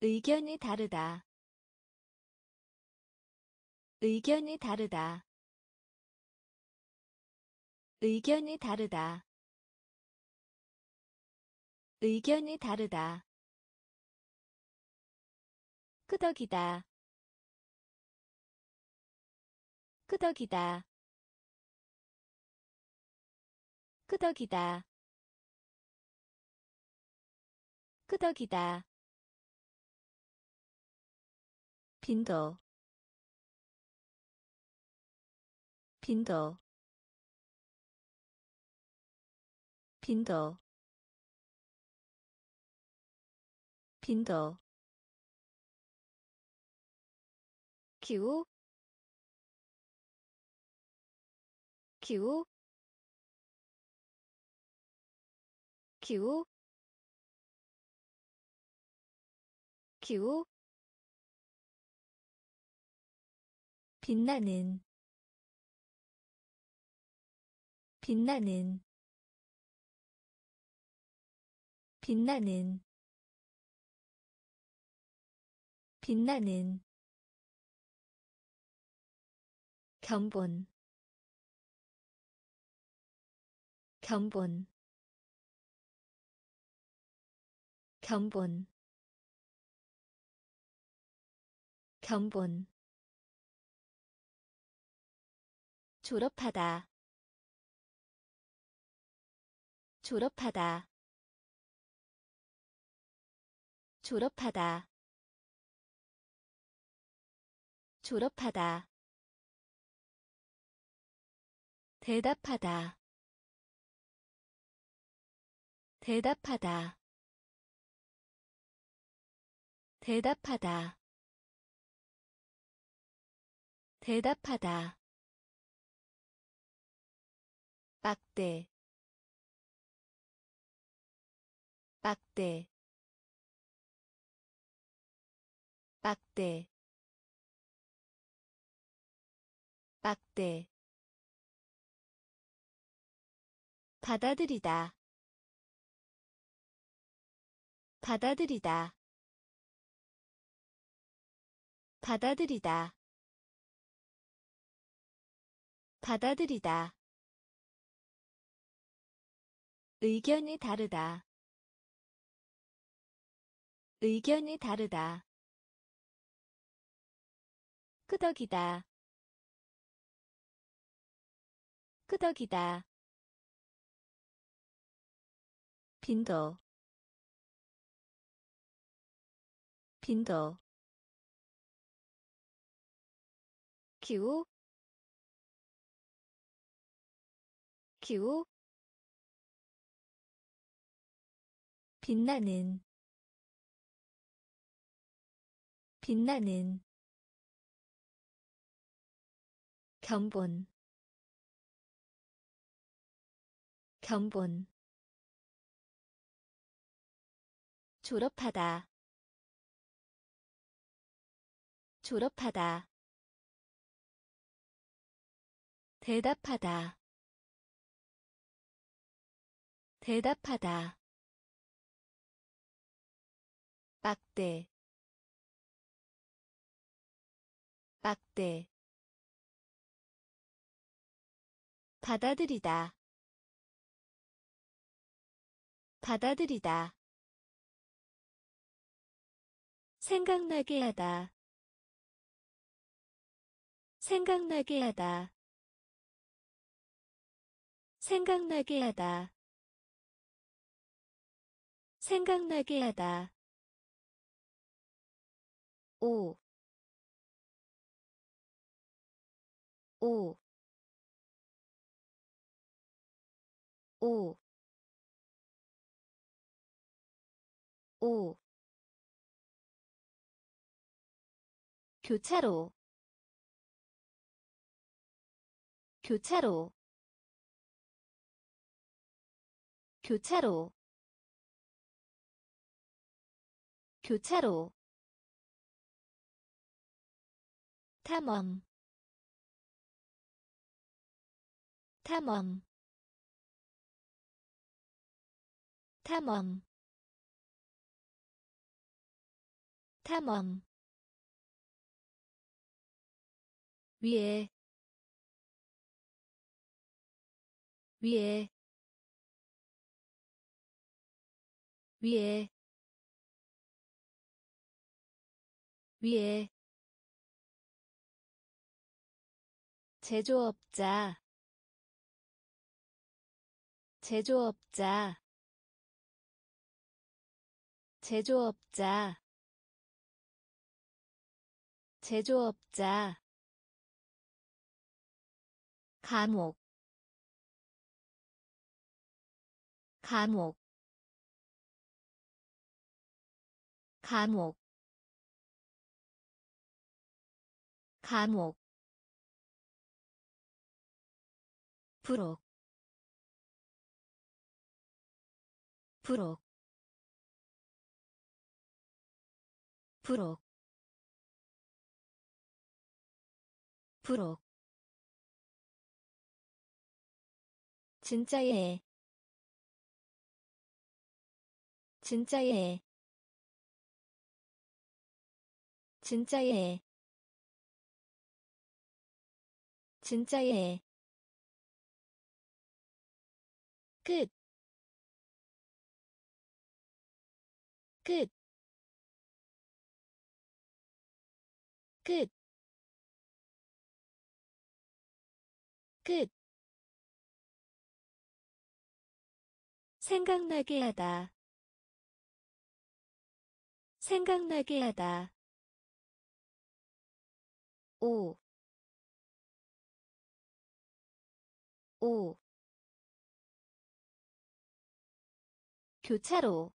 의견이 다르다. 의견이 다르다. 의견이 다르다. 의견이 다르다. 끄덕이다. 끄덕이다. 끄덕이다. 끄덕이다. 빈도 빈도 빈도 빈도 기후 기후 빛나는 빛나는 빛나는 빛나는. 견본 견본. 견본. 견본 졸업하다. 졸업하다. 졸업하다. 졸업하다. 대답하다. 대답하다. 대답하다. 대답하다 빡대. 빡대. 빡대. 빡대. 받아들이다. 받아들이다. 받아들이다. 받아들이다 의견이 다르다. 의견이 다르다. 끄덕이다. 끄덕이다. 빈도. 빈도. 기후 기후 빛나는 빛나는 견본 견본. 졸업하다 졸업하다. 대답하다 대답하다 빡대. 빡대. 받아들이다. 받아들이다. 생각나게 하다. 생각나게 하다. 생각나게 하다. 생각나게 하다 오, 오, 오, 오. 교차로. 교차로. 교차로. 교차로 탐험. 탐험. 탐험. 탐험. 위에. 위에. 위에. 위에 제조업자. 제조업자. 제조업자. 제조업자. 감옥. 감옥. 감옥. 감옥 부록 부록 부록 부록. 진짜예 진짜예 진짜예 진짜예 끝, 끝, 끝, 끝. 생각나게 하다. 생각나게 하다. 오, 오. 교차로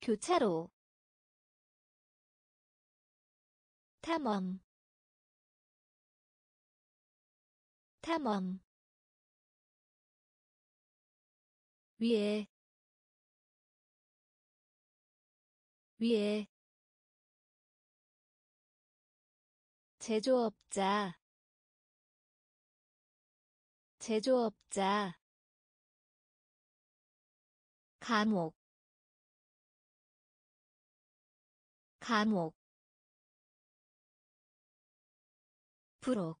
교차로 탐험 탐험 위에 위에 제조업자 제조업자 감옥. 감옥. 부록.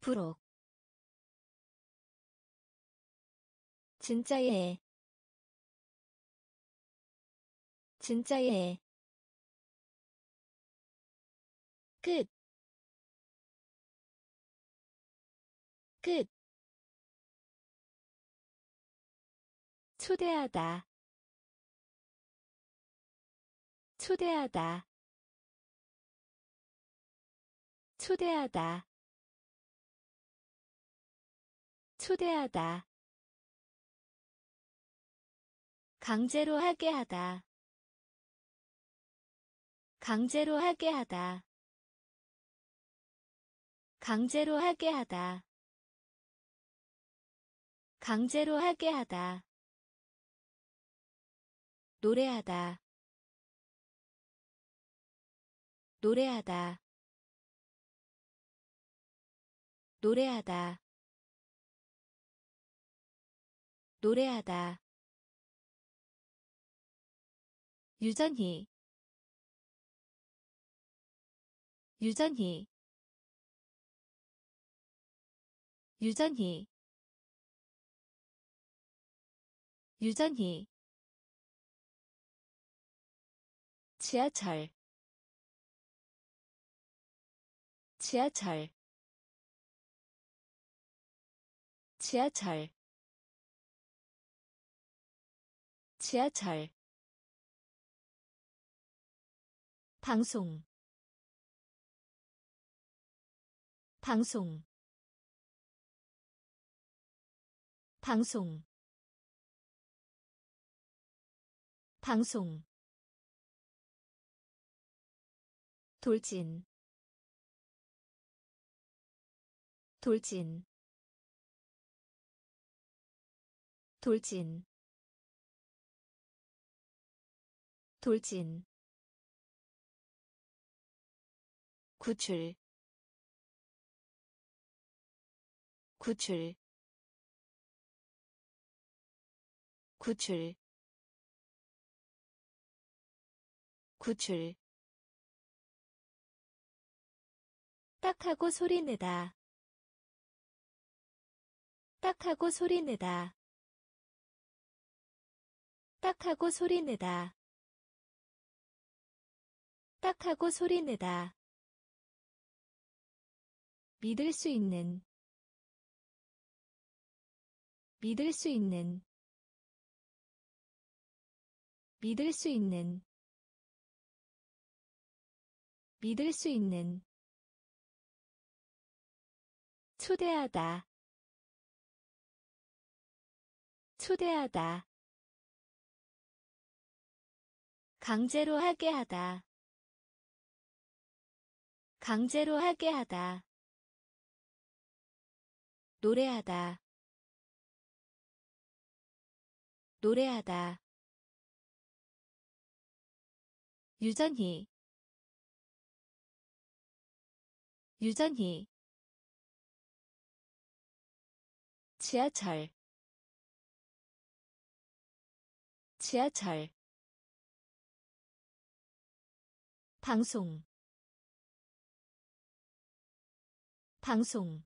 부록. 진짜예 진짜예 끝, 끝. 초대하다, 초대하다, 초대하다, 초대하다. 강제로 하게 하다. 강제로 하게 하다. 강제로 하게 하다. 강제로 하게 하다. 노래하다. 노래하다. 노래하다. 노래하다. 유전히 유전히 유전히 유전히 지하철. 지하철. 지하철. 지하철. 방송. 방송. 방송. 방송 돌진. 돌진. 돌진. 돌진. 구출. 구출. 구출. 구출 딱하고 소리내다. 딱하고 소리내다. 딱하고 소리내다. 딱하고 소리내다. 믿을 수 있는. 믿을 수 있는. 믿을 수 있는. 믿을 수 있는 초대하다. 초대하다. 강제로 하게 하다. 강제로 하게 하다. 노래하다. 노래하다. 유전히. 유전히 지하철. 지하철. 방송. 방송.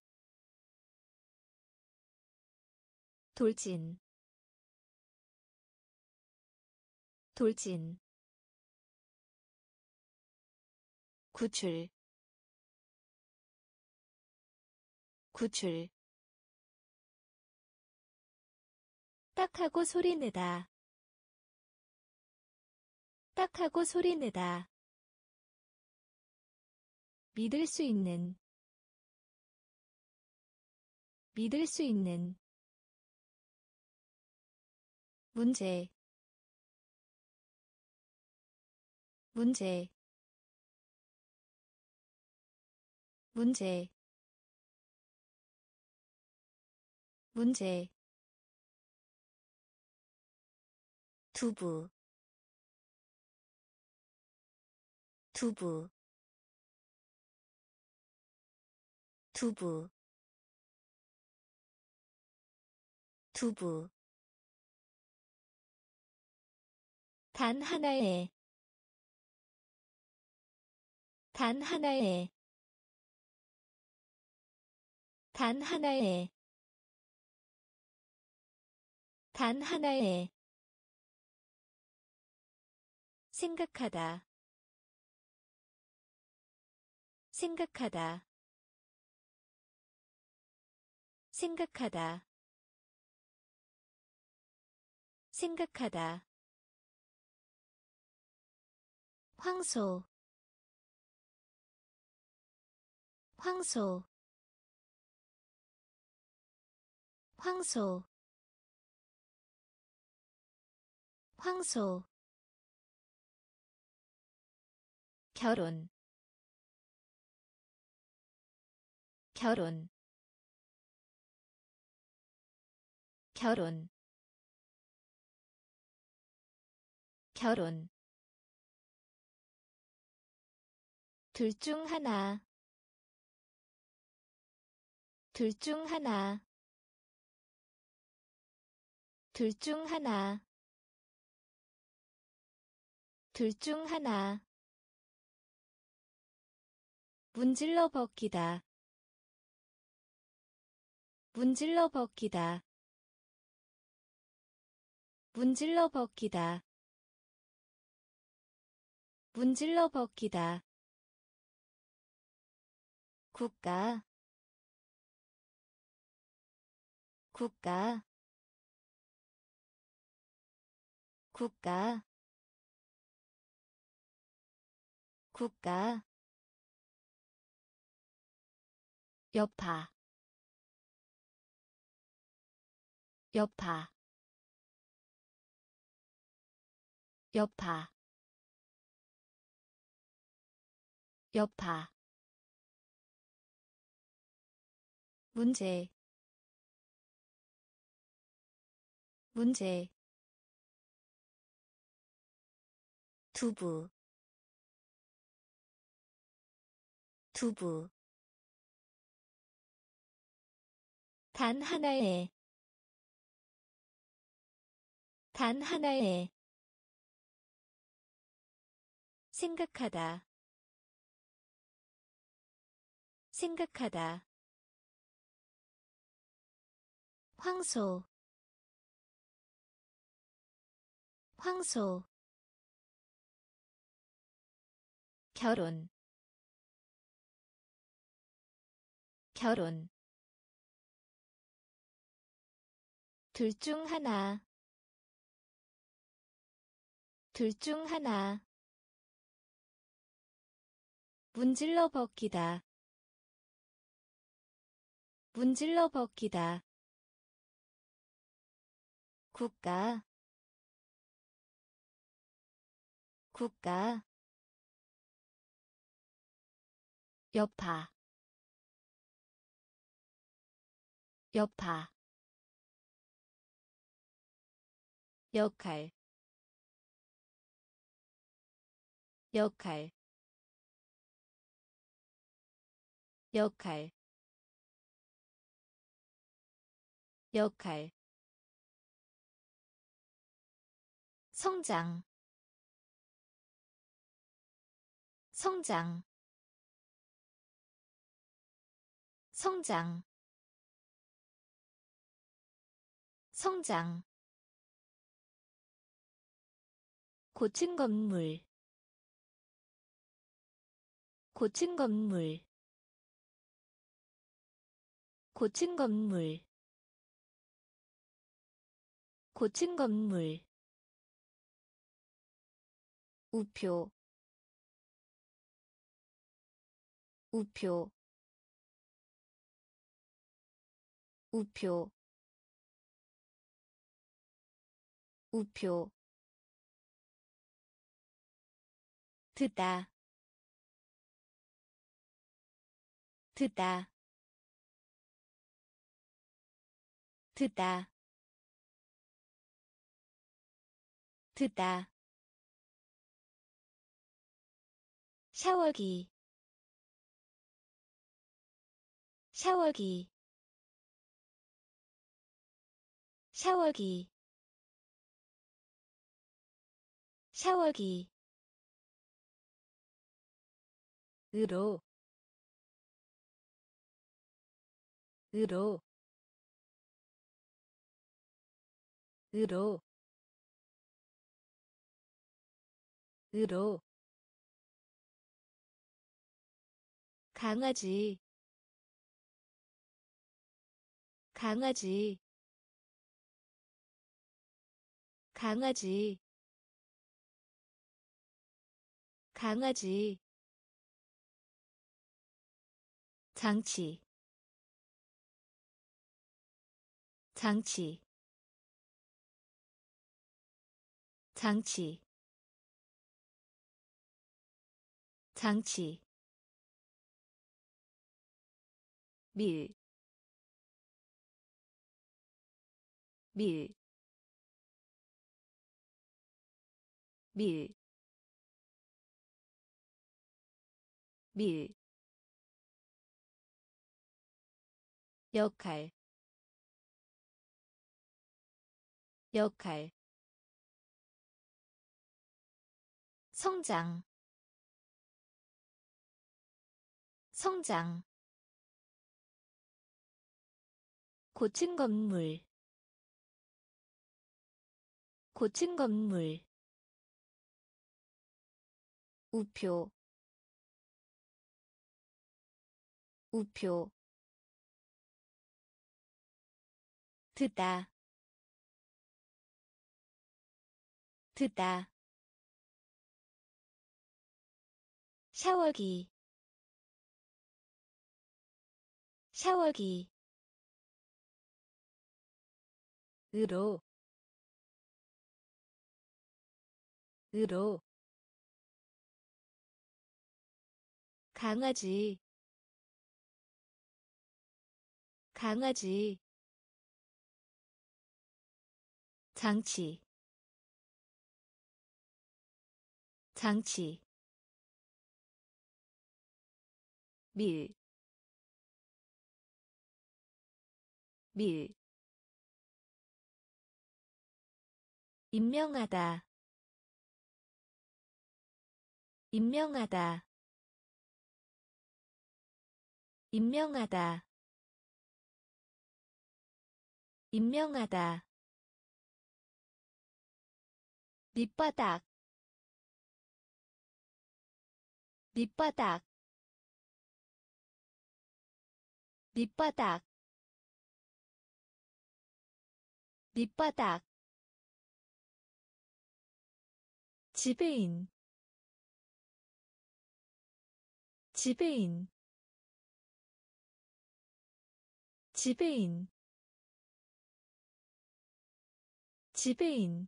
돌진. 돌진. 구출. 구출 딱하고 소리내다. 딱하고 소리내다. 믿을 수 있는. 믿을 수 있는. 문제. 문제. 문제. 문제 두부 두부 두부 두부. 단 하나의 단 하나의 단 하나의 단 하나의 생각하다. 생각하다. 생각하다. 생각하다. 황소. 황소. 황소. 황소 결혼. 결혼. 결혼. 결혼. 둘 중 하나. 둘 중 하나. 둘 중 하나. 둘 중 하나 문질러 벗기다. 문질러 벗기다. 문질러 벗기다. 문질러 벗기다. 국가. 국가. 국가. 국가 여파 여파 여파 여파. 문제 문제. 두부 두부 단 하나의 단 하나의 생각하다. 생각하다. 황소. 황소. 결혼. 결혼 둘 중 하나. 둘 중 하나. 문질러 벗기다. 문질러 벗기다. 국가. 국가. 여파. 여파 역할 역할 역할 역할. 성장 성장. 성장 성장 고층 건물. 고층 건물. 고층 건물. 고층 건물. 우표. 우표. 우표. 우표 듣다. 듣다. 듣다. 듣다. 샤워기. 샤워기. 샤워기. 샤워기 으로 으로 으로 으로. 강아지 강아지 강아지 강아지 장치. 장치. 장치. 장치. 밀, 밀, 밀, 밀, 역할, 역할, 성장, 성장 고층 건물 고층 건물 우표 우표 듣다. 듣다. 샤워기. 샤워기. 으로. 으로. 강아지. 강아지 장치. 장치. 밀, 밀, 임명하다. 임명하다. 임명하다. 임명하다 밑바닥 밑바닥 밑바닥 밑바닥. 지배인 지배인 지배인 지배인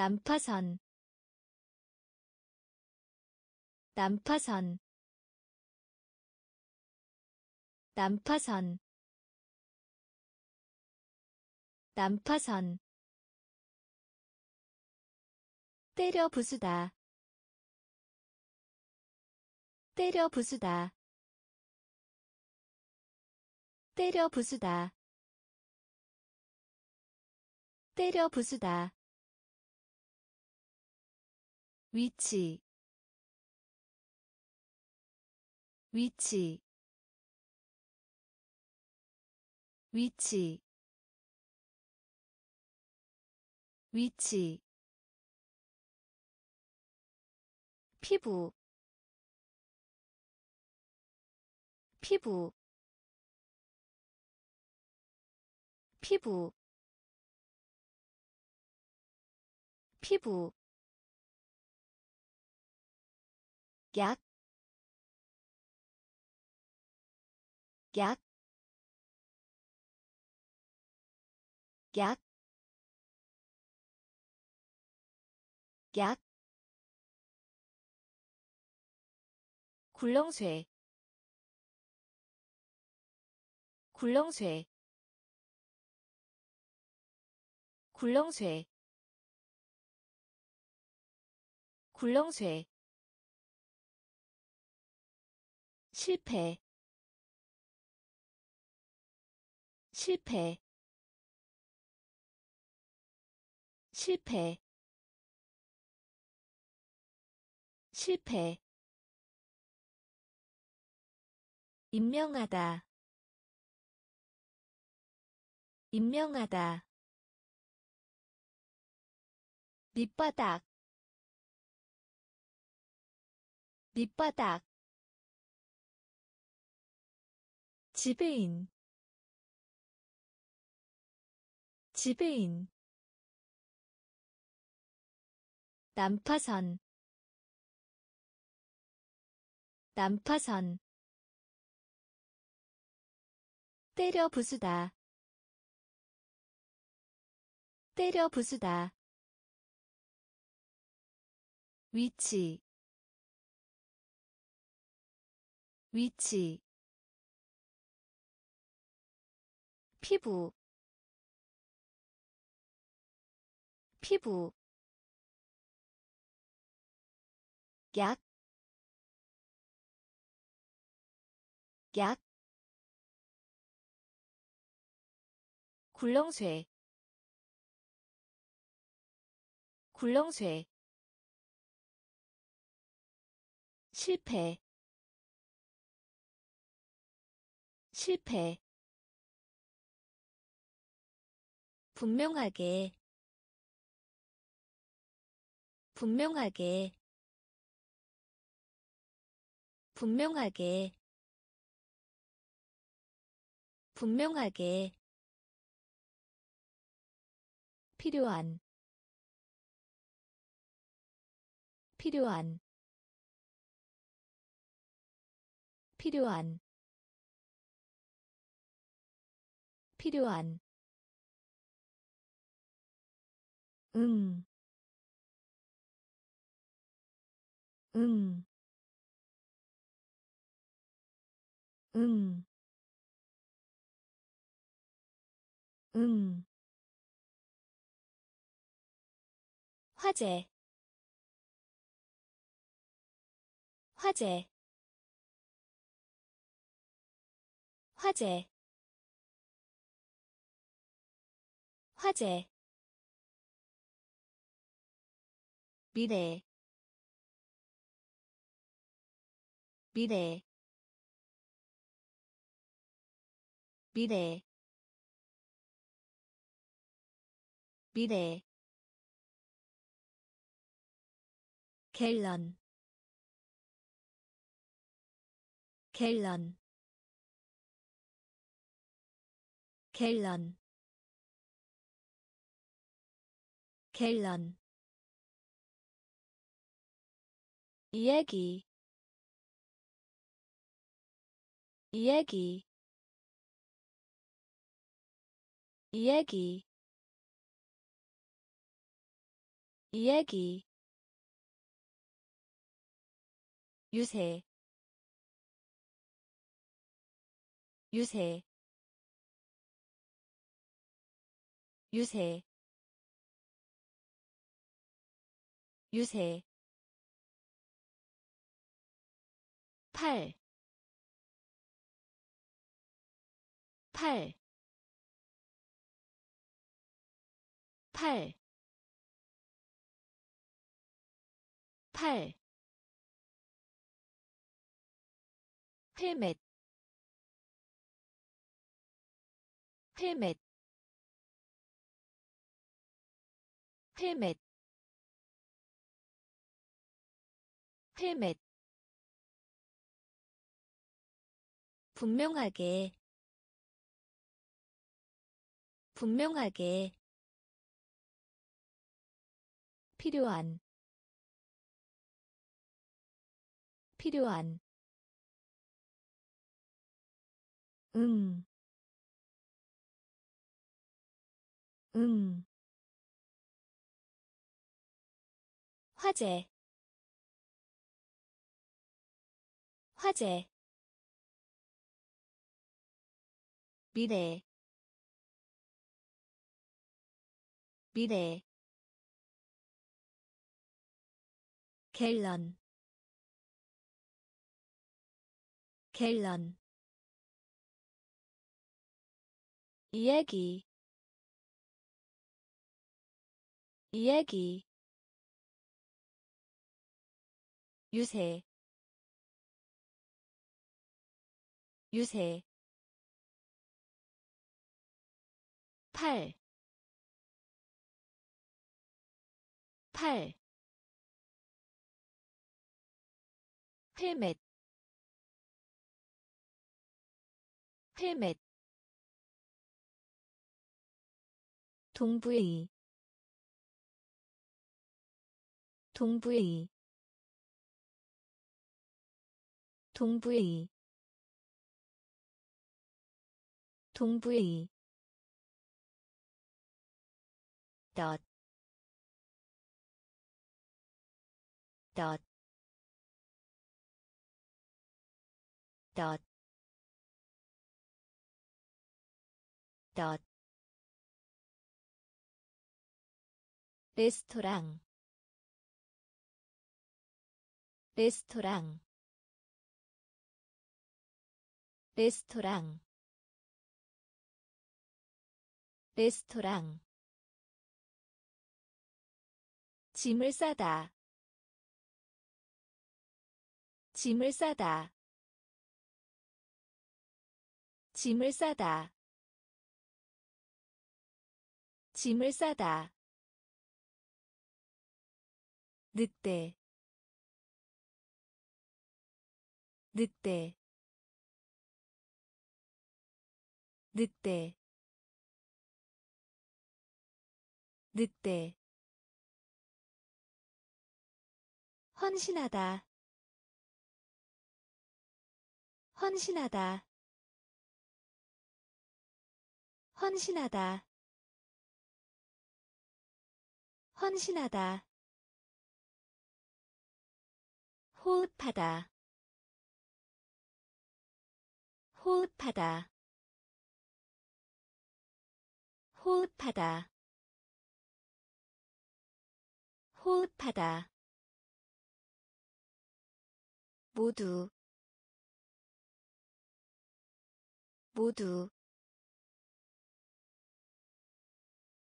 난파선 난파선 난파선 난파선. 때려 부수다. 때려 부수다. 때려 부수다. 때려 부수다 위치 위치 위치 위치. 피부 피부. 피부. 피부 약, 약, 약, 약, 굴렁쇠, 굴렁쇠, 굴렁쇠, 굴렁쇠 실패. 실패. 실패. 실패. 임명하다. 임명하다. 밑바닥. 밑바닥 지배인 지배인 난파선 난파선 때려 부수다 때려 부수다 위치 위치 피부 피부 약, 약, 굴렁쇠, 굴렁쇠, 실패, 실패, 분명하게 분명하게 분명하게 분명하게 필요한 필요한 필요한 필요한 응, 응, 응, 응. 화재, 화재, 화재. 화재 미래 미래 미래 미래. 갤런 갤런. 갤런 갤런 이야기 이야기 이야기 이야기. 유세 유세 유세 유세 팔, 팔, 팔, 팔, 헬멧, 헬멧, 헬멧, 헬멧 분명하게 분명하게 필요한 필요한 음, 음, 화재, 화재, 미래 미래. 갤런 갤런. 이야기 이야기. 유세 유세 팔, 팔, 헬멧, 헬멧, 동부의 동부의 동부의 동부의 dot dot dot dot. 레스토랑 레스토랑 레스토랑 레스토랑 짐을 싸다. 짐을 싸다. 짐을 싸다. 짐을 싸다. 늑대. 늑대. 늑대. 늑대 헌신하다. 헌신하다. 헌신하다. 헌신하다. 호흡하다. 호흡하다. 호흡하다. 호흡하다 모두 모두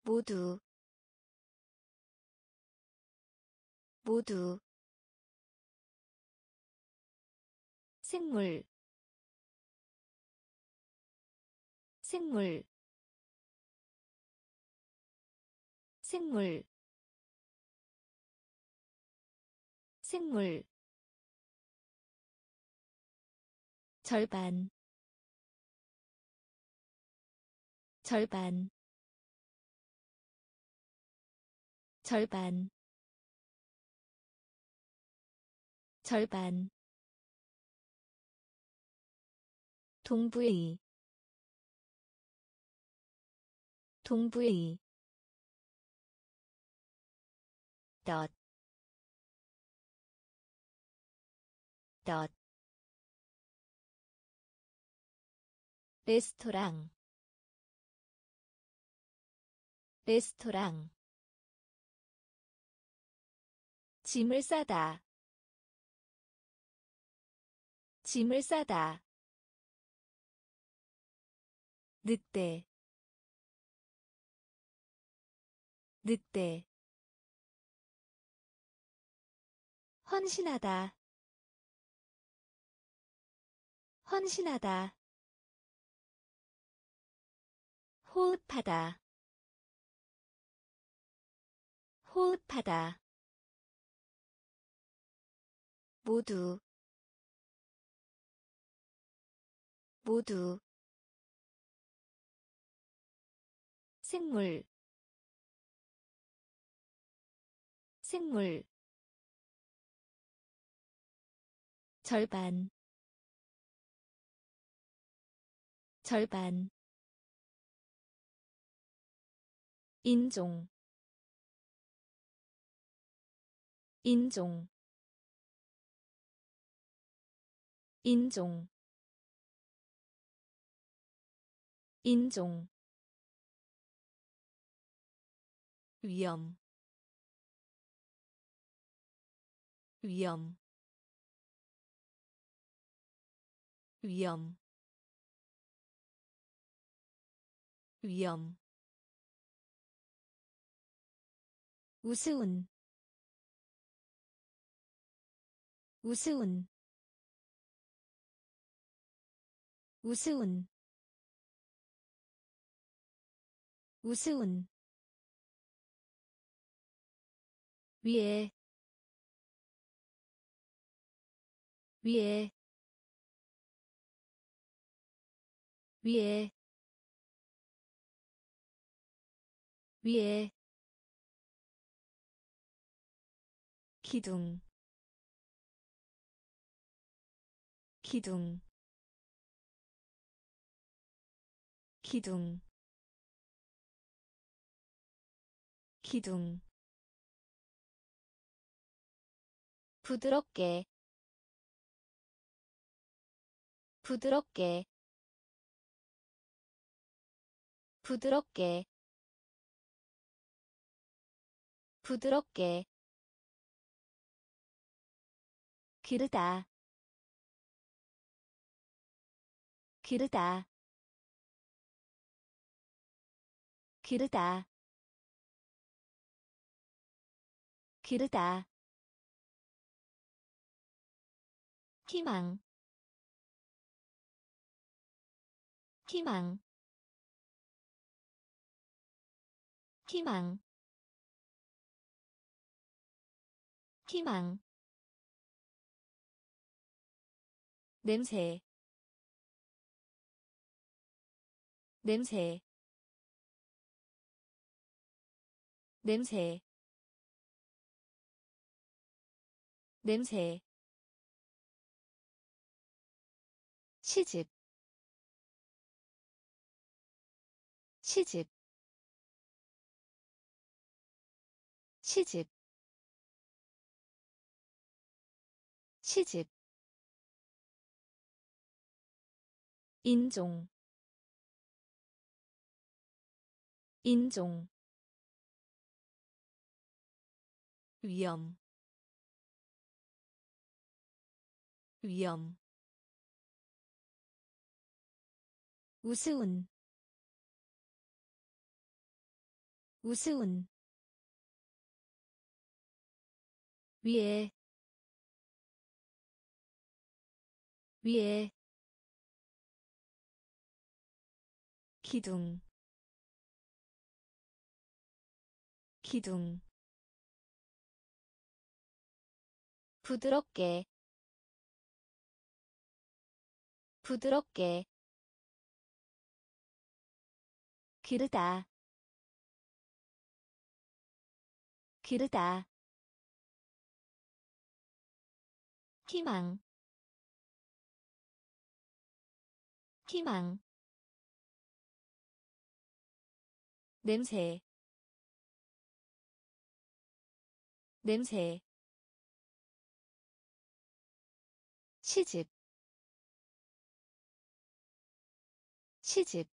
모두 모두. 생물 생물 생물 생물 절반. 절반. 절반. 절반. 동부의 동부의 덧, 덧, 레스토랑, 레스토랑, 짐을 싸다, 짐을 싸다, 늑대, 늑대. 헌신하다 헌신하다 호흡하다. 호흡하다. 모두. 모두. 생물. 생물. 절반. 절반 인종 인종 인종 인종. 위험 위험. 위험 위험 우스운 우스운 우스운 우스운. 위에 위에 위에 위에 기둥. 기둥. 기둥. 기둥. 부드럽게. 부드럽게. 부드럽게. 부드럽게 기르다. 기르다. 기르다. 기르다. 희망. 희망. 희망. 희망 냄새. 냄새. 냄새. 냄새. 시집 시집 시집 시집 인종 인종 위험 위험 우스운 우스운 위에 위에 기둥. 기둥. 부드럽게. 부드럽게. 기르다. 기르다. 희망. 희망 냄새. 냄새. 시집 시집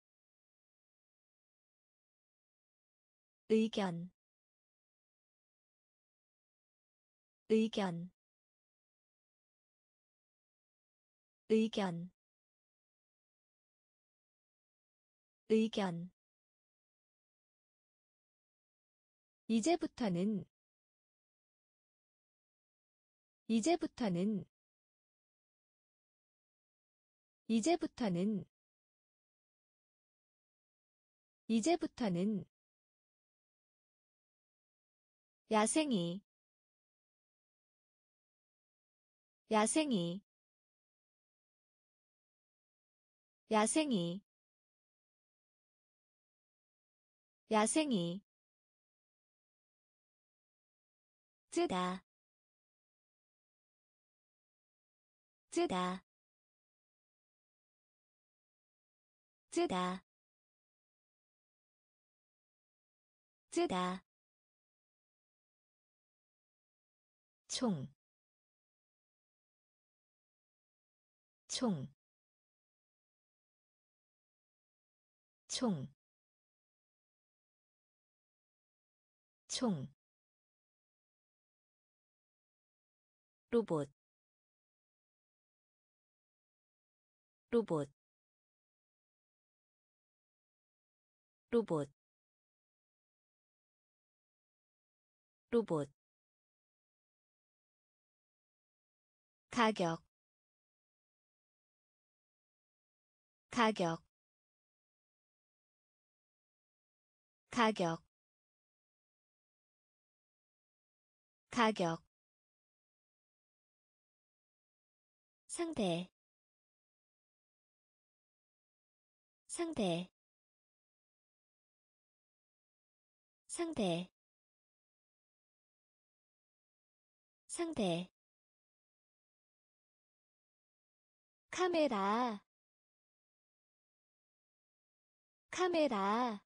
의견. 의견. 의견. 의견 이제부터는 이제부터는 이제부터는 이제부터는 야생이 야생이 야생이 야생이 뜨다. 뜨다. 뜨다. 뜨다. 총, 총, 총, 총, 로봇, 로봇, 로봇, 로봇. 가격 가격. 가격 가격 상대. 상대. 상대. 상대. 카메라. 카메라.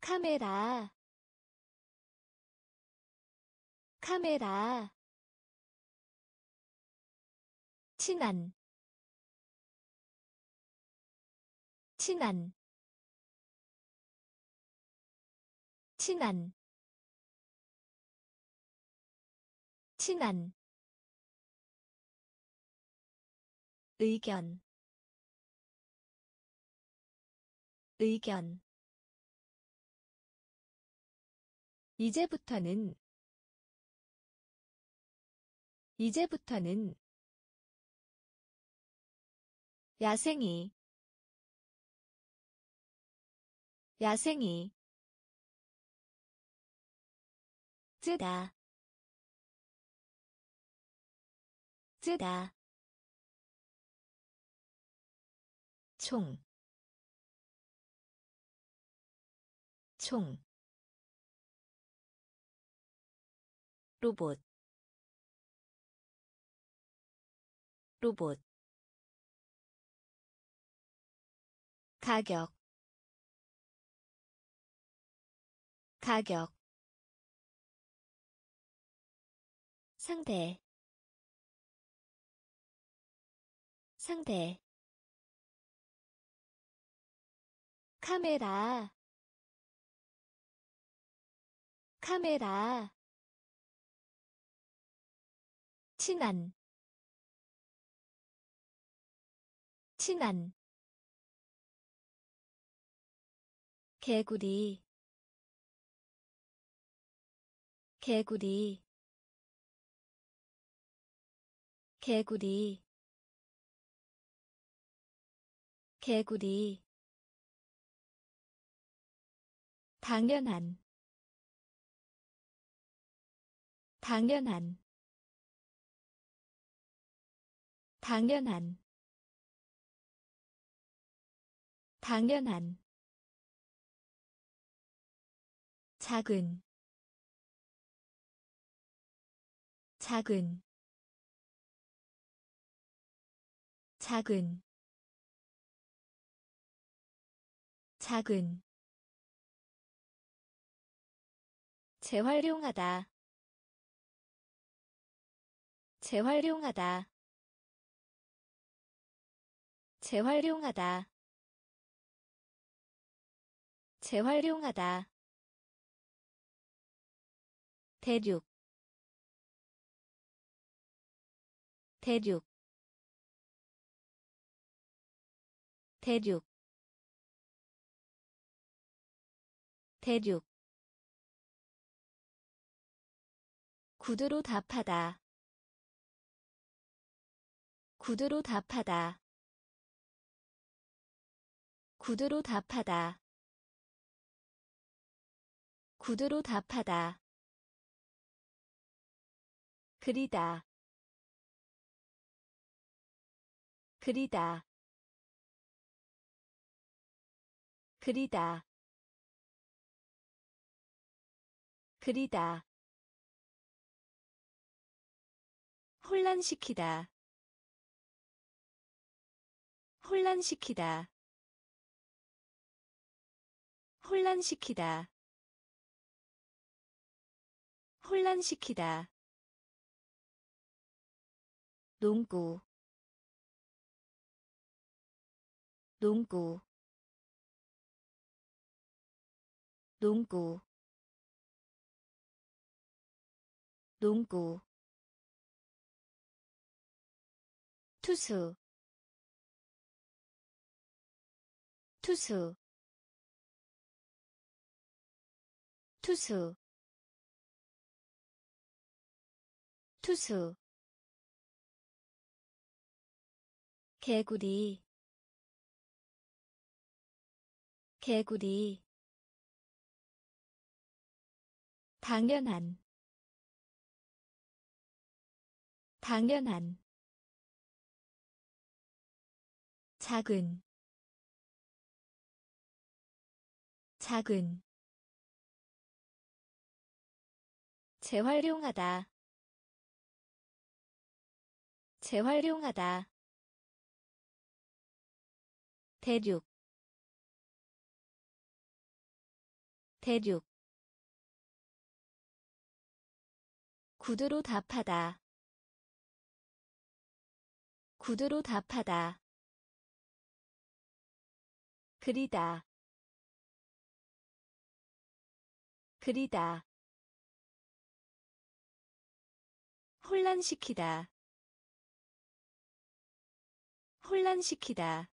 카메라. 카메라 친한 친한 친한 친한. 의견 의견. 이제부터는 이제부터는 야생이. 야생이. 뜨다. 뜨다. 총, 총, 로봇, 로봇, 가격, 가격, 상대, 상대 카메라 카메라 친한 친한 개구리 개구리 개구리 개구리. 당연한 당연한 당연한 당연한 작은 작은 작은 작은. 재활용하다. 재활용하다. 재활용하다. 재활용하다 대륙 대륙 대륙 대륙. 구두로 답하다. 구두로 답하다. 구두로 답하다. 구두로 답하다 그리다. 그리다. 그리다. 그리다. 혼란시키다. 혼란시키다. 혼란시키다. 혼란시키다 농구. 농구. 농구. 농구. 투수. 투수. 투수. 투수 개구리 개구리 당연한 당연한 작은 작은 재활용하다 재활용하다 대륙 대륙. 구두로 답하다. 구두로 답하다. 그리다. 그리다. 혼란시키다. 혼란시키다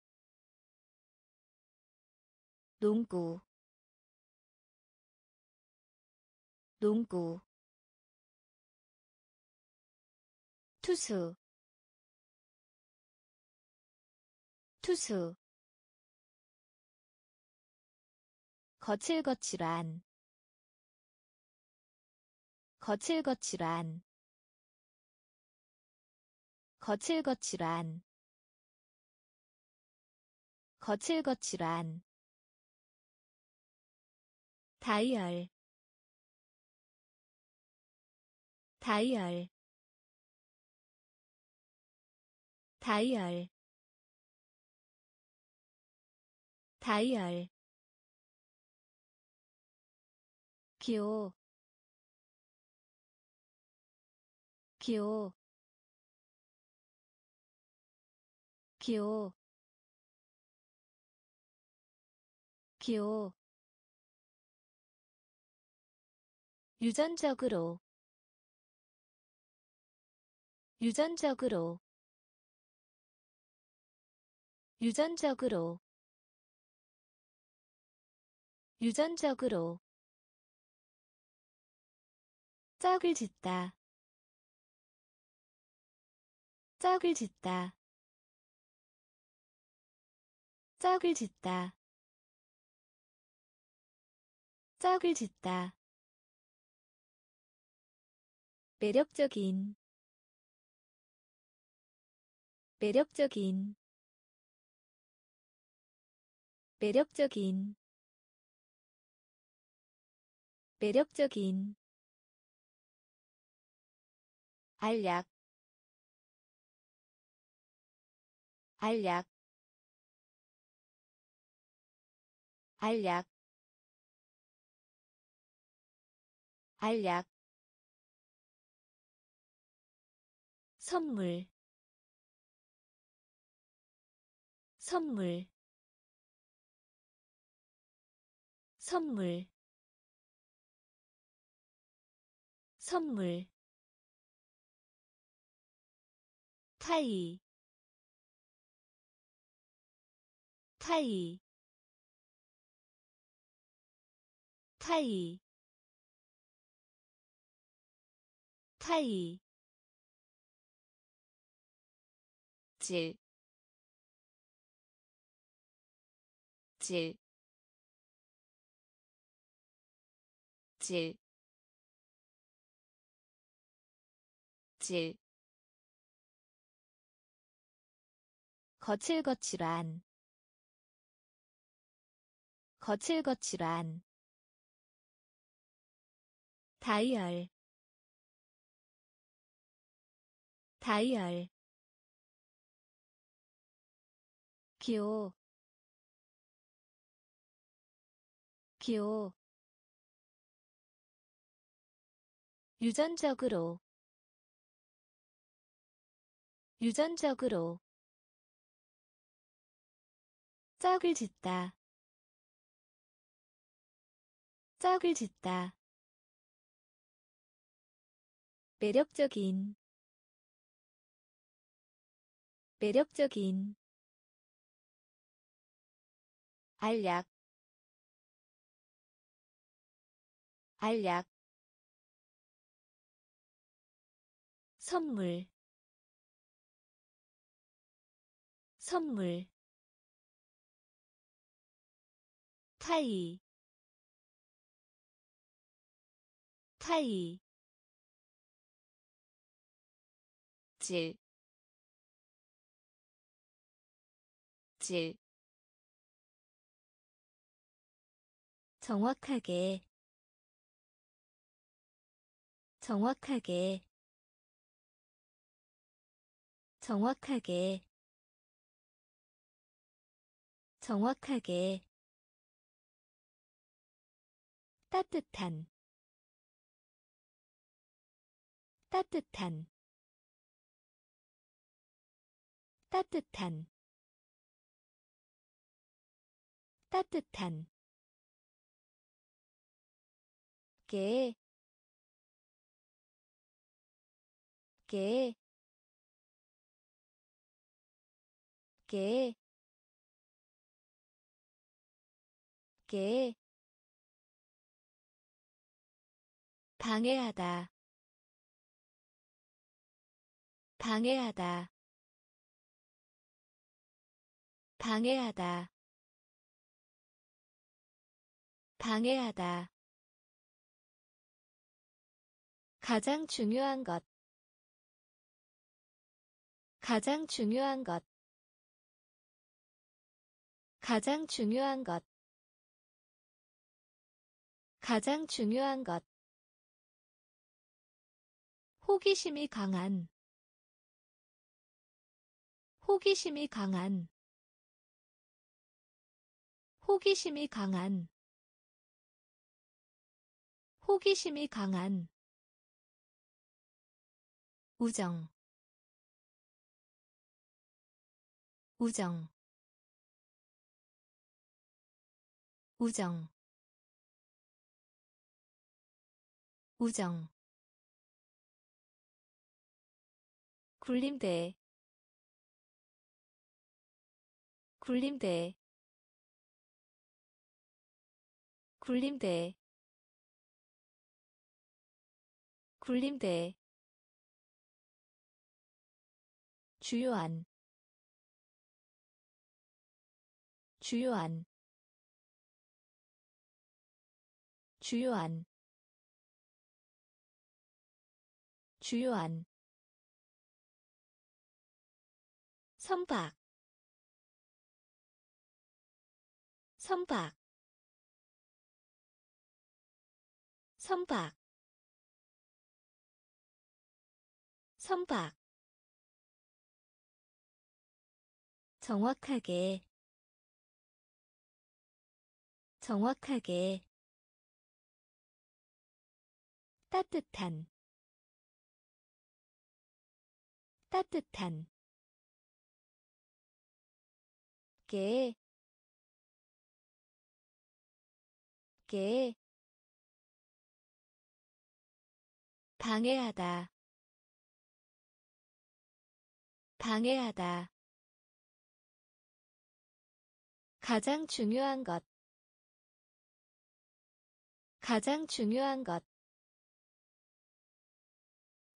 농구. 농구. 투수. 투수. 거칠거칠한. 거칠거칠한. 거칠거칠한. 거칠거칠한 다이얼. 다이얼. 다이얼. 다이얼. 기호. 기호. 기호. 기호 유전적으로 유전적으로 유전적으로 유전적으로. 짝을 짓다. 짝을 짓다. 짝을 짓다. 짝을 짓다 매력적인 매력적인 매력적인 매력적인 알약 알약 알약 알약 선물 선물 선물 선물 타이 타이 타이 타이 질, 질, 질, 질. 거칠거칠한 거칠거칠한 다이얼 다이얼 기호 기호 유전적으로. 유전적으로. 짝을 짓다. 짝을 짓다. 매력적인. 매력적인 알약 알약 선물 선물 타이 타이 질, 질, 정확하게, 정확하게, 정확하게, 정확하게, 따뜻한 따뜻한 따뜻한. 따뜻한 개, 개, 개, 개, 방해하다. 방해하다. 방해하다. 방해하다 가장 중요한 것. 가장 중요한 것. 가장 중요한 것. 가장 중요한 것. 호기심이 강한. 호기심이 강한. 호기심이 강한. 호기심이 강한 우정 우정 우정 우정. 굴림대 굴림대 굴림대 굴림대 주요한 주요한 주요한 주요한. 선박 선박. 선박 선박 정확하게 정확하게 따뜻한 따뜻한 게, 게, 방해하다, 방해하다. 가장 중요한 것, 가장 중요한 것.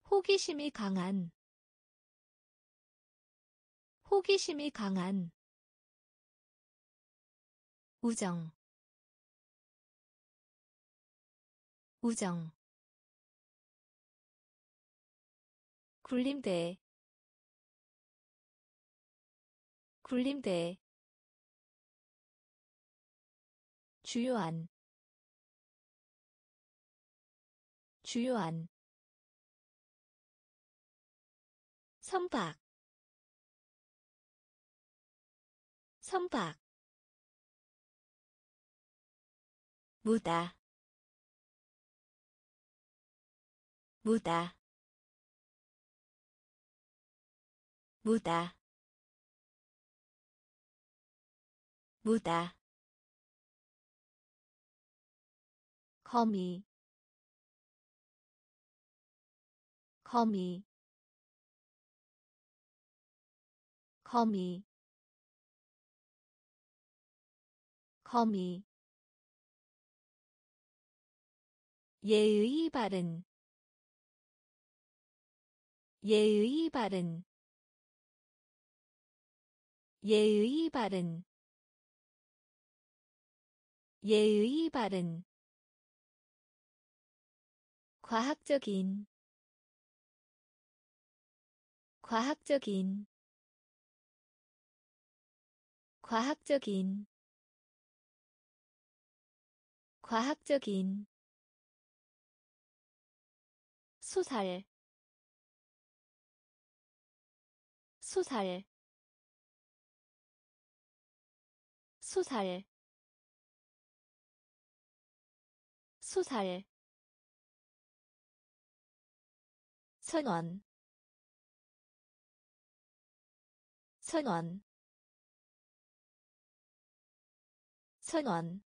호기심이 강한, 호기심이 강한. 우정. 우정. 굴림대. 굴림대 주요한 주요한 선박 선박 무다 무다 무다 무다 거미 거미 거미 거미 예의 바른 예의 바른 예의 바른 예의 바른 과학적인 과학적인 과학적인 과학적인 소살 소살 소살 소살 선원. 선원. 선원.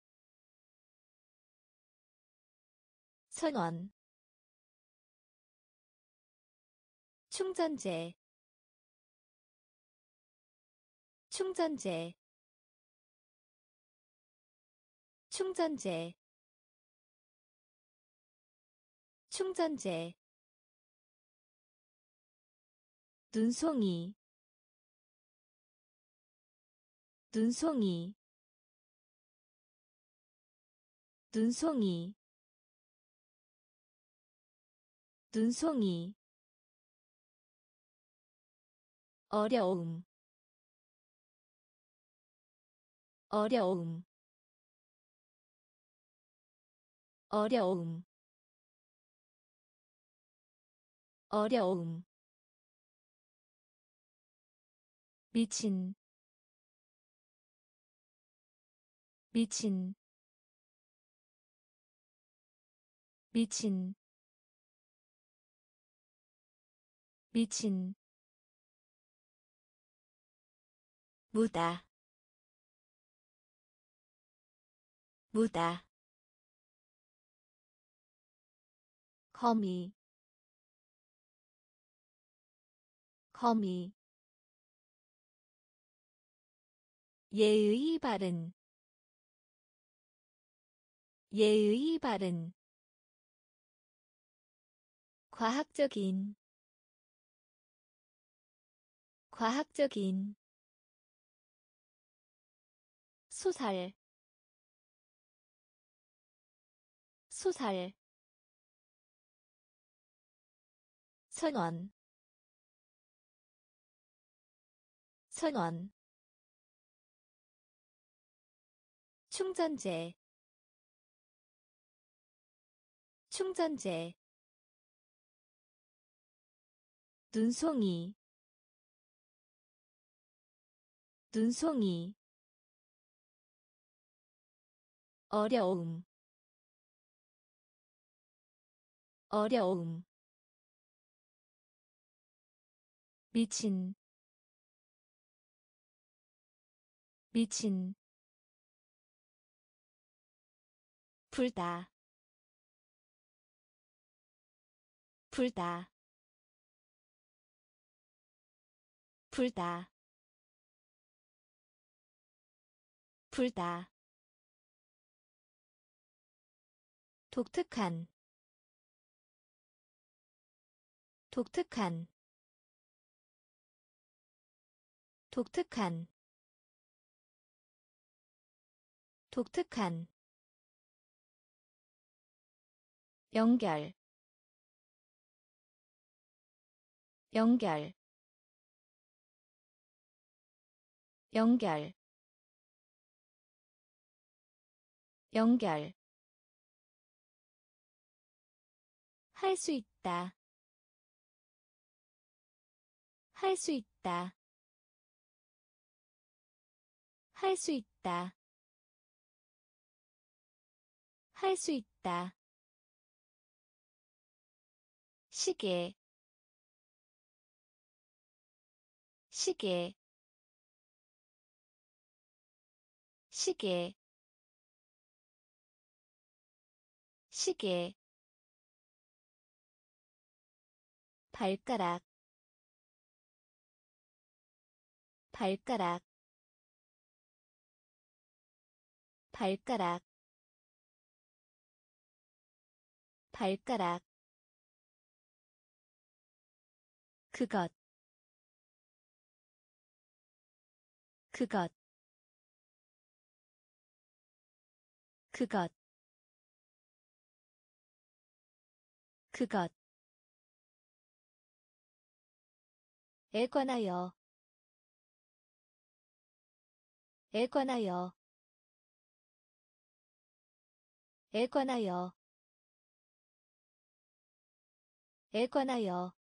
선원. 충전재 충전재 충전재 충전재 눈송이. 눈송이. 눈송이. 눈송이. 어려움. 어려움. 어려움. 어려움 미친. 미친. 미친. 미친. 무다. 무다. 거미. 거미 예의 바른 예의 바른 과학적인 과학적인 소살 소살 선원 선원 충전재 충전재 눈송이 눈송이 어려움 어려움 미친 미친 불다. 불다. 불다. 불다. 독특한. 독특한. 독특한. 독특한 연결 연결 연결 연결. 할 수 있다. 할 수 있다. 할 수 있다. 할 수 있다 시계 시계 시계 시계 발가락 발가락 발가락 발가락 그것 그것 그것 그것. 에 관하여 에 관하여 에 관하여 에 관하여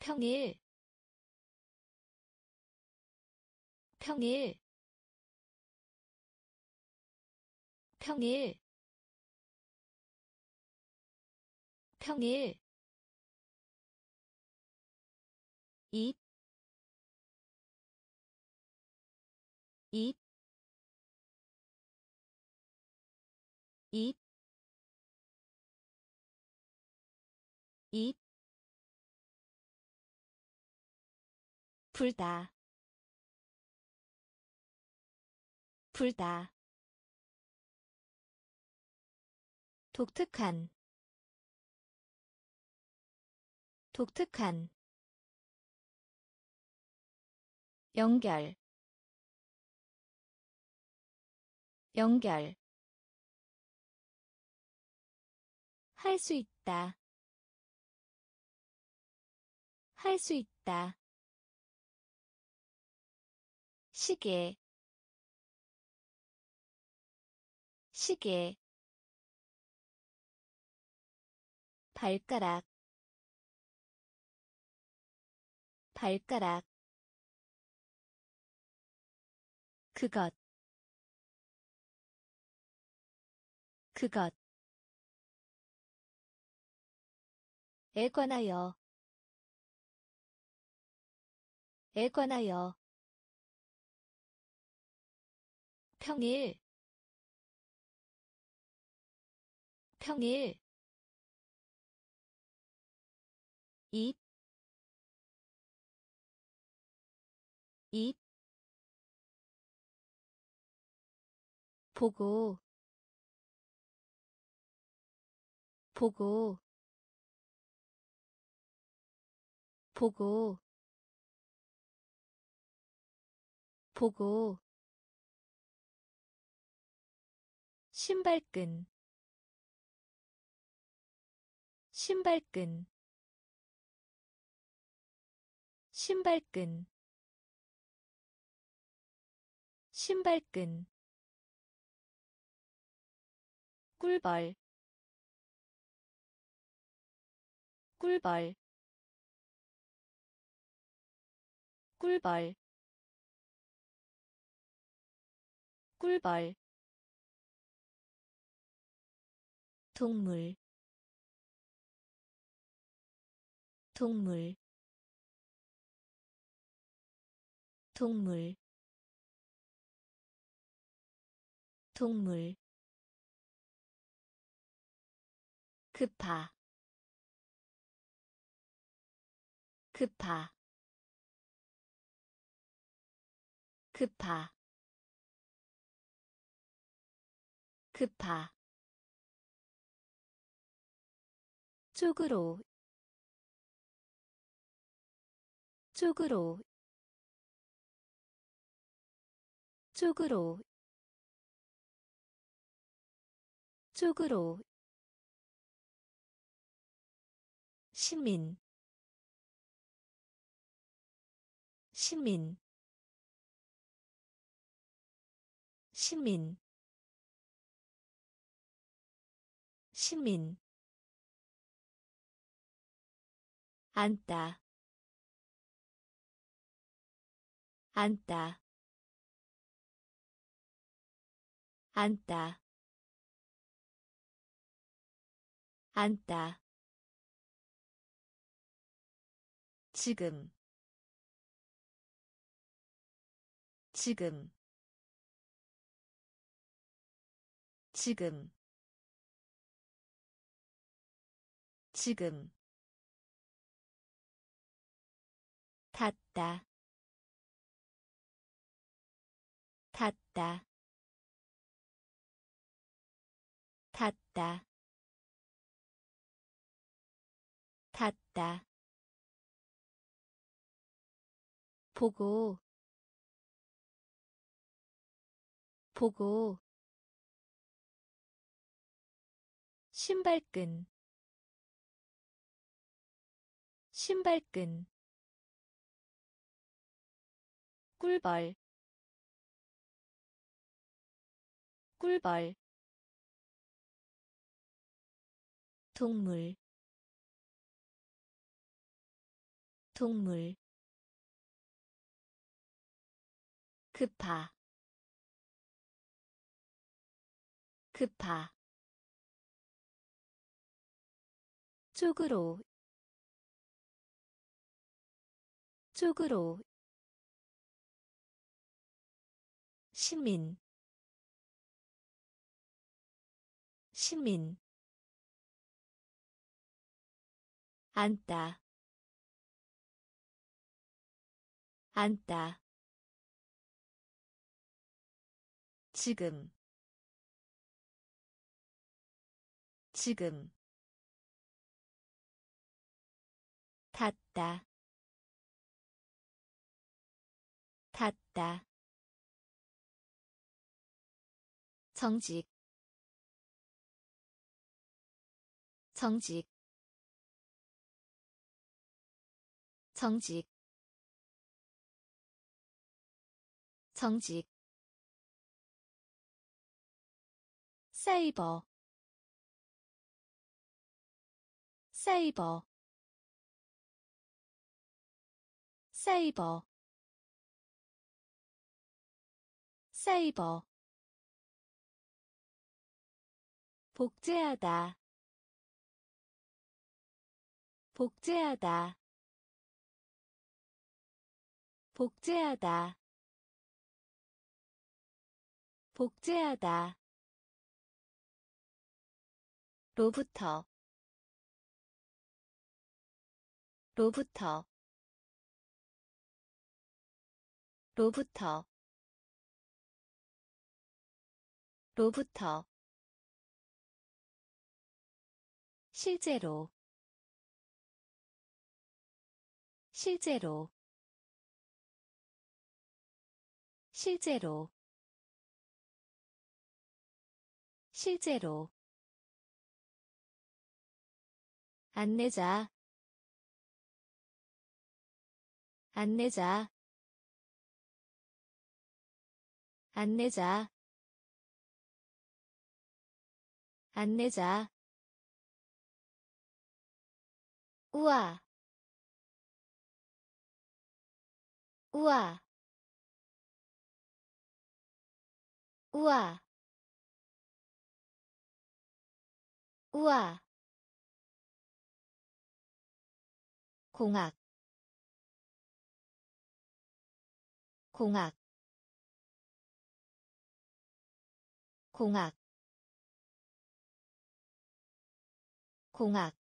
평일 평일 평일 평일. 입, 입, 입, 입, 불다, 불다. 독특한. 독특한. 연결. 연결. 할 수 있다. 할 수 있다 시계 시계 발가락 발가락 그것 그것. 에 관하여 에 관하여 평일 평일 입, 입, 보고 보고 보고 보고 신발끈. 신발끈. 신발끈. 신발끈. 꿀벌. 꿀벌. 꿀벌. 꿀벌 동물 동물 동물 동물. 급파 급파. 급파 급파 쪽으로 쪽으로 쪽으로 쪽으로. 시민 시민 시민 시민 앉다. 앉다. 앉다. 앉다. 지금. 지금. 지금. 지금 닫다. 닫다. 닫다. 닫다. 보고. 보고. 신발끈. 신발끈 꿀벌. 꿀벌. 동물. 동물. 급파. 급파. 쪽으로. 쪽으로 시민. 시민. 앉다. 앉다. 지금. 지금. 닫다. 닫다 정직 정직 정직 정직. 사이버 사이버 사이버 사이버 복제하다. 복제하다. 복제하다. 복제하다. 로부터. 로부터. 로부터. 로부터 실제로 실제로 실제로 실제로. 안내자. 안내자. 안내자. 안내자 우와. 우와. 우와. 우와. 공학. 공학. 공학. 공학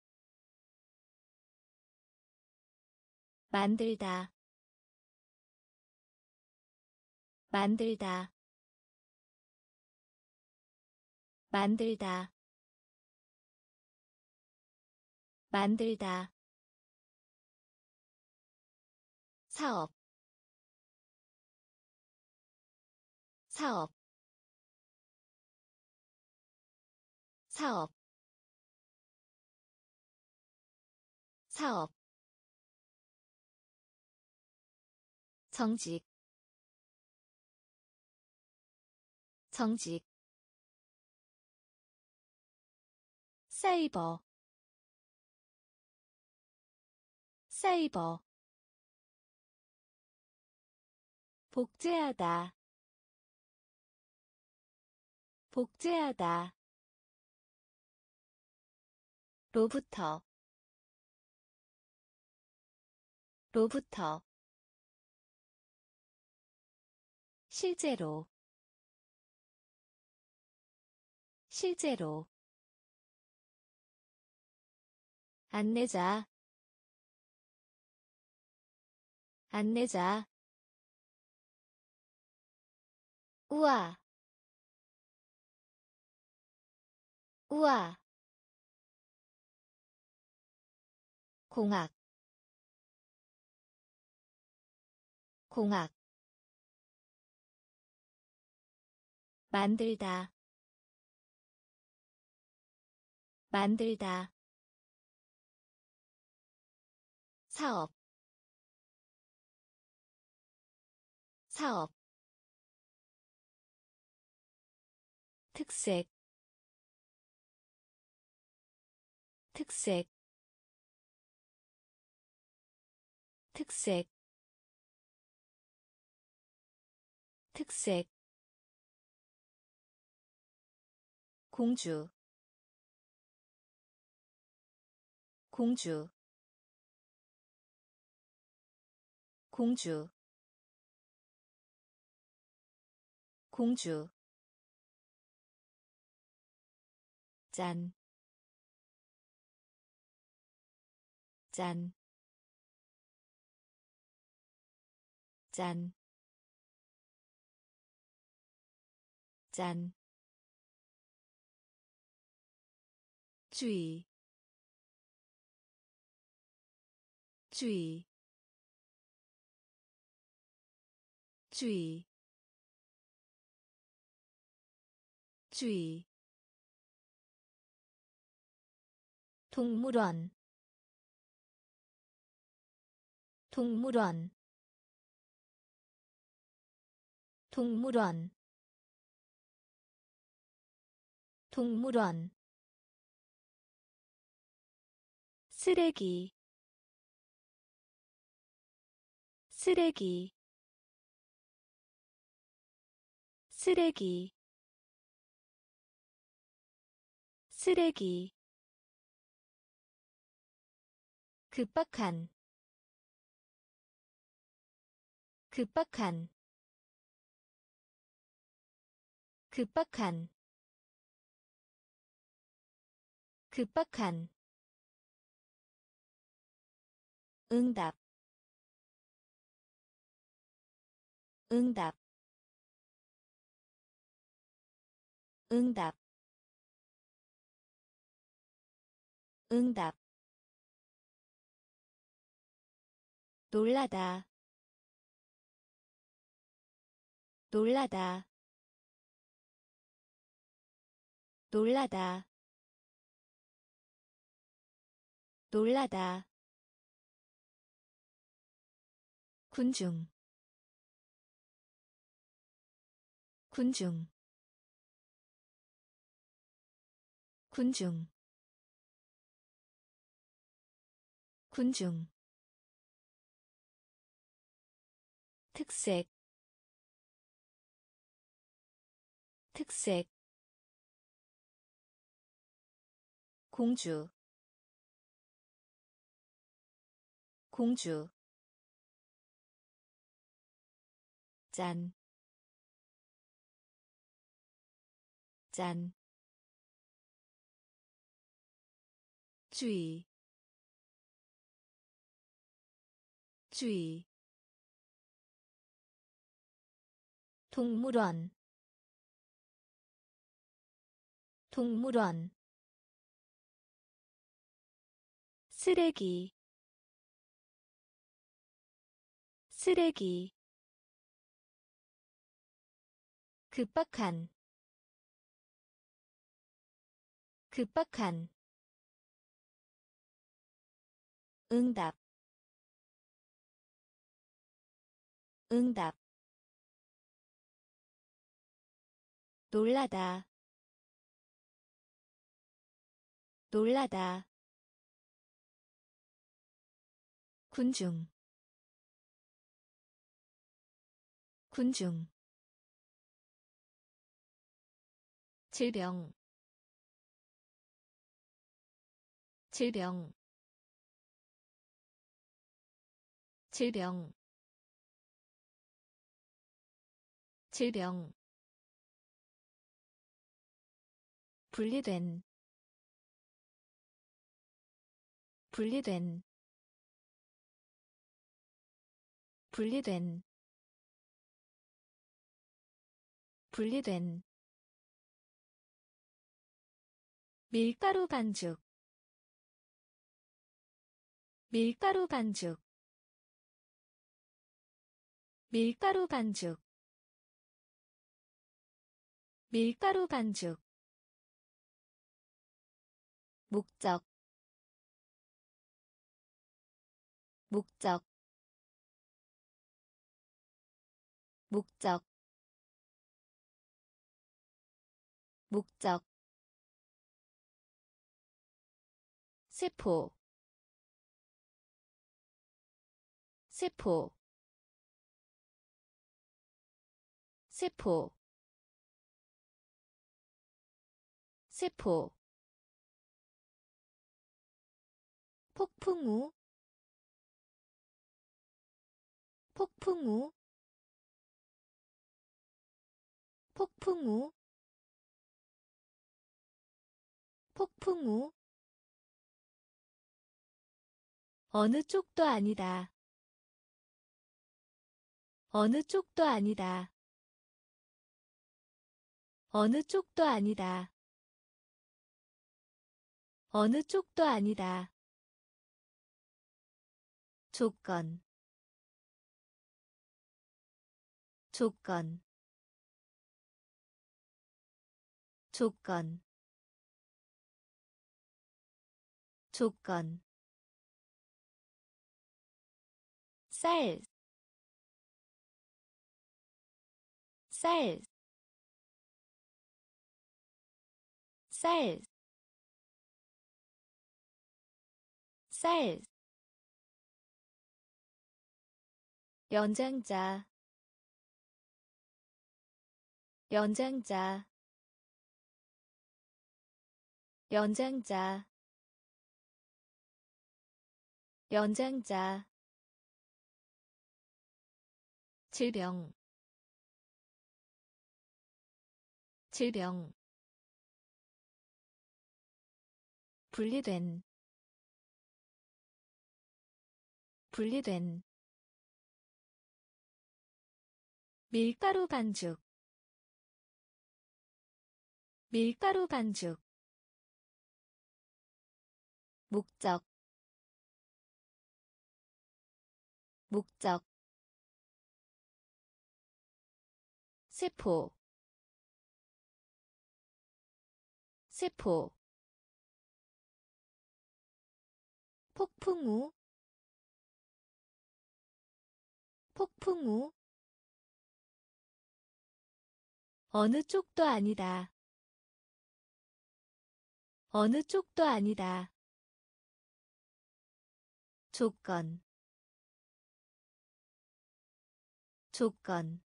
만들다. 만들다. 만들다. 만들다. 사업. 사업. 사업. 사업 정직 정직 사이버 사이버 복제하다 복제하다 로부터 로부터 실제로 실제로 안내자 안내자 우와 우와 공학 공학 만들다. 만들다. 사업. 사업. 특색. 특색. 특색. 특색 공주 공주 공주 공주 짠, 짠, 짠, 짠. 주의, 주의, 주의, 주의. 동물원 동물원 동물원 동물원 쓰레기. 쓰레기. 쓰레기. 쓰레기. 급박한. 급박한. 급박한. 급박한 응답 응답 응답 응답. 놀라다 놀라다. 놀라다 놀라다 군중 군중 군중 군중. 특색 특색. 공주 공주 짠, 짠, 주의, 주의, 동물원, 동물원, 쓰레기, 쓰레기 급박한 급박한 응답 응답 놀라다 놀라다 군중 군중 질병 질병 질병 질병. 분리된 분리된 분리된 분리된 밀가루 반죽. 밀가루 반죽. 밀가루 반죽. 밀가루 반죽. 목적. 목적. 목적. 목적 세포 세포 세포 세포. 폭풍우 폭풍우 폭풍우 폭풍우 어느 쪽도 아니다. 어느 쪽도 아니다. 어느 쪽도 아니다. 어느 쪽도 아니다. 조건 조건 조건 조건 쌀, 쌀, 쌀, 쌀, 연장자, 연장자, 연장자, 연장자 질병 질병 분리된 분리된 밀가루 반죽 밀가루 반죽 목적 목적 세포 세포 폭풍우 폭풍우 어느 쪽도 아니다. 어느 쪽도 아니다. 조건 조건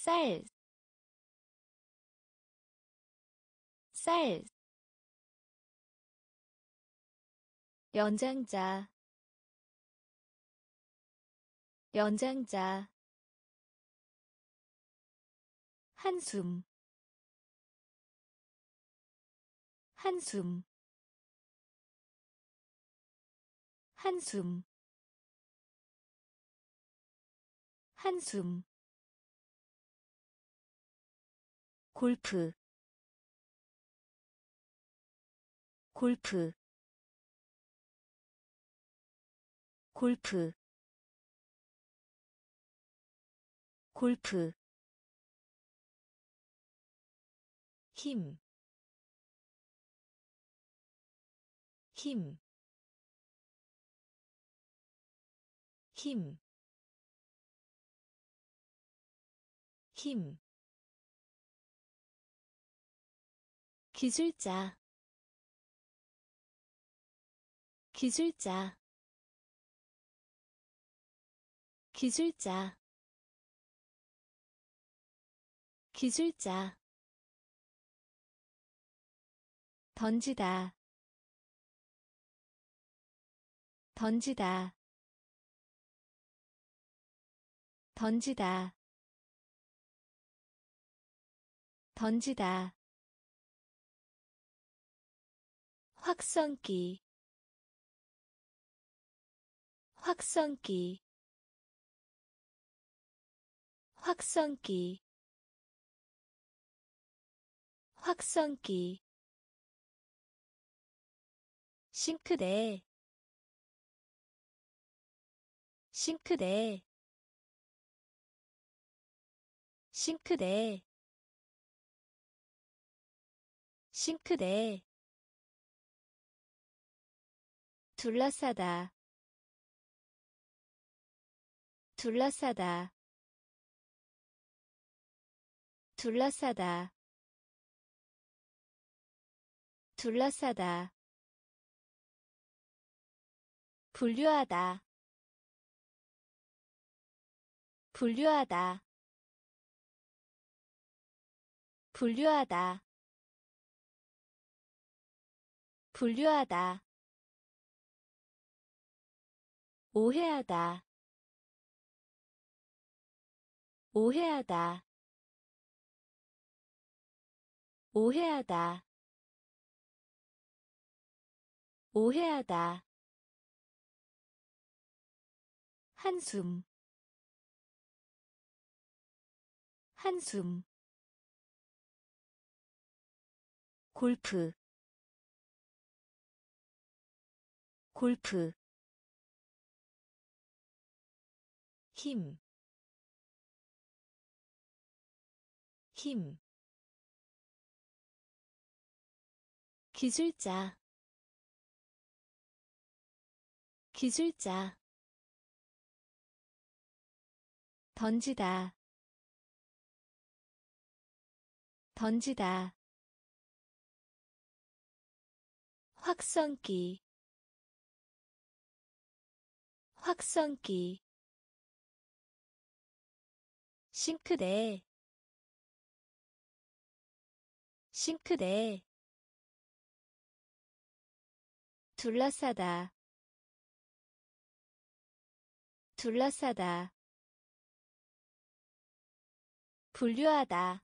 쌀, 쌀, 연장자, 연장자, 한숨, 한숨, 한숨, 한숨 골프 골프 골프 골프 힘, 힘, 힘, 힘. 기술자. 기술자. 기술자. 기술자. 던지다. 던지다. 던지다. 던지다 확성기. 확성기. 확성기. 확성기. 싱크대 싱크대 싱크대 싱크대 둘러싸다. 둘러싸다. 둘러싸다. 둘러싸다. 분류하다. 분류하다. 분류하다. 분류하다 오해하다. 오해하다. 오해하다. 오해하다. 한숨. 한숨. 골프. 골프 힘, 힘. 기술자, 기술자. 던지다, 던지다. 확성기, 확성기. 싱크대. 싱크대. 둘러싸다. 둘러싸다. 분류하다.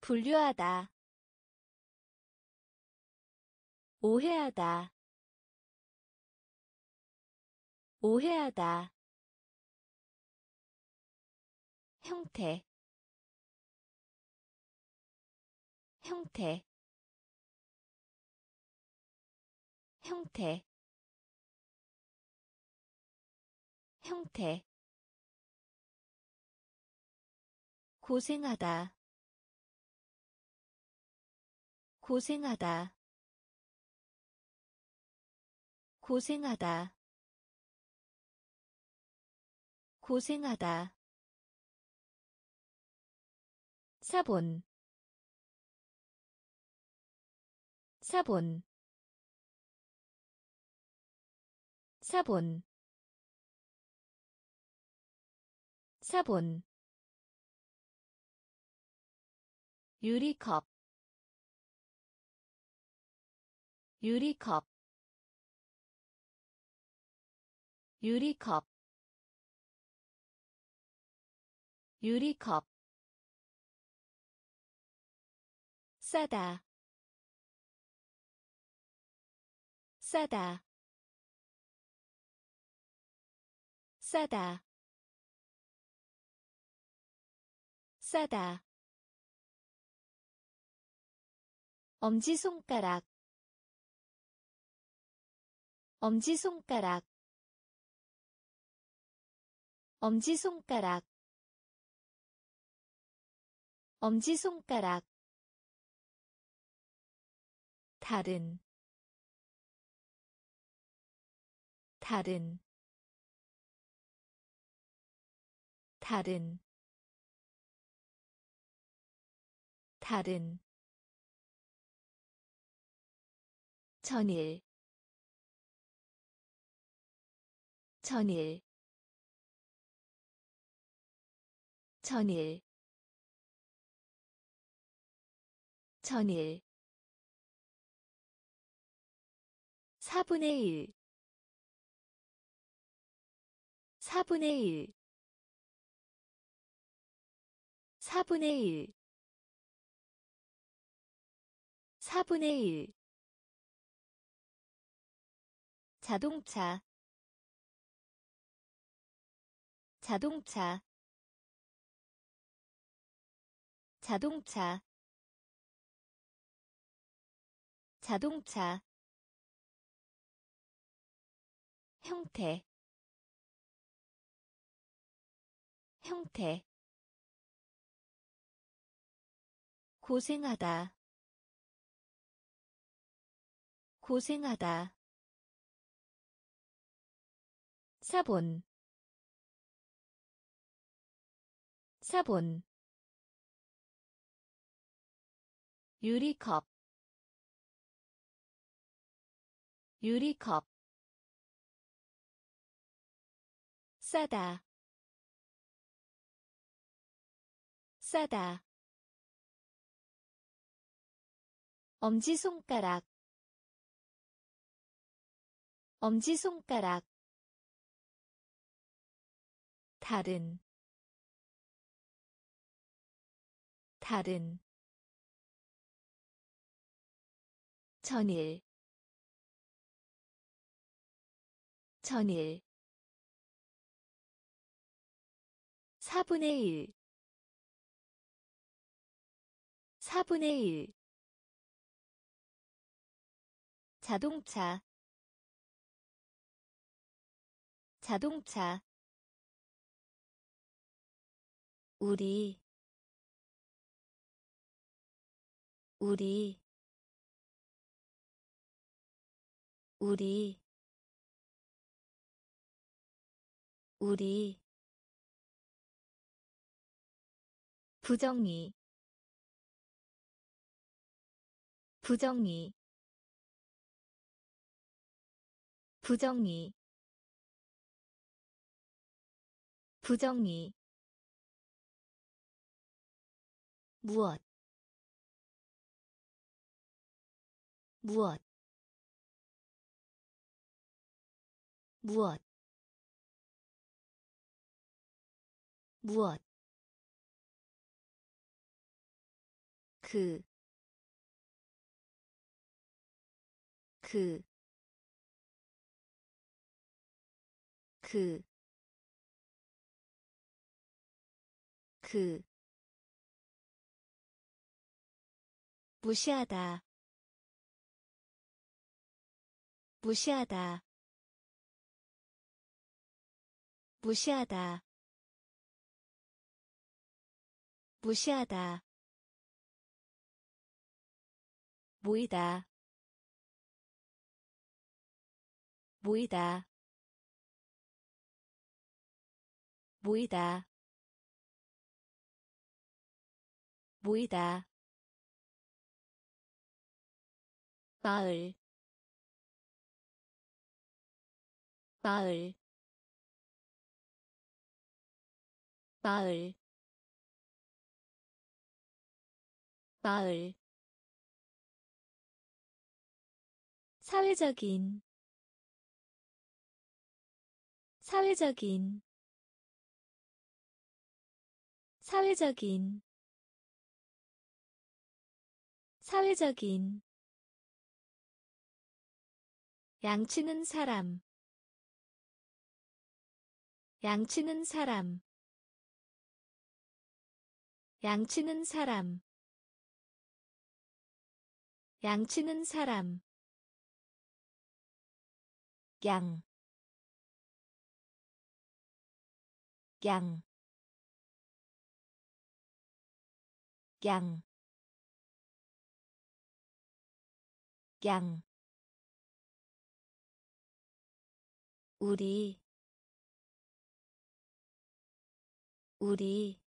분류하다. 오해하다. 오해하다 형태 형태 형태 형태. 고생하다 고생하다 고생하다 고생하다 사본. 사본. 사본. 사본. 유리컵. 유리컵. 유리컵. 유리컵 싸다. 싸다. 싸다. 싸다. 엄지손가락. 엄지손가락. 엄지손가락. 엄지손가락 다른 다른 다른 다른. 전일 전일. 전일. 전일 4분의 1 4분의 1 4분의 1 4분의 1 자동차. 자동차. 자동차. 자동차 형태 형태 고생하다 고생하다 사본 사본 유리컵 유리컵 싸다. 싸다. 엄지손가락. 엄지손가락. 다른. 다른. 전일. 전일 4분의 1 4분의 1 자동차. 자동차. 우리. 우리. 우리. 우리 부정이 부정이 부정이 부정이 무엇? 무엇? 무엇? 무엇 그, 그, 그, 그. 무시하다. 무시하다. 무시하다. 무시하다 모이다. 모이다. 모이다. 모이다. 마을. 마을. 마을. 마을 사회적인 사회적인 사회적인 사회적인. 양치는 사람 양치는 사람 양치는 사람 양치는 사람 양, 양, 양, 양, 우리, 우리,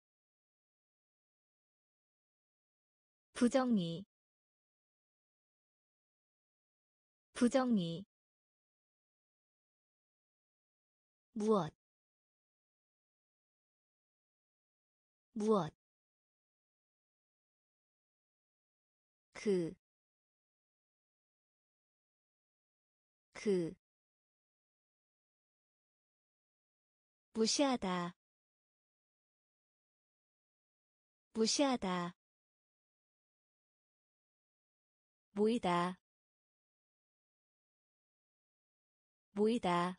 부정이 부정이 무엇? 무엇? 그, 그, 무시하다, 무시하다, 모이다, 모이다,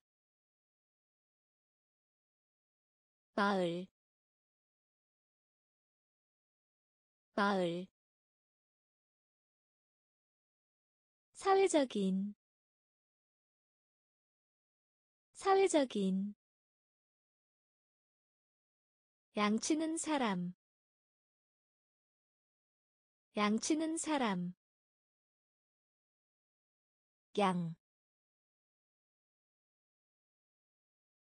마을. 마을. 사회적인. 사회적인. 양치는 사람. 양치는 사람. 양,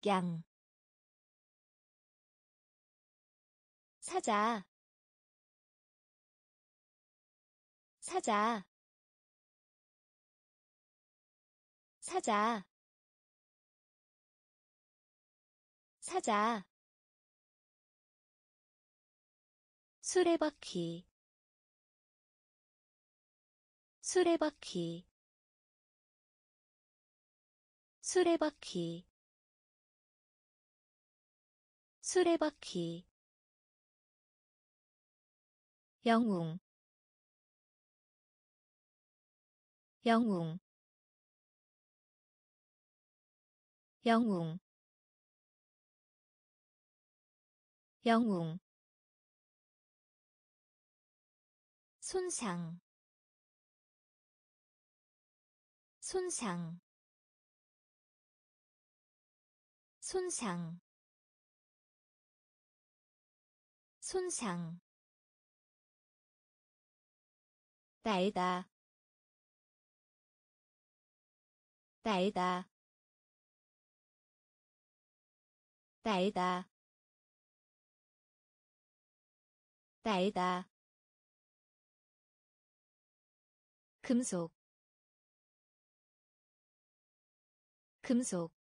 양, 사자. 사자. 사자. 사자. 수레바퀴. 수레바퀴. 수레바퀴. 수레바퀴 영웅. 영웅. 영웅. 영웅. 손상. 손상. 손상. 손상 날다. 날다. 날다. 날다. 금속. 금속.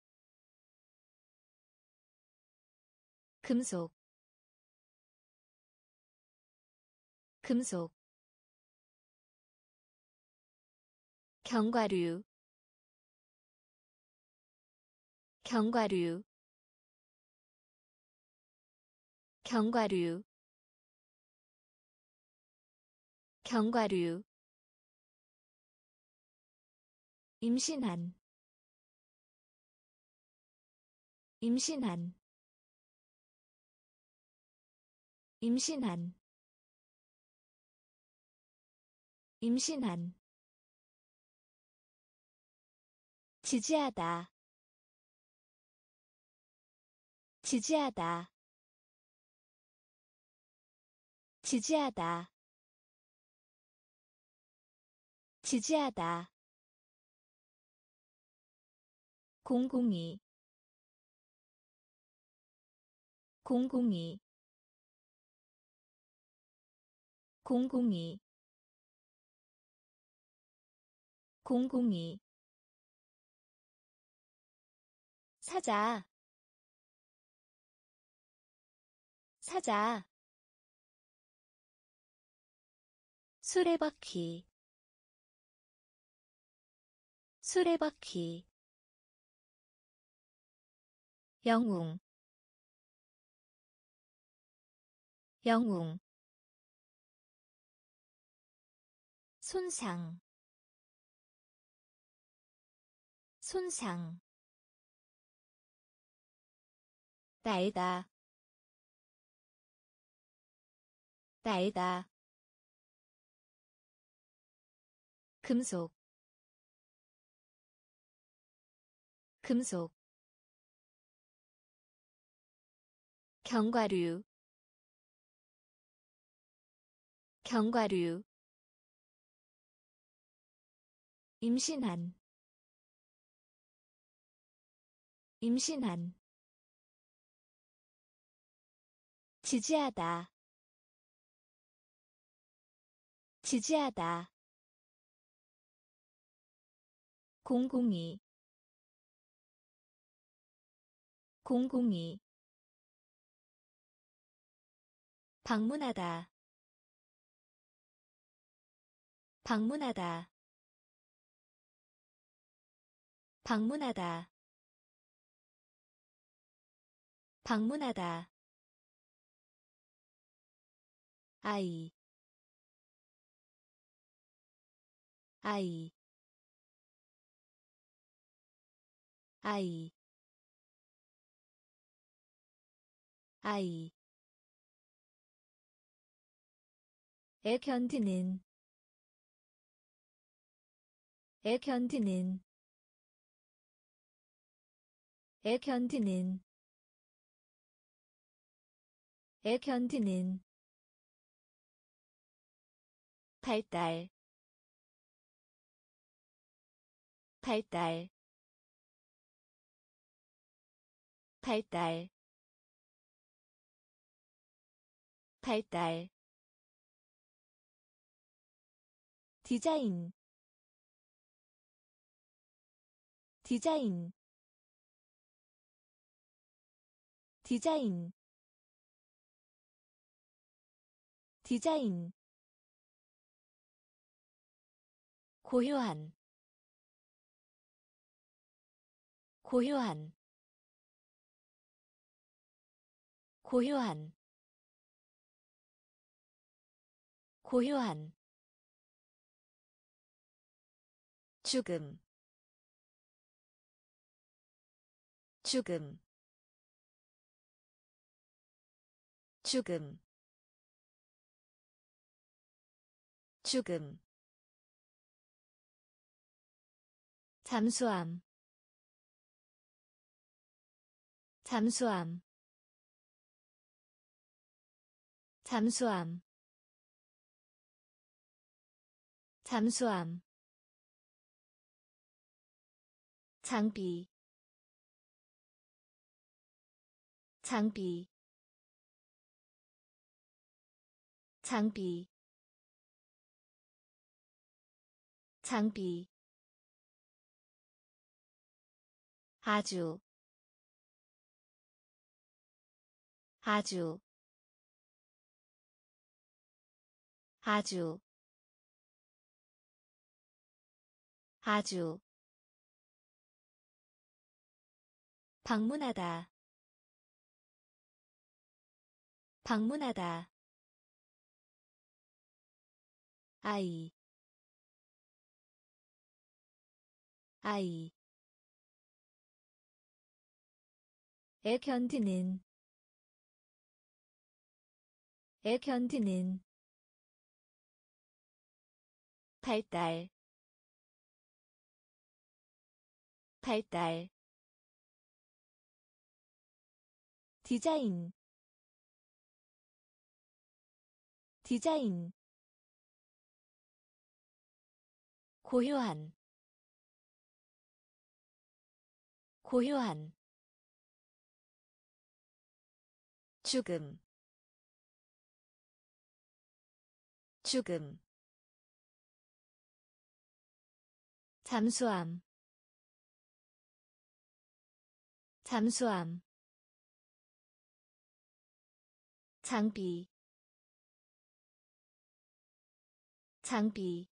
금속. 금속 견과류 견과류 견과류 견과류. 임신한 임신한. 임신한. 임신한 지지하다. 지지하다. 지지하다. 지지하다. 공공이. 공공이. 공공이. 공공이 사자. 사자. 수레바퀴. 수레바퀴. 영웅. 영웅. 손상. 손상 날다. 날다. 금속. 금속. 견과류. 견과류. 임신한. 임신한 지지하다. 지지하다. 공공이. 공공이. 방문하다. 방문하다. 방문하다. 방문하다 아이. 아이. 아이. 아이. 애 견디는. 애 견디는. 애 견디는. 애 견디는 발달 발달 발달 발달 디자인. 디자인. 디자인. 디자인 고요한 고요한 고요한 고요한. 죽음 죽음. 죽음 죽음 잠수함. 잠수함. 잠수함. 잠수함. 장비. 장비. 장비. 장비 아주 아주 아주 아주. 방문하다 방문하다. 아이 아이 애 견디는. 에 견디는. 발달. 발달. 디자인. 디자인. 고요한. 고요한 죽음. 죽음. 잠수함. 잠수함. 장비. 장비.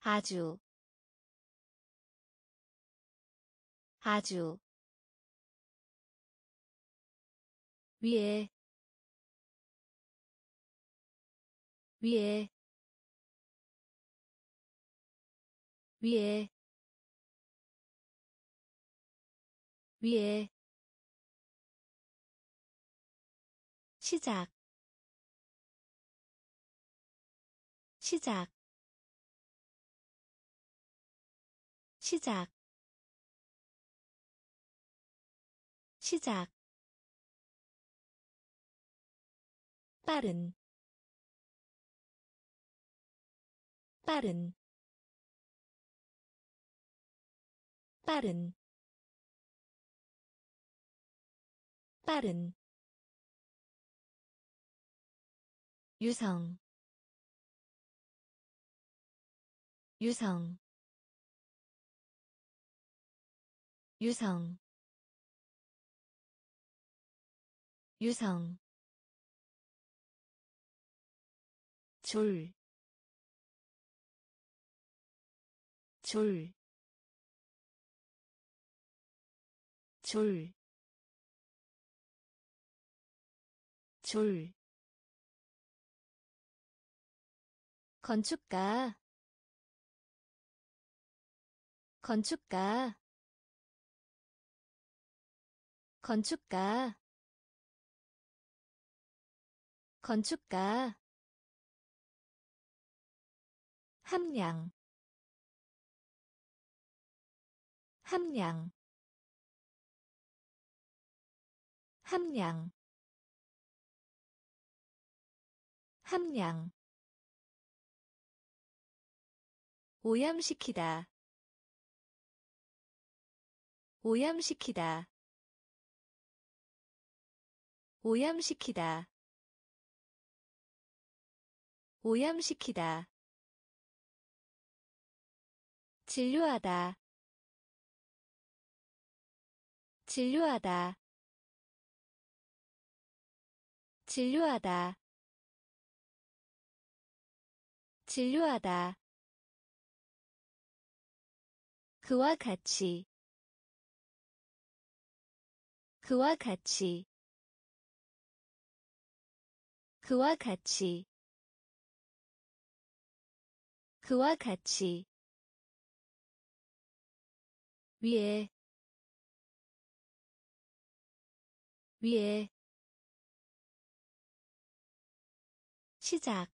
아주. 아주 위에 위에 위에 위에. 시작. 시작. 시작. 시작 빠른 빠른 빠른 빠른. 유성 유성 유성 유성 졸, 졸, 졸, 졸. 건축가 건축가 건축가 건축가 함량 함량 함량 함량. 오염시키다 오염시키다 오염시키다 오염시키다 진료하다. 진료하다. 진료하다. 진료하다. 그와 같이. 그와 같이. 그와 같이. 그와 같이 위에 위에. 시작.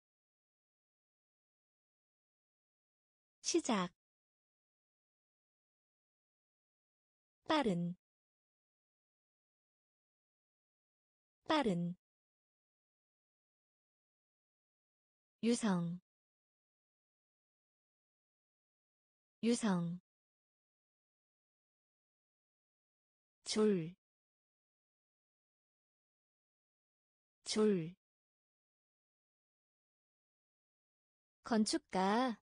시작. 빠른. 빠른. 유성. 유성 졸, 졸. 건축가,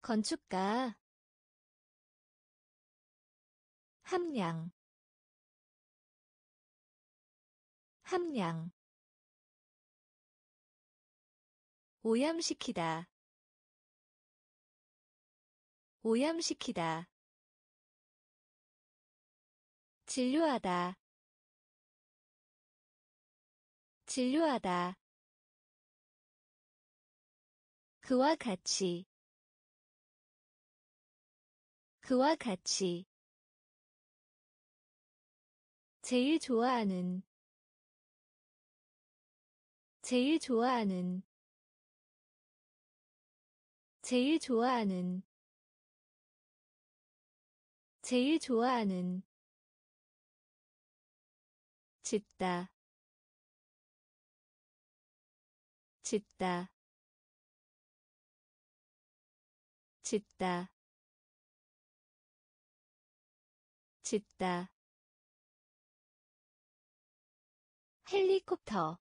건축가. 함량, 함량. 오염시키다, 오염시키다. 진료하다. 진료하다. 그와 같이. 그와 같이. 제일 좋아하는. 제일 좋아하는. 제일 좋아하는. 제일 좋아하는 짓다. 짓다. 짓다. 짓다. 헬리콥터.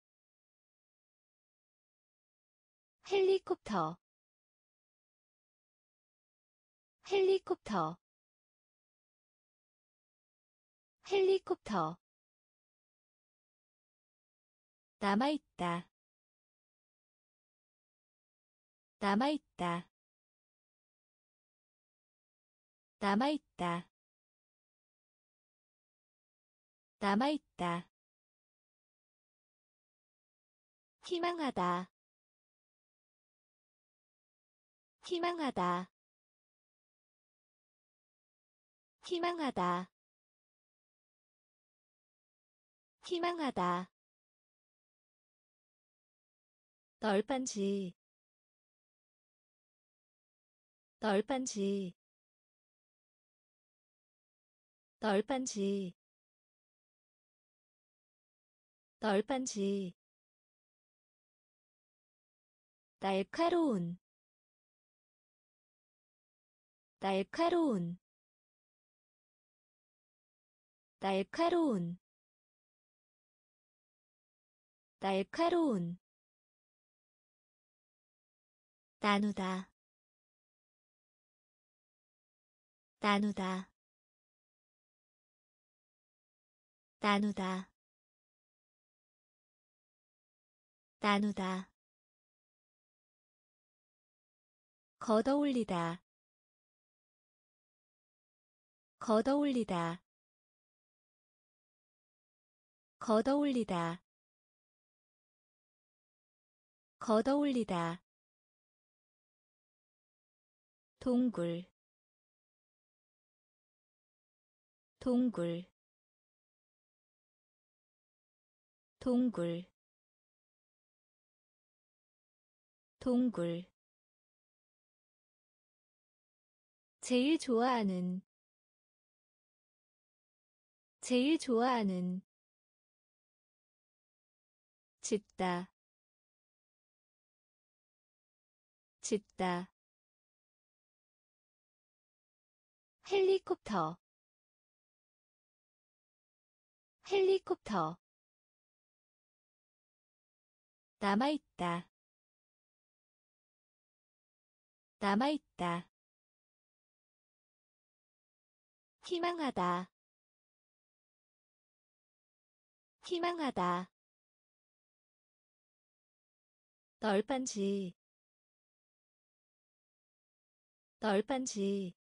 헬리콥터. 헬리콥터. 헬리콥터 남아있다. 남아있다. 남아있다. 남아있다. 희망하다. 희망하다. 희망하다. 희망하다 널빤지 널빤지 널빤지 널빤지. 날카로운 날카로운 날카로운 날카로운 나누다. 나누다. 나누다. 나누다. 걷어올리다. 걷어올리다. 걷어올리다. 걷어올리다 동굴 동굴 동굴 동굴. 제일 좋아하는 제일 좋아하는 짓다 짓다 헬리콥터. 헬리콥터. 남아있다. 남아있다. 희망하다. 희망하다. 널빤지. 널빤지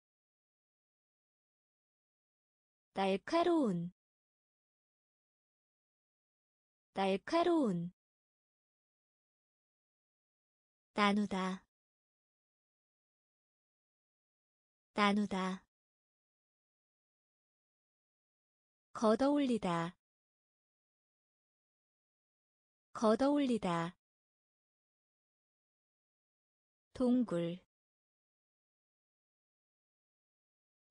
날카로운 날카로운 나누다 나누다 걷어올리다 걷어올리다 동굴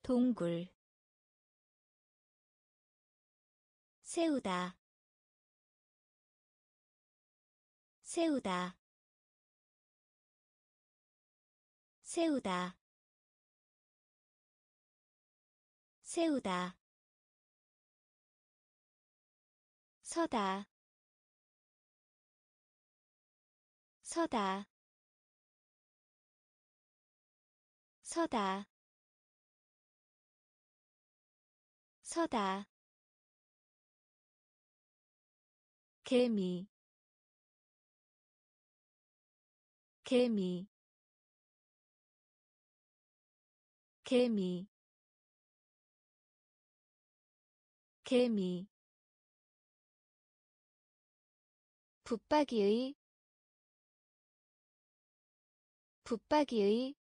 동굴 세우다. 세우다. 세우다. 세우다. 서다. 서다. 서다. 서다 개미 개미 개미 개미. 붙박이의 붙박이의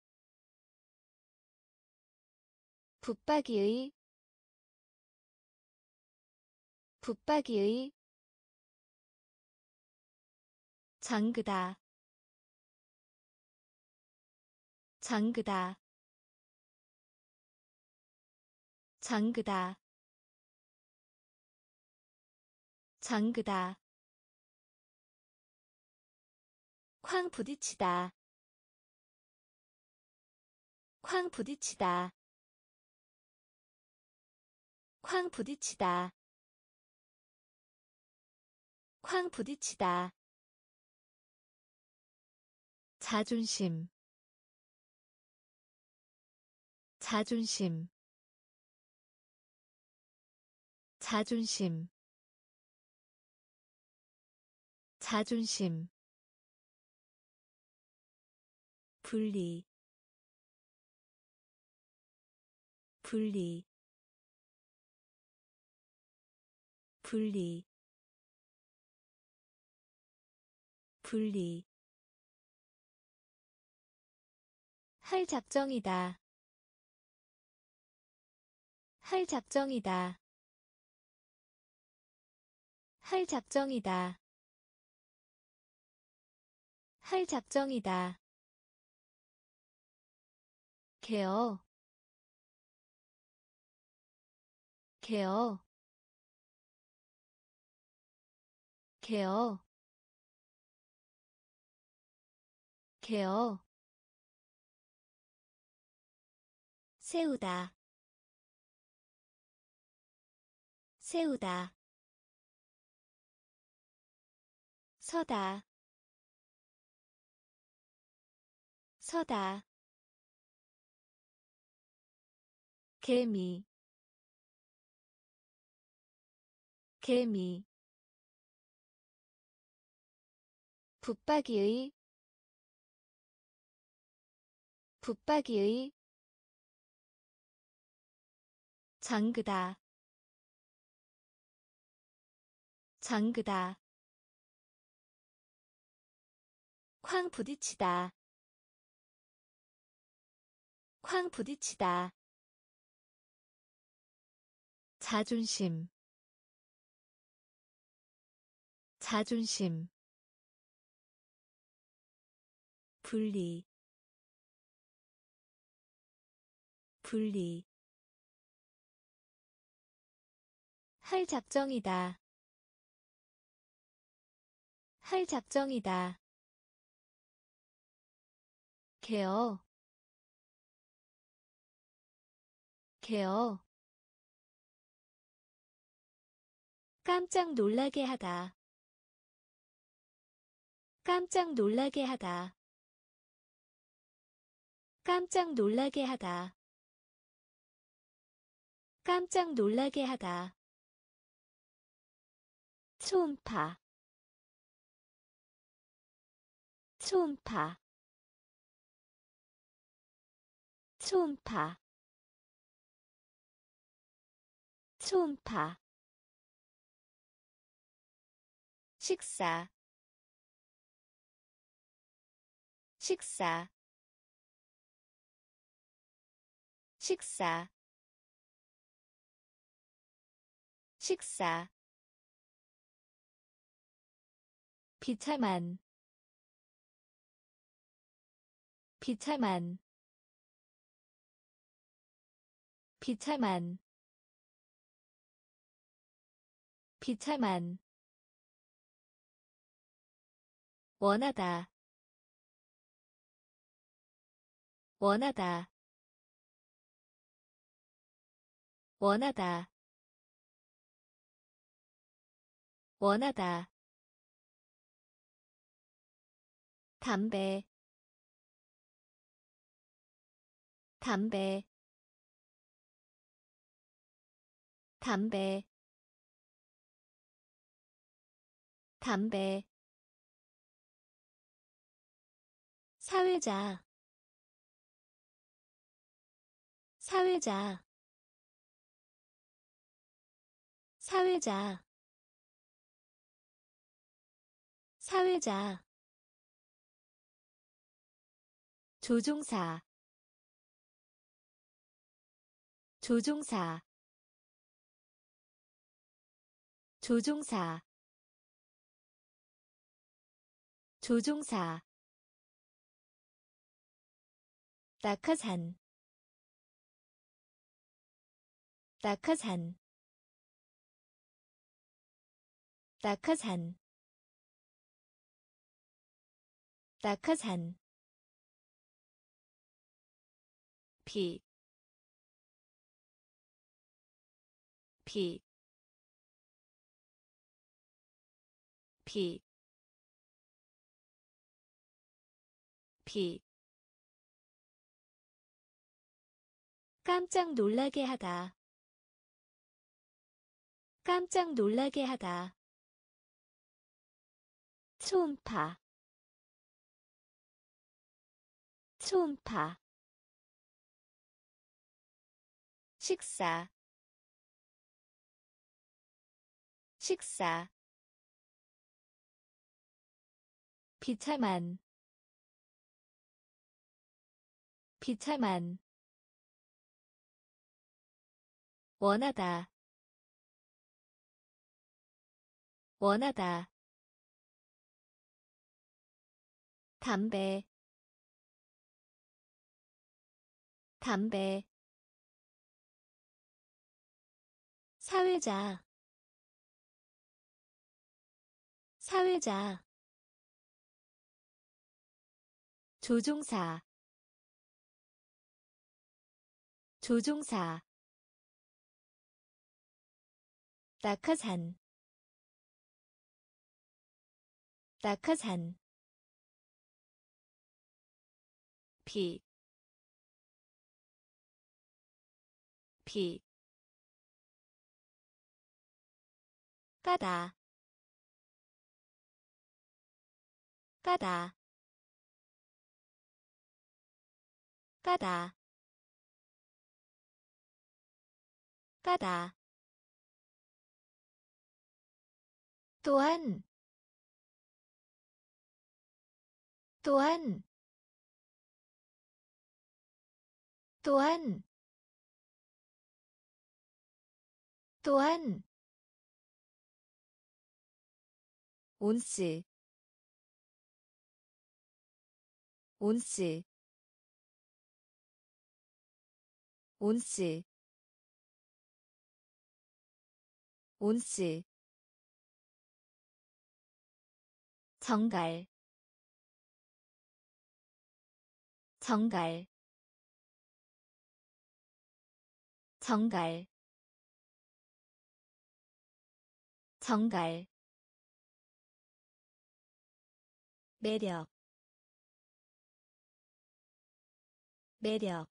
붙박이의 붙박이의 장그다. 장그다. 장그다. 장그다. 쾅 부딪히다. 쾅 부딪히다. 쾅 부딪히다. 쾅 부딪히다 자존심 자존심 자존심 자존심 분리 분리 분리 분리 할 작정이다. 할 작정이다. 할 작정이다. 할 작정이다. 개어. 개어. 개어. 개어 세우다. 세우다. 서다. 서다. 개미. 개미. 붙박이의. 붙박이의 장그다. 장그다. 쾅 부딪히다. 쾅 부딪히다. 자존심. 자존심. 분리. 분리 할 작정이다. 할 작정이다. 개어. 개어. 깜짝 놀라게 하다. 깜짝 놀라게 하다. 깜짝 놀라게 하다. 깜짝 놀라게 하다 초음파. 초음파. 초음파. 초음파. 식사. 식사. 식사. 식사 비참한 비참한 비참한 비참한. 원하다 원하다. 원하다 원하다 담배 담배 담배 담배. 사회자 사회자 사회자 사회자 조종사 조종사 조종사 조종사. 낙하산 낙하산 낙하산 낙하산 비, 비, 비, 비. 깜짝 놀라게 하다. 깜짝 놀라게 하다. 초음파 초음파 식사. 식사. 비참한. 비참한. 원하다. 원하다. 담배. 담배 사회자. 사회자. 조종사. 조종사. 낙하산. 낙하산. 비, 비, 까다, 까다, 까다, 까다. 또한. 또한. 또한. 또한 온스 온스 온스 온스 정갈 정갈 정갈 정갈 매력 매력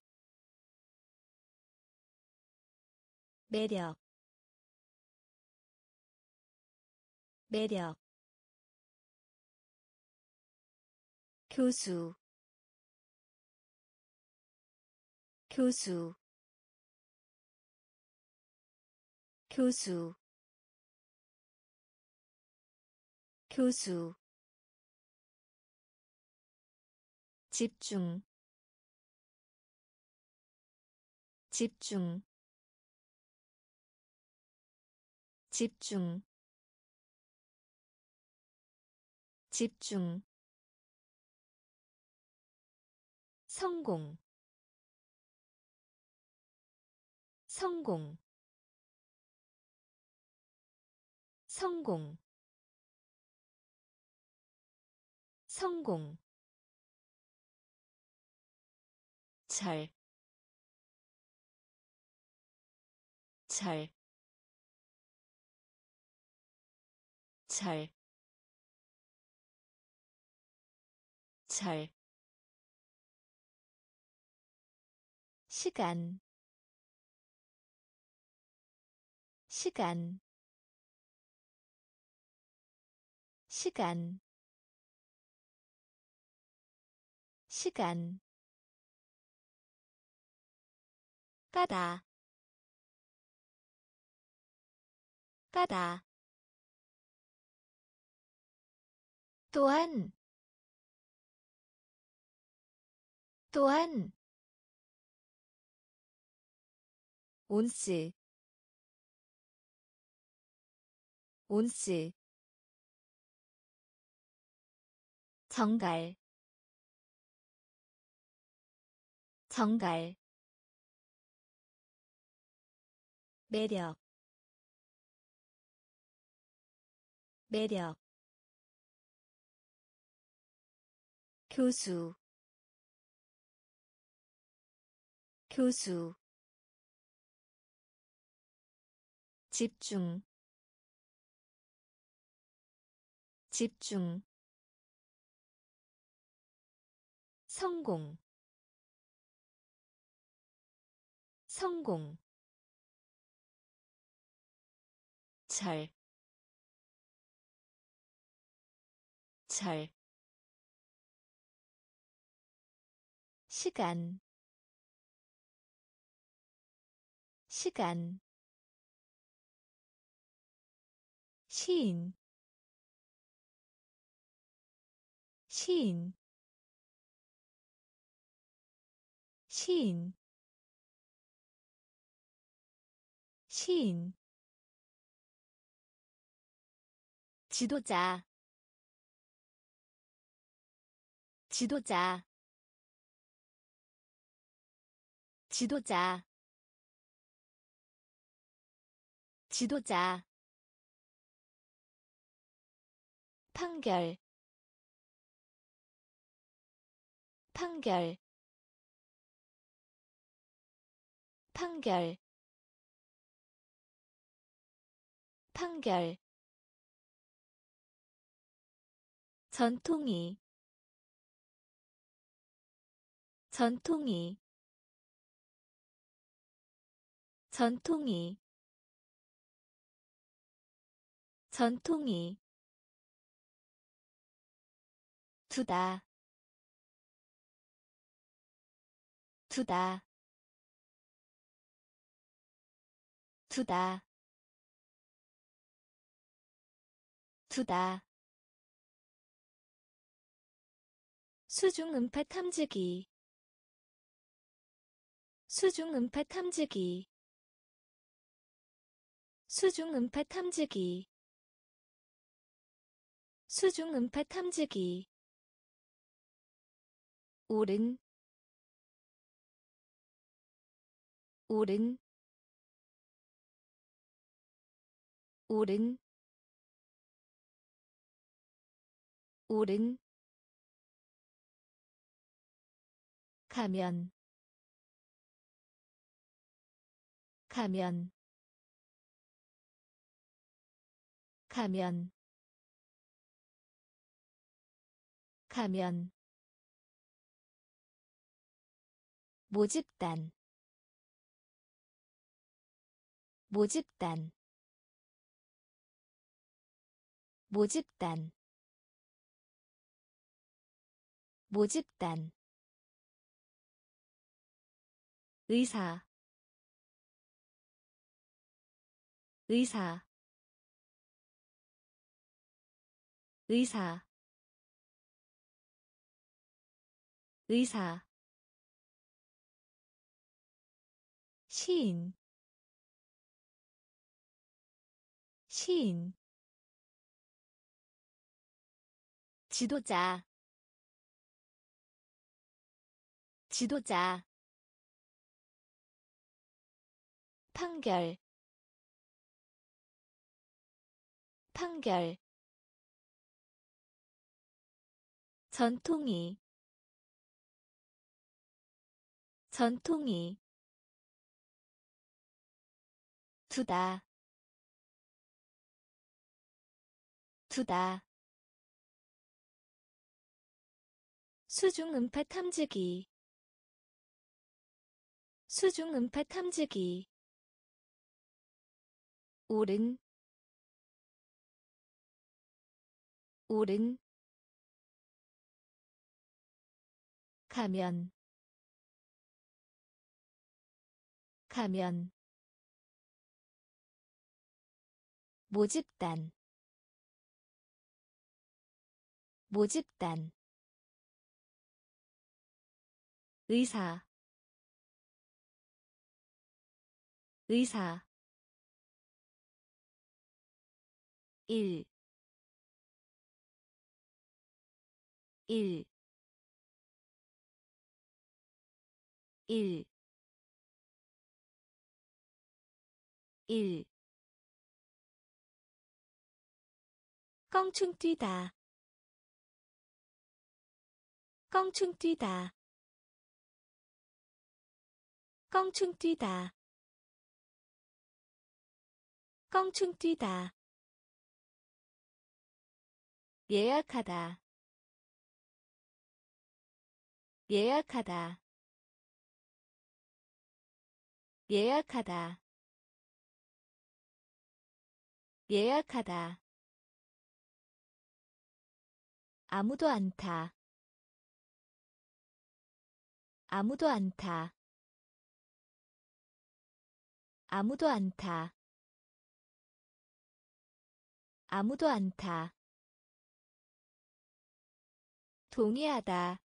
매력 매력. 교수 교수 교수 교수 집중. 집중. 집중. 집중. 성공. 성공. 성공. 성공 잘, 잘, 잘, 잘. 시간 시간. 시간. 시간 까다. 까다. 또한. 또한. 온스 온스 정갈. 정갈 매력 매력. 교수 교수. 집중 집중. 성공 성공 잘, 잘, 시간, 시간, 시인, 시인, 시인, 시인 지도자 지도자 지도자 지도자. 판결 판결. 판결 판결 전통이 전통이 전통이 전통이. 두다 두다. 두다 두다 수중 음파 탐지기. 수중 음파 탐지기. 수중 음파 탐지기. 수중 음파 탐지기. 오른. 오른. 오른. 오른 가면. 가면. 가면. 가면. 모집단. 모집단. 모집단. 모집단 의사 의사 의사 의사. 시인 시인. 지도자 지도자 판결. 판결. 전통이. 전통이. 두다. 두다. 수중 음파 탐지기. 수중 음파 탐지기 오른 오른. 가면 가면. 모집단 모집단. 의사 의사 일, 일, 일, 일. 껑충 뛰다. 껑충 뛰다. 껑충 뛰다. 껑충 뛰다 예약하다. 예약하다. 예약하다. 예약하다. 아무도 안타. 아무도 안타. 아무도 안타. 아무도 안타 동의하다.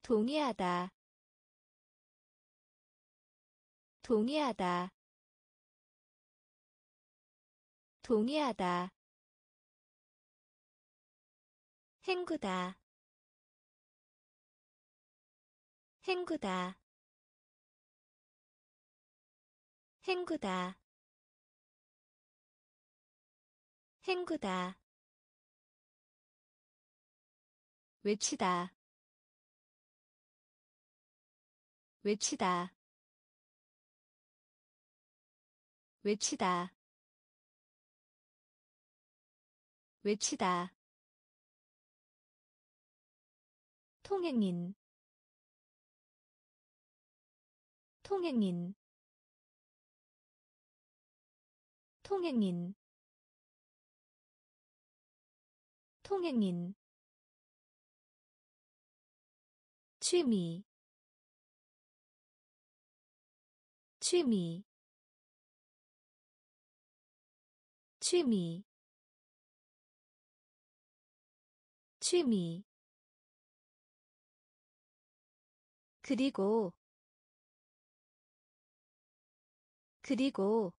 동의하다. 동의하다. 동의하다. 헹구다. 헹구다. 헹구다. 헹구다 외치다. 외치다. 외치다. 외치다. 통행인. 통행인. 통행인. 통행인 취미. 취미. 취미. 취미. 그리고. 그리고.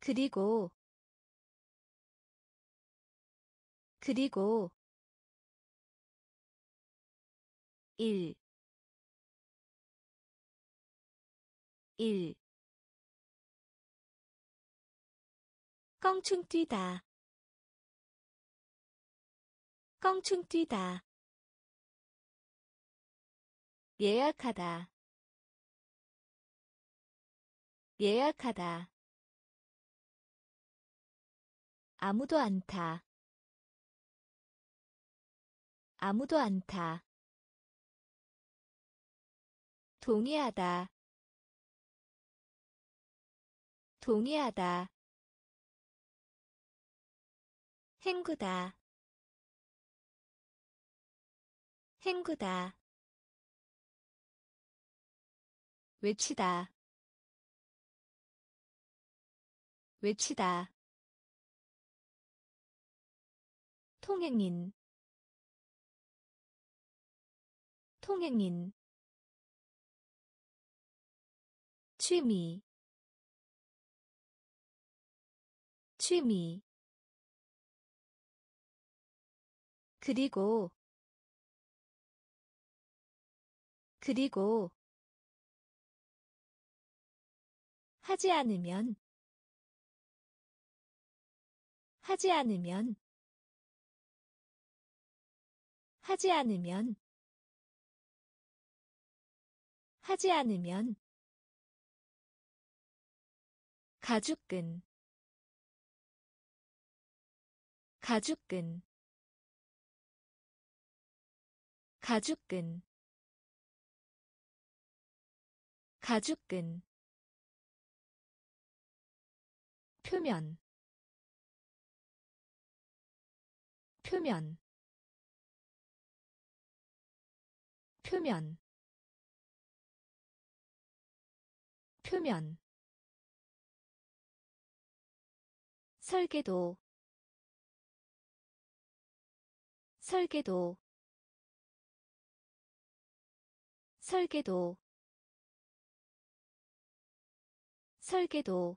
그리고. 그리고 1 1 껑충 뛰다. 껑충 뛰다. 예약하다. 예약하다. 아무도 안 타. 아무도 안 타 동의하다. 동의하다. 헹구다. 헹구다. 외치다. 외치다. 통행인. 통행인 취미. 취미. 그리고. 그리고. 하지 않으면. 하지 않으면. 하지 않으면. 하지 않으면 가죽끈. 가죽끈. 가죽끈. 가죽끈. 표면. 표면. 표면. 표면 설계도 설계도 설계도 설계도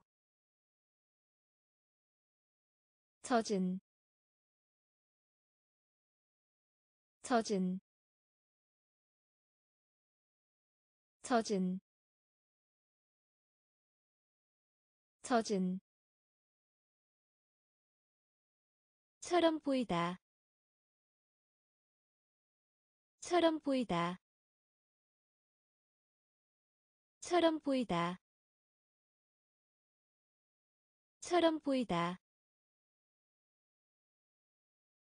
젖은 젖은 젖은 젖은 처럼 보이다. 처럼 보이다. 처럼 보이다. 처럼 보이다.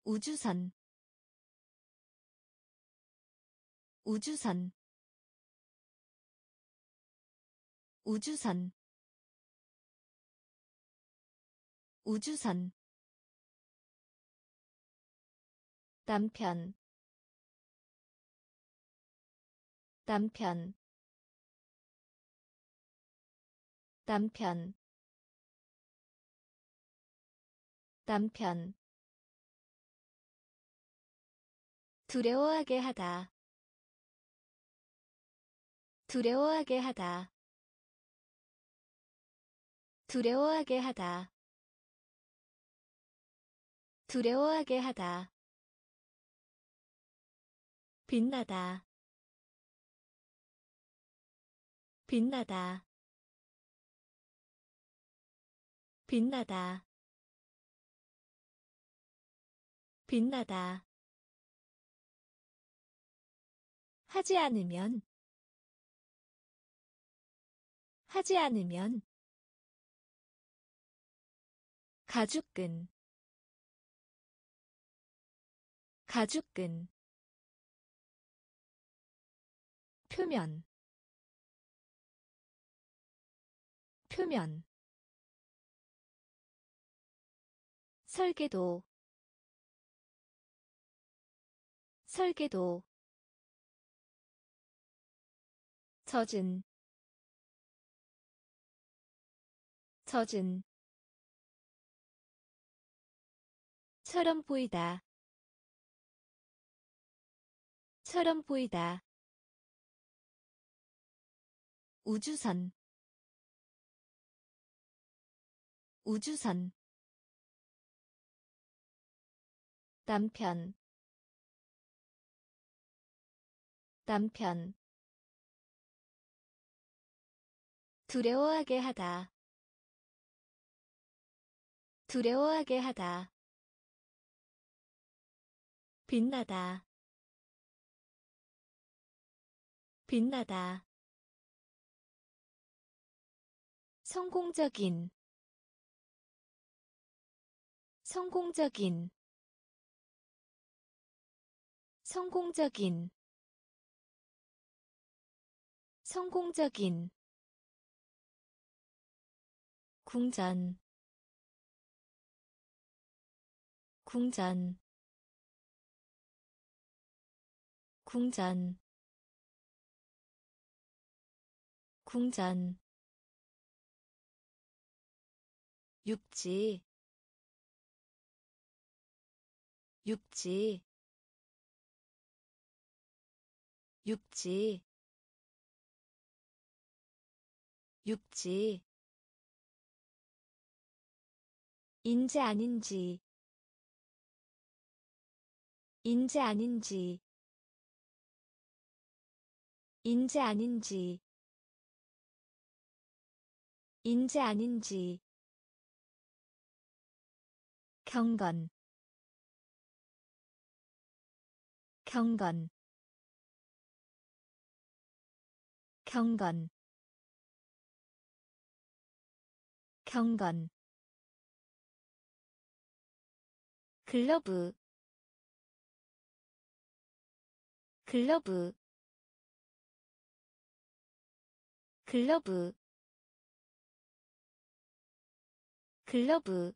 우주선. 우주선. 우주선. 우주선 남편. 남편. 남편. 남편. 두려워하게 하다. 두려워하게 하다. 두려워하게 하다. 두려워하게 하다 빛나다. 빛나다. 빛나다. 빛나다. 하지 않으면. 하지 않으면. 가죽끈. 가죽끈 표면 표면 설계도 설계도 젖은 젖은 처럼 보이다 처럼 보이다 우주선. 우주선. 남편. 남편. 두려워하게 하다. 두려워하게 하다. 빛나다. 빛나다 성공적인 성공적인 성공적인 성공적인. 궁전 궁전. 궁전. 궁전 육지 육지 육지 육지. 인재 아닌지 인재 아닌지 인재 아닌지 인재 아닌지 경건. 경건. 경건. 경건. 글러브. 글러브. 글러브. 글러브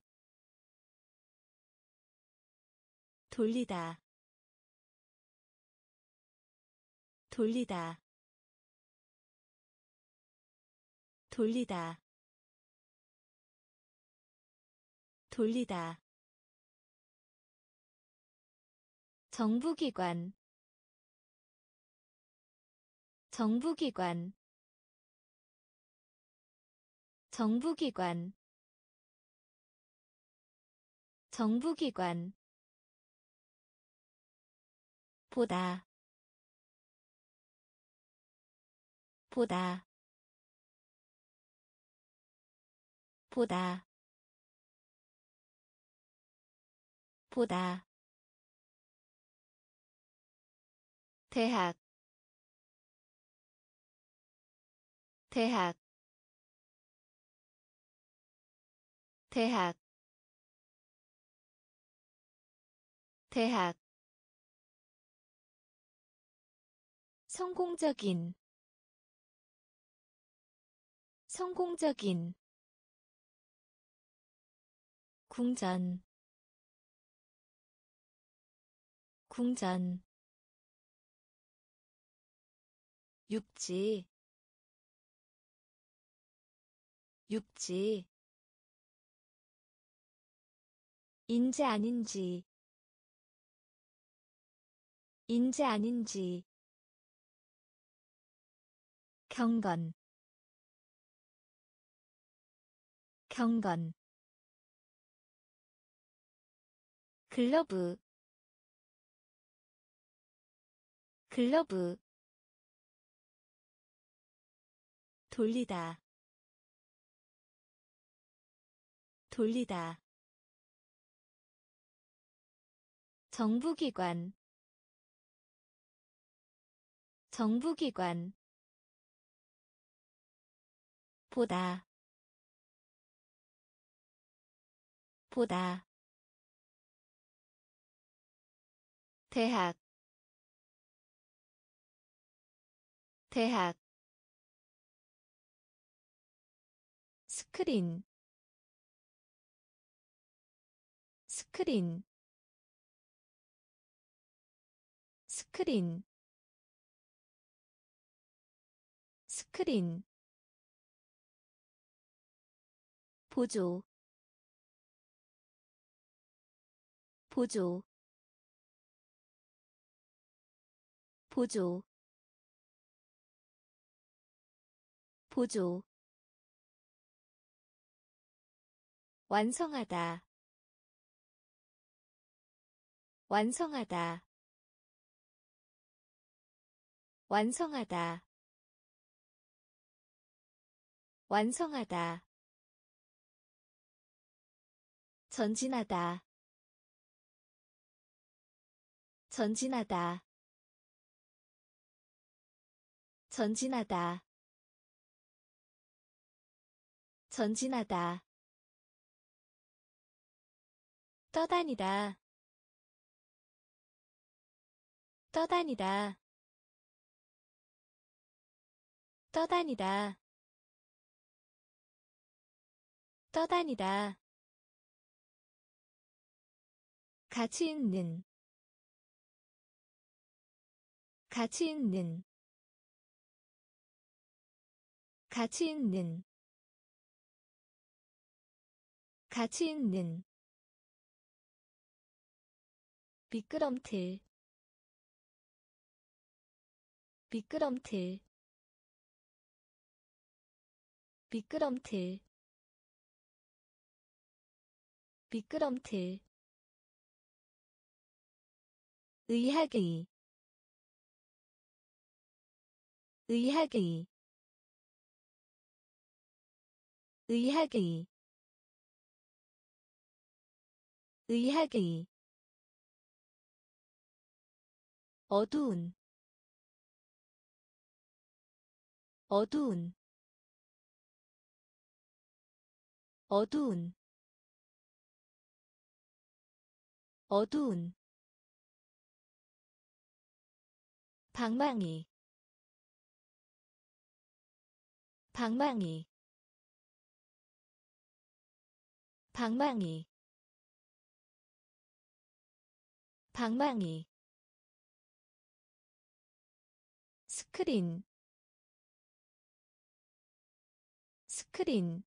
돌리다. 돌리다. 돌리다. 돌리다. 정부기관. 정부기관. 정부기관. 정부기관 보다. 보다. 보다. 보다. 대학. 대학. 대학. 대학 성공적인 성공적인 궁전 궁전 육지 육지 인재 아닌지 인재 아닌지 경건. 경건. 글러브. 글러브. 돌리다. 돌리다. 정부기관. 정부기관 보다. 보다. 대학. 대학. 스크린. 스크린. 스크린. 스크린 보조 보조 보조 보조. 완성하다 완성하다 완성하다 완성하다 전진하다. 전진하다. 전진하다. 전진하다. 떠다니다. 떠다니다. 떠다니다. 떠다니다 가치 있는 가치 있는 가치 있는 가치 있는 미끄럼틀 미끄럼틀 미끄럼틀 미끄럼틀 의학의 의학의 의학의 의학의. 어두운 어두운 어두운 어두운 방망이. 방망이. 방망이. 방망이. 스크린. 스크린.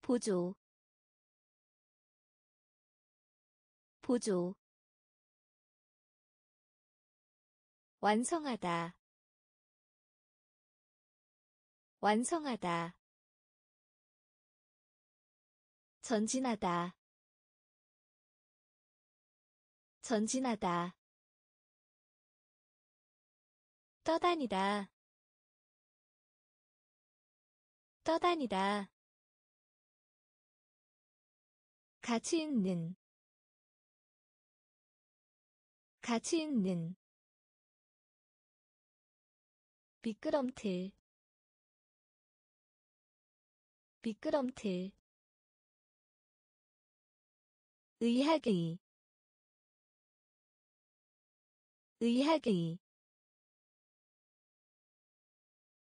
보조. 보조 완성하다. 완성하다. 전진하다. 전진하다. 떠다니다. 떠다니다. 가치 있는. 가치 있는 미끄럼틀. 미끄럼틀. 의학의. 의학의.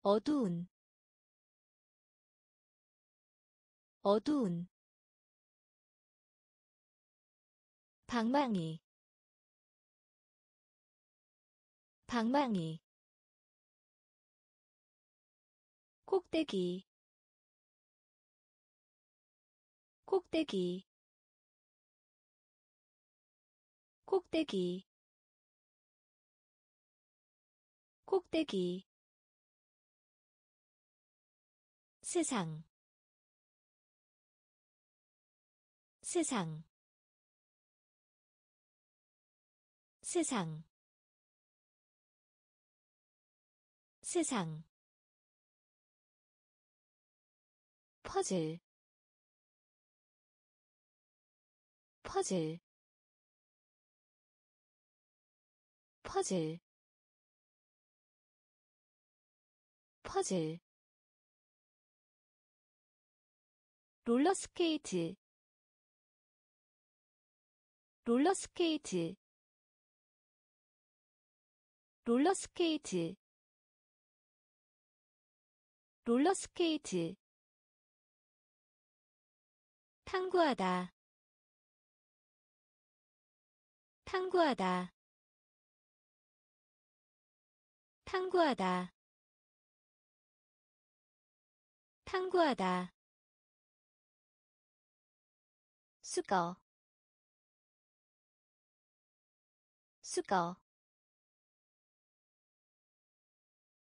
어두운. 어두운. 방망이. 방망이 꼭대기 꼭대기 꼭대기 꼭대기. 세상 세상 세상 세상 퍼즐 퍼즐 퍼즐 퍼즐. 롤러스케이트 롤러스케이트 롤러스케이트 롤러스케이트 탐구하다. 탐구하다. 탐구하다. 탐구하다. 수거. 수거.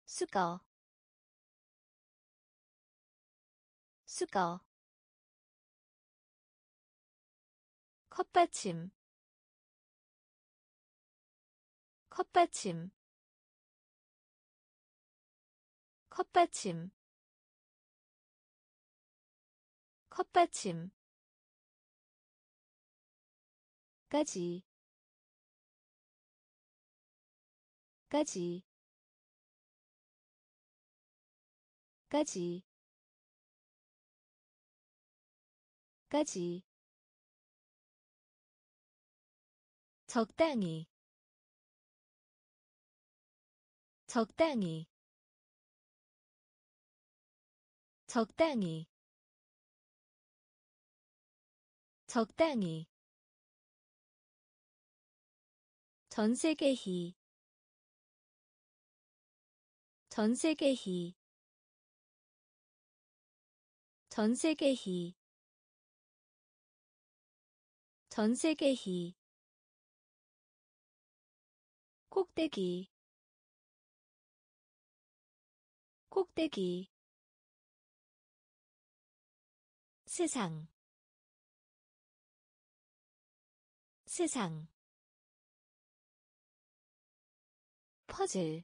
수거. 수거 컵받침. 컵받침. 컵받침. 컵받침. 까지. 까지. 까지. 까지 적당히. 적당히. 적당히. 적당히. 전세계희 전세계희 전세계희 전세계희 꼭대기 꼭대기 세상 세상 퍼즐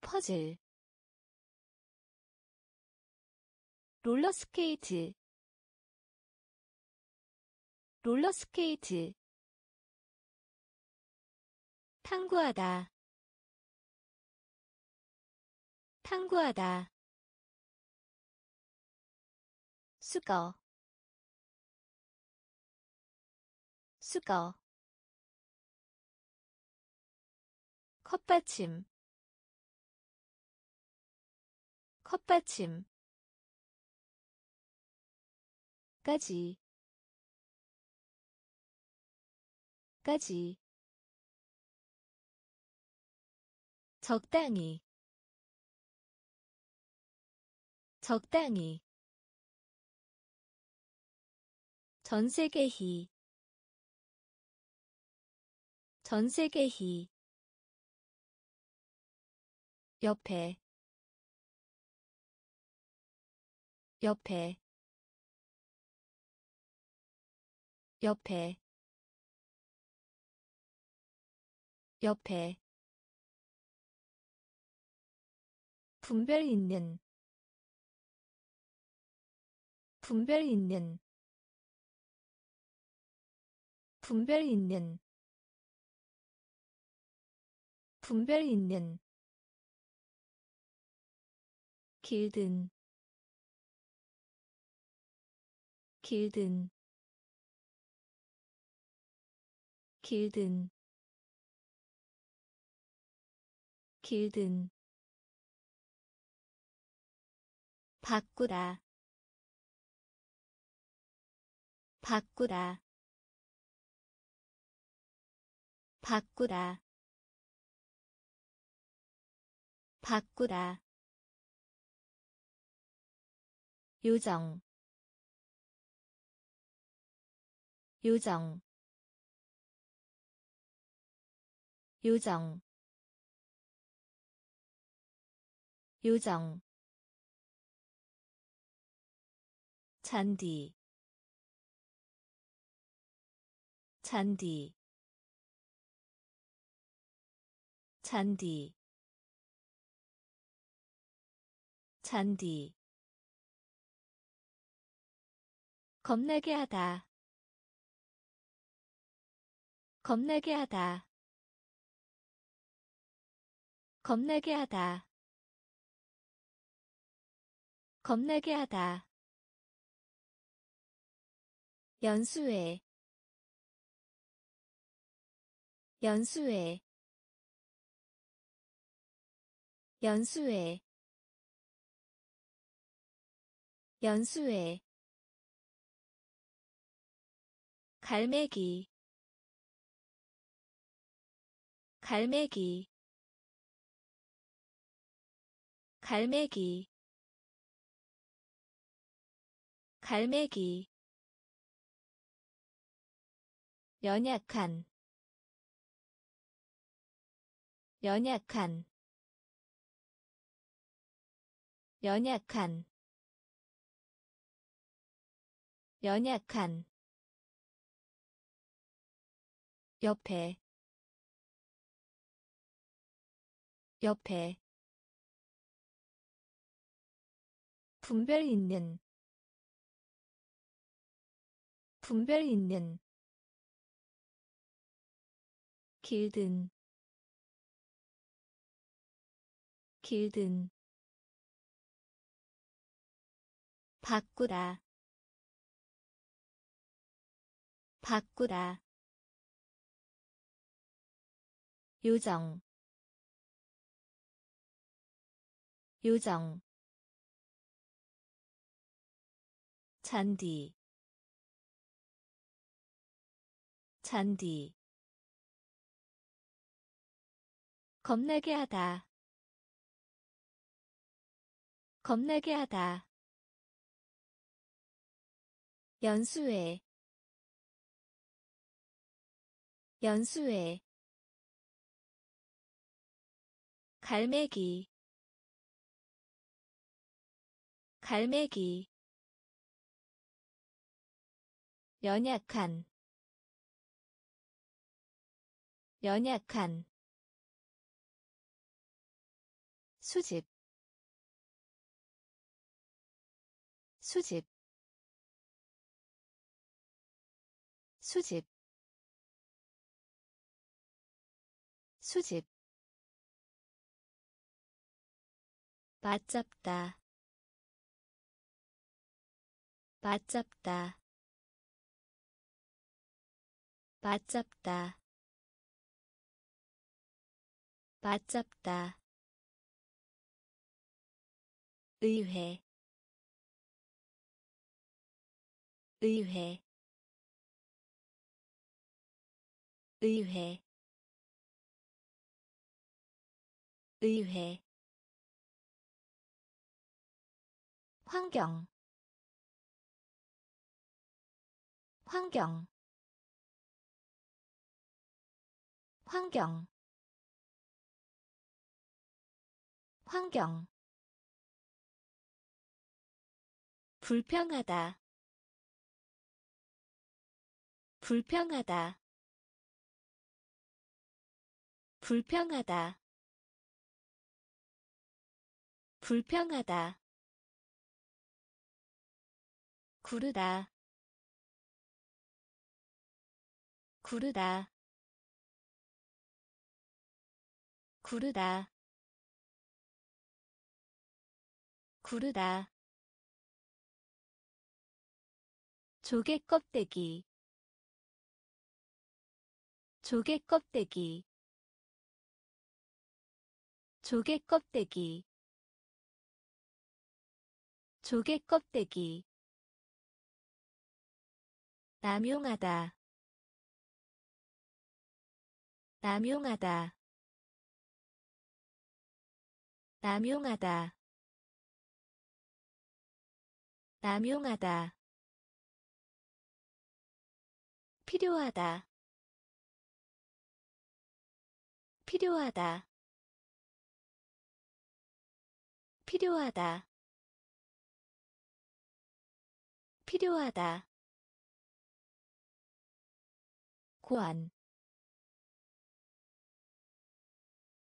퍼즐 롤러스케이트 롤러스케이트 탐구하다. 탐구하다. 수거. 수거. 컵받침. 컵받침. 까지. 까지 적당히. 적당히. 전세계희 전세계희 옆에. 옆에. 옆에. 옆에 분별 있는 분별 있는 분별 있는 분별 있는 길든 길든 길든 길든 바꾸다 바꾸다 바꾸다 바꾸다 요정. 요정. 요정. 요정 잔디 잔디 잔디 잔디. 겁나게 하다 겁나게 하다 겁나게 하다 겁나게 하다 연수회 연수회 연수회 연수회 갈매기 갈매기 갈매기 갈매기 연약한 연약한 연약한 연약한. 옆에 옆에. 분별 있는 분별 있는 길든 길든 바꾸다 바꾸다 요정 요정 잔디 잔디 겁나게 하다. 겁나게 하다. 연수회 연수회 갈매기. 갈매기. 연약한. 연약한 수집 수집 수집 수집. 맞잡다 맞잡다 맞잡다 맞잡다 의회 의회 의회 의회. 환경 환경 환경. 환경 불평하다. 불평하다. 불평하다. 불평하다. 구르다. 구르다. 구르다. 구르다 조개 껍데기. 조개 껍데기. 조개 껍데기. 조개 껍데기. 남용하다. 남용하다. 남용하다. 남용하다 필요하다. 필요하다. 필요하다. 필요하다. 고안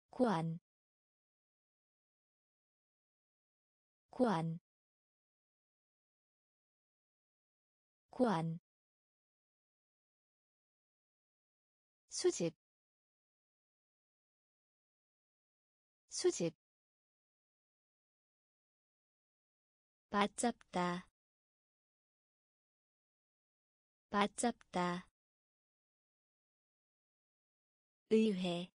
고안 고안 고안 수집 수집. 맞잡다 맞잡다. 의회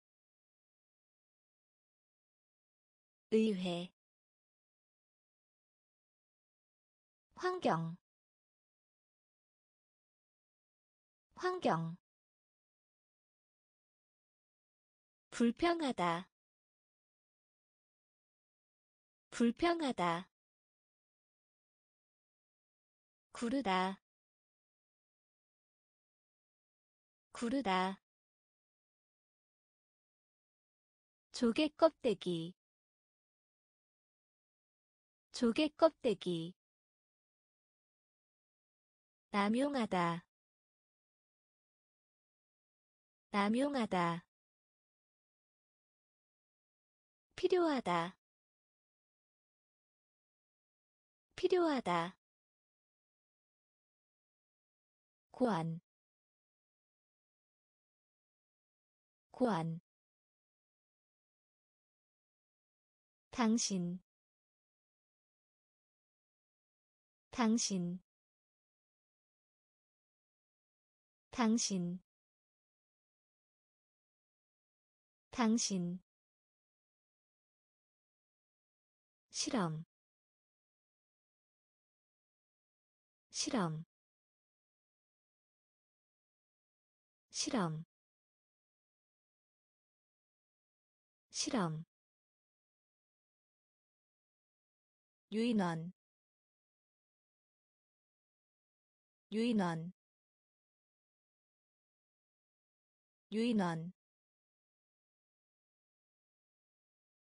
의회. 환경 환경 불평하다. 불평하다. 구르다. 구르다. 조개 껍데기. 조개 껍데기. 남용하다. 남용하다 필요하다. 필요하다. 고안 고안 당신. 당신. 당신. 당신 실험. 실험. 실험. 실험. 유인원. 유인원. 유인원.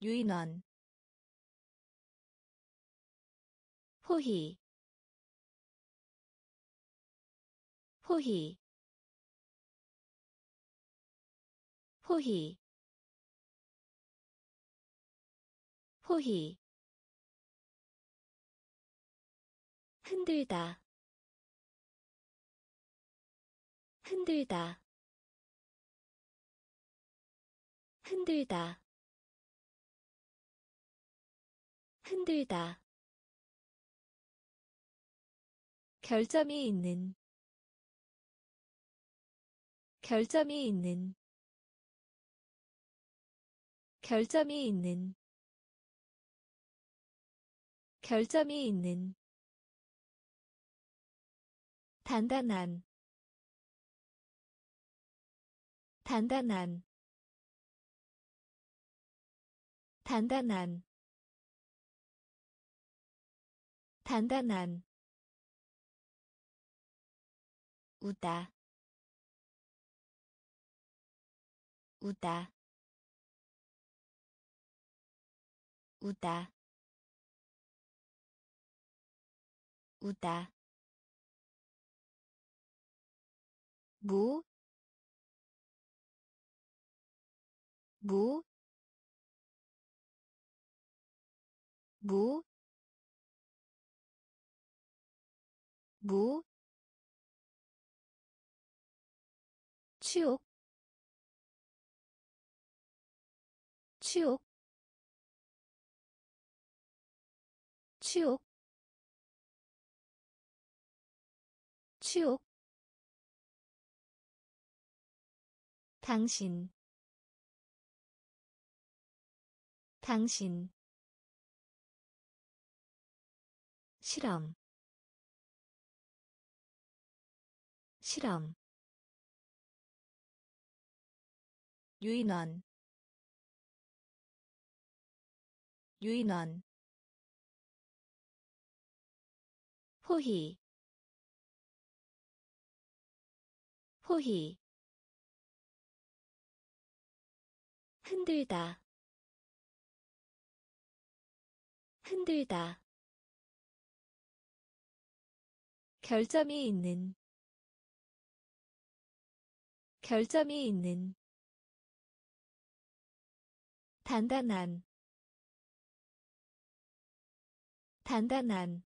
유인원 포희 포희 포희 포희 흔들다 흔들다. 흔들다 흔들다 결점이 있는 결점이 있는 결점이 있는 결점이 있는. 단단한 단단한 단단한. 단단한 우다 우다 우다 우다 무, 무, 무, 무, 치욕, 치욕, 치욕, 치욕, 당신. 당신. 실험. 실험 유인원 유인원 포희 포희 흔들다 흔들다 결점이 있는 결점이 있는 단단한 단단한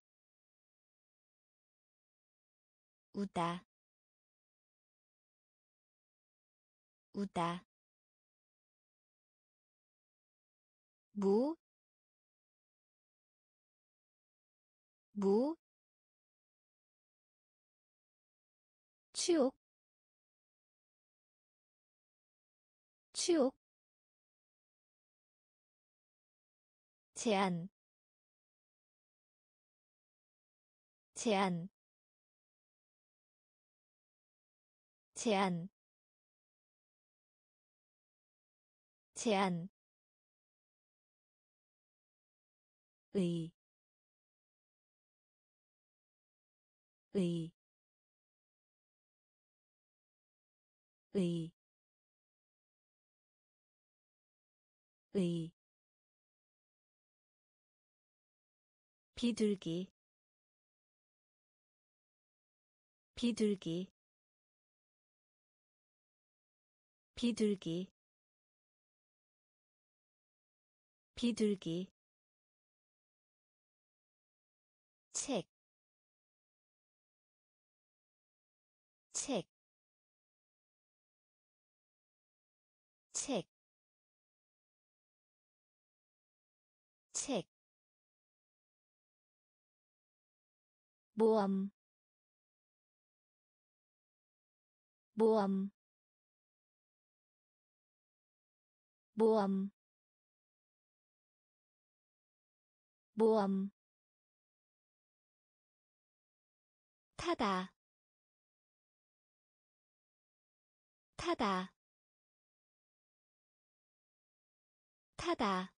우다 우다 무, 무, 치욕, 치욕, 제한, 제한, 제한, 제한 의, 의, 의, 의, 비둘기, 비둘기, 비둘기, 비둘기 모험, 모험, 모험, 모험 타다. 타다. 타다.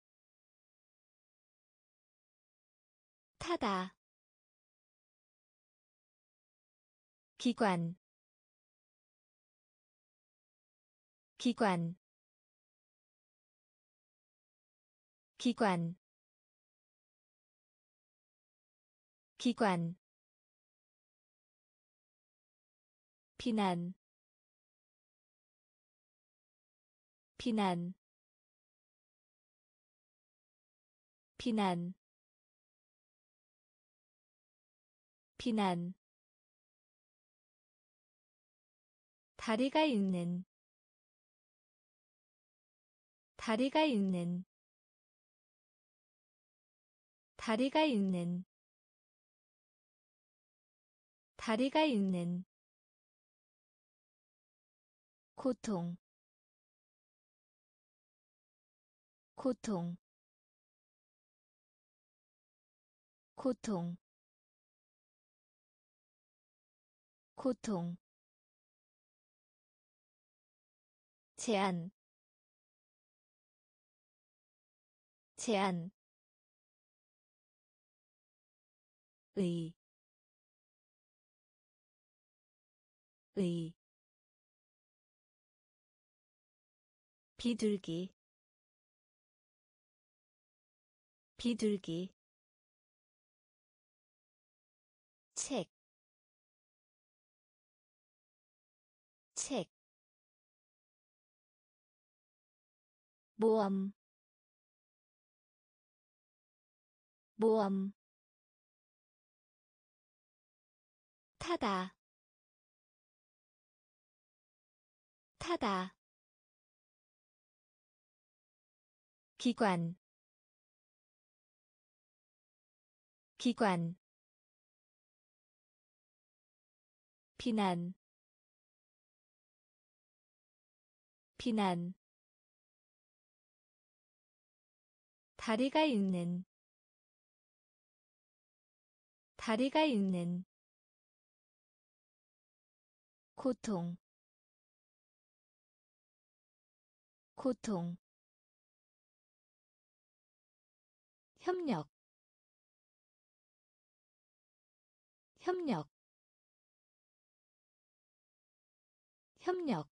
타다 기관 기관 기관 기관. 비난 비난. 비난 비난 다리가 있는 다리가 있는 다리가 있는 다리가 있는. 고통 고통 고통 고통 제한 제한 의, 의, 비둘기. 비둘기 모험, 모험, 타다, 타다, 기관, 기관. 비난. 비난 다리가 있는 다리가 있는 고통 고통 협력 협력 협력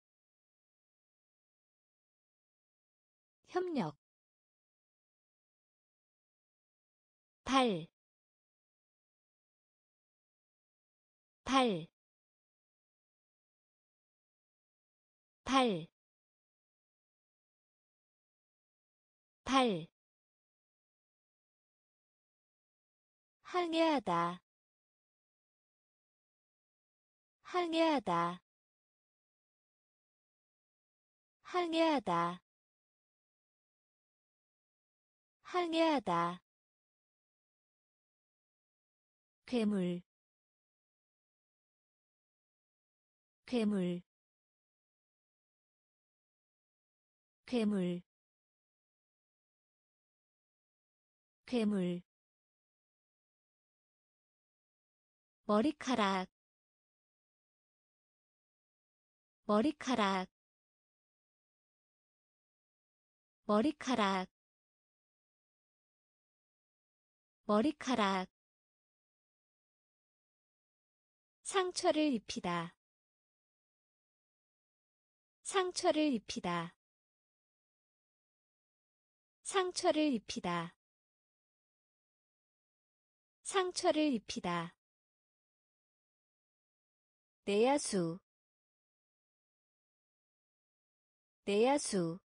협력 발, 발, 발, 발, 항해하다, 항해하다, 항해하다. 항해하다 괴물 괴물 괴물 괴물. 머리카락 머리카락. 머리카락. 머리카락 상처를 입히다. 상처를 입히다. 상처를 입히다. 상처를 입히다. 내야수. 내야수.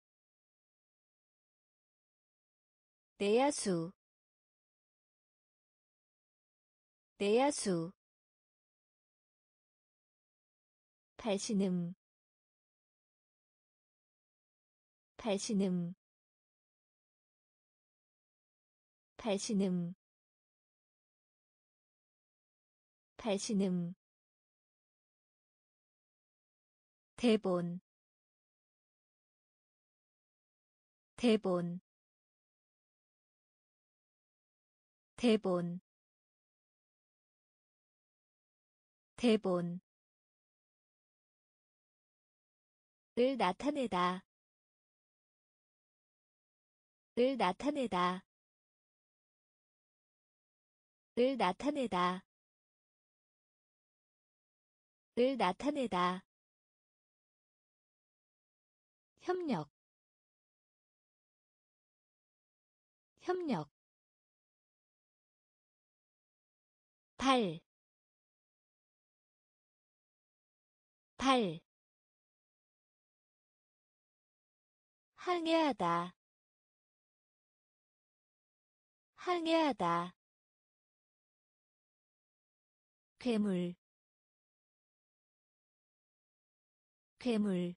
내야수. 내야수 발신음. 발신음. 발신음. 발신음. 대본. 대본. 대본. 대본 을 나타내다. 을 나타내다. 을 나타내다. 을 나타내다. 협력. 협력. 발, 발, 항해하다, 항해하다, 괴물, 괴물,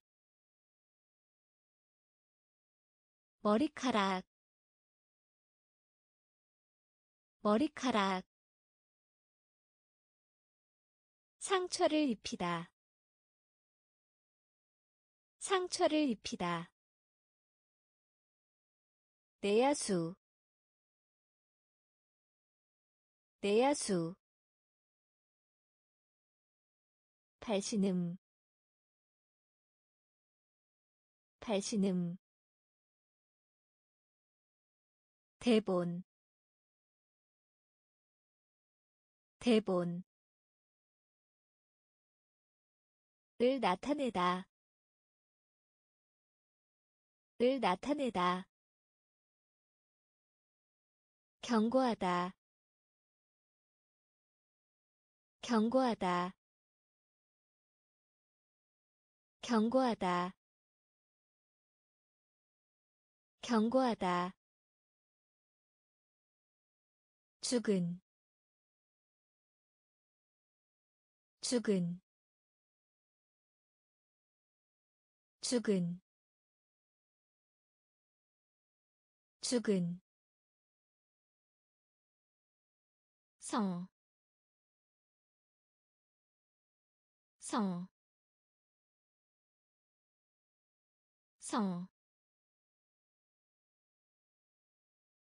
머리카락, 머리카락. 상처를 입히다. 상처를 입히다 내야수. 내야수. 발신음. 발신음. 대본. 대본. 을 나타내다. 을 나타내다 경고하다. 경고하다. 경고하다. 경고하다. 죽은. 죽은. 죽은. 죽은 성, 성, 성,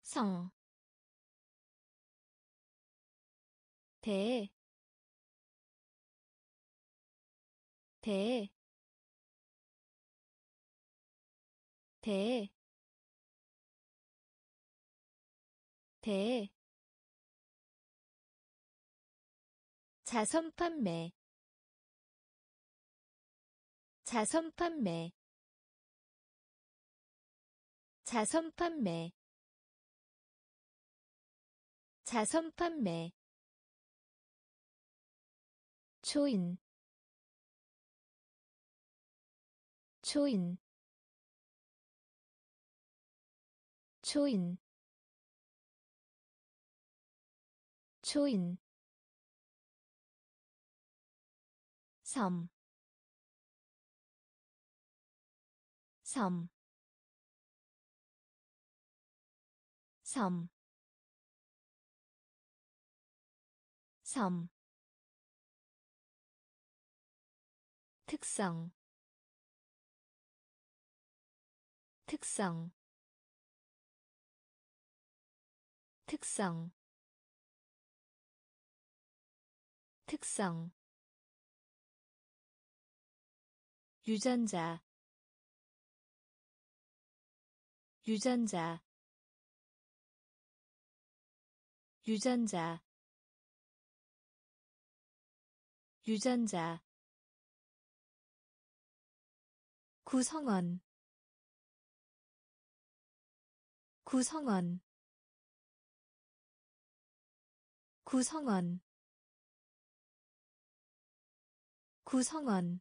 성, 대, 대, 대, 대, 자선 판매, 자선 판매, 자선 판매, 자선 판매. 초인. 초인. 초인. 초인 섬, 섬, 섬, 섬. 특성. 특성. 특성. 특성 유전자. 유전자. 유전자. 유전자. 구성원. 구성원. 구성원. 구성원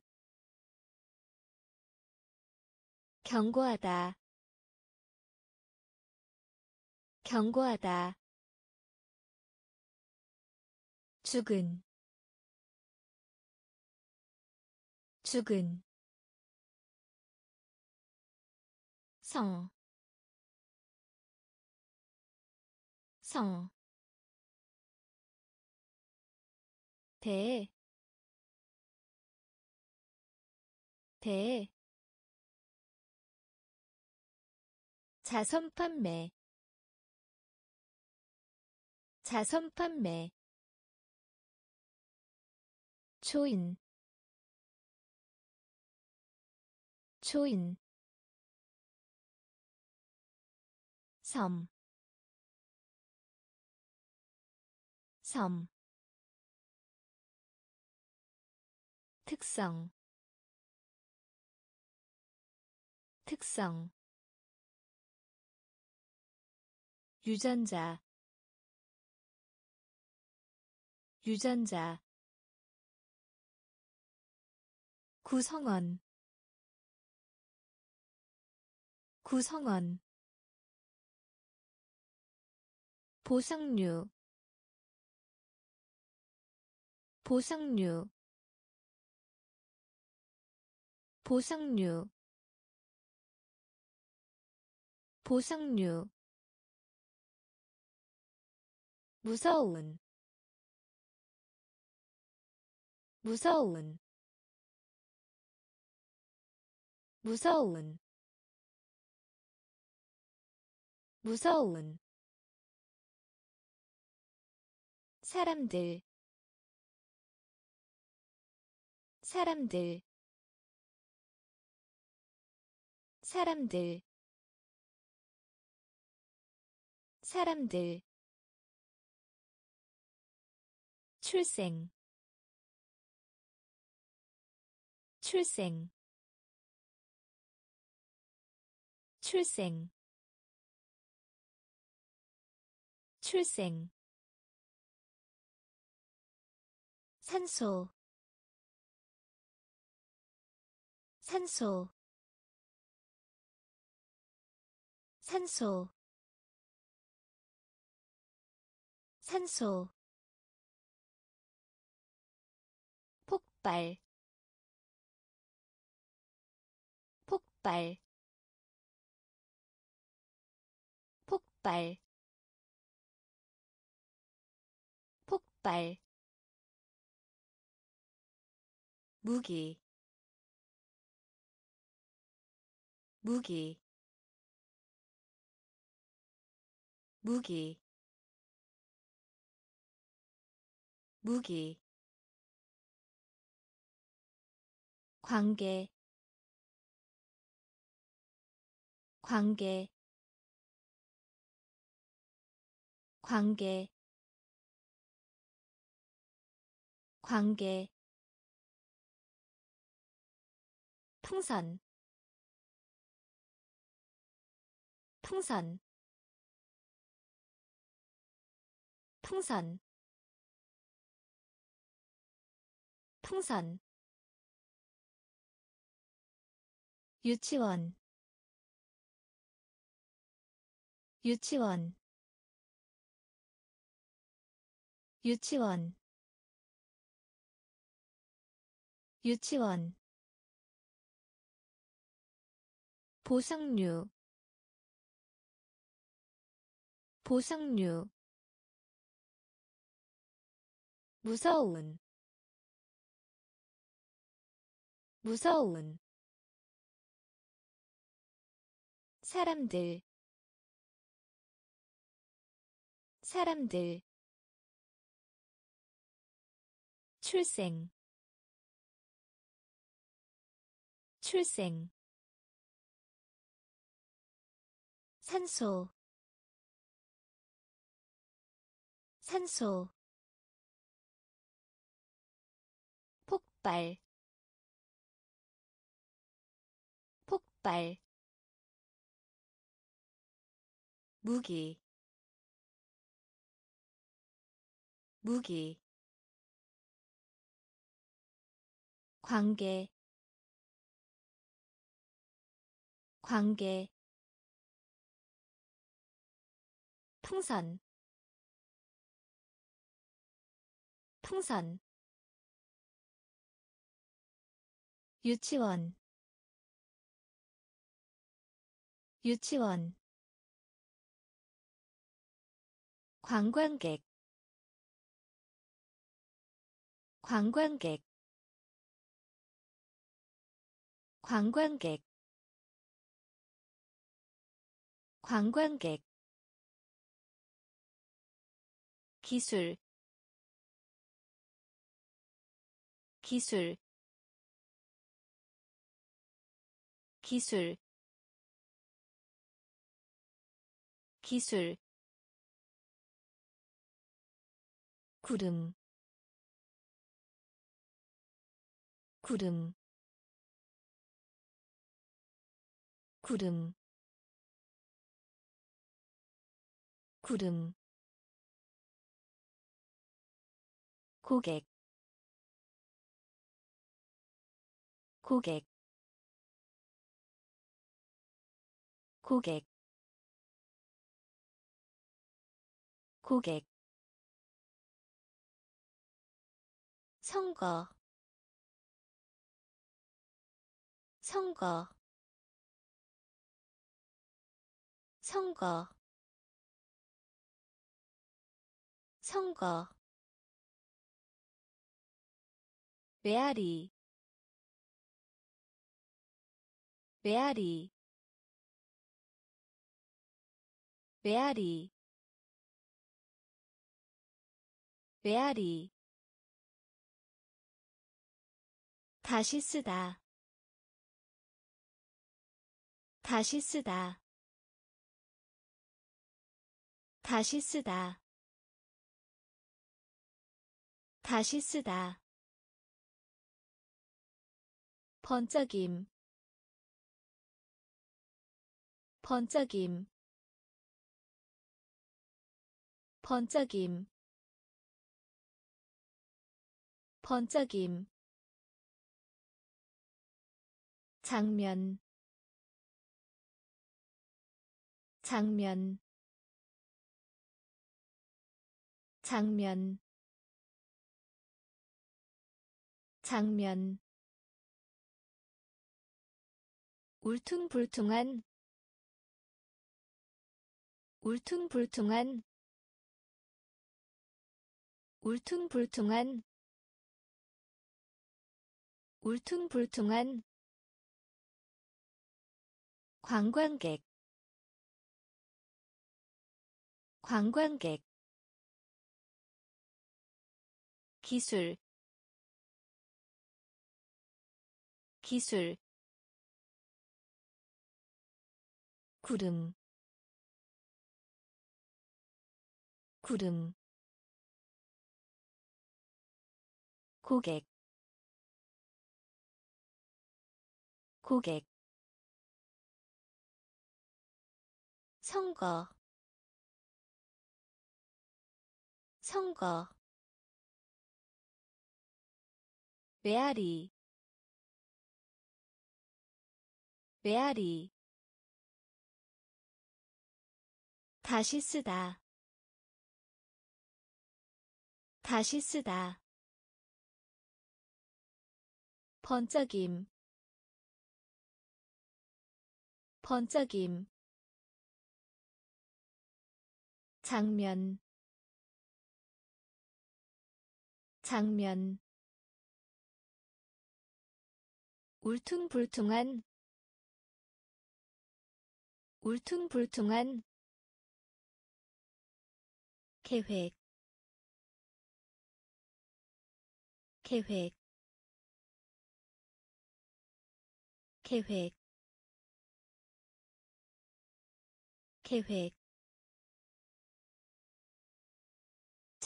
경고하다. 경고하다. 죽은. 죽은. 성, 성, 대, 대, 자선 판매, 자선 판매, 초인, 초인, 섬, 섬, 특성, 특성, 유전자, 유전자, 구성원, 구성원 보상류 보상류 보상류 보상류 무서운 무서운 무서운 무서운 사람들 사람들 사람들 사람들 출생. 출생. 출생. 출생. 산소. 산소. 산소. 산소 폭발. 폭발. 폭발. 폭발. 무기. 무기. 무기. 무기 관계 관계 관계 관계. 풍선 풍선. 풍선. 풍선 유치원. 유치원. 유치원. 유치원. 보상류. 보상류. 무서운. 무서운 사람들. 사람들. 출생. 출생. 산소. 산소. 폭발. 폭발 무기 무기 관계 관계 풍선 풍선 유치원 유치원 관광객 관광객 관광객 관광객. 기술 기술 기술. 기술 구름 구름 구름 구름. 고객 고객. 고객 고객 선거. 선거. 선거. 선거. 메아리. 메아리. 메아리. 메아리 다시 쓰다. 다시 쓰다. 다시 쓰다. 다시 쓰다. 번쩍임. 번쩍임. 번쩍임. 번쩍임 장면 장면 장면 장면. 울퉁불퉁한 울퉁불퉁한 울퉁불퉁한 울퉁불퉁한 관광객 관광객 기술 기술 구름 구름 고객 고객 선거. 선거. 메아리. 메아리. 다시 쓰다. 다시 쓰다. 번쩍임. 번쩍임 장면 장면 울퉁불퉁한 울퉁불퉁한 계획 계획 계획 계획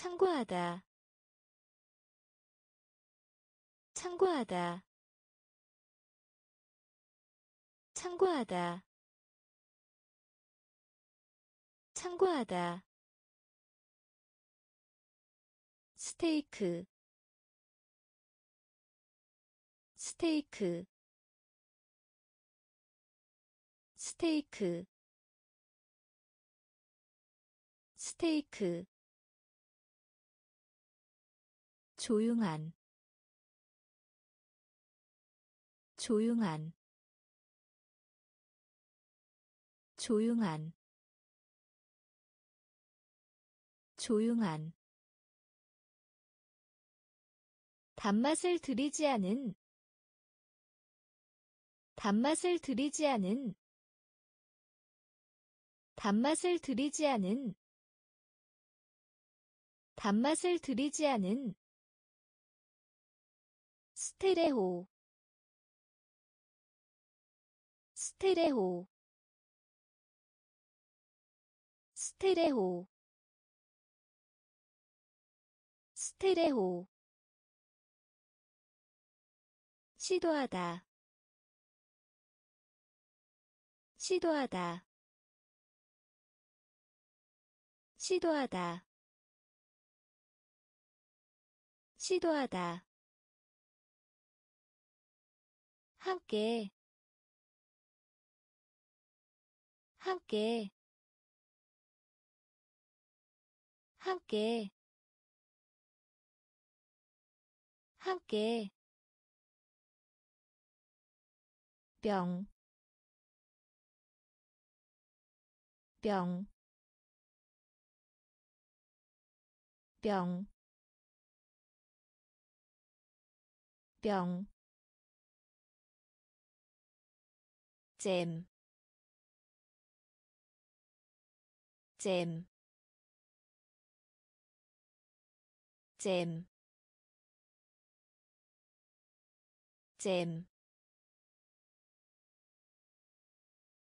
참고하다. 참고하다. 참고하다. 참고하다. 스테이크. 스테이크. 스테이크. 스테이크 조용한 조용한 조용한 조용한. 단맛을 들이지 않은 단맛을 들이지 않은 단맛을 들이지 않은 단맛을 들이지 않은 스테레오. 스테레오. 스테레오. 스테레오. 시도하다. 시도하다. 시도하다. 시도하다 함께 함께 함께 함께. 병, 병, 병, 병, 잼, 잼, 잼, 잼.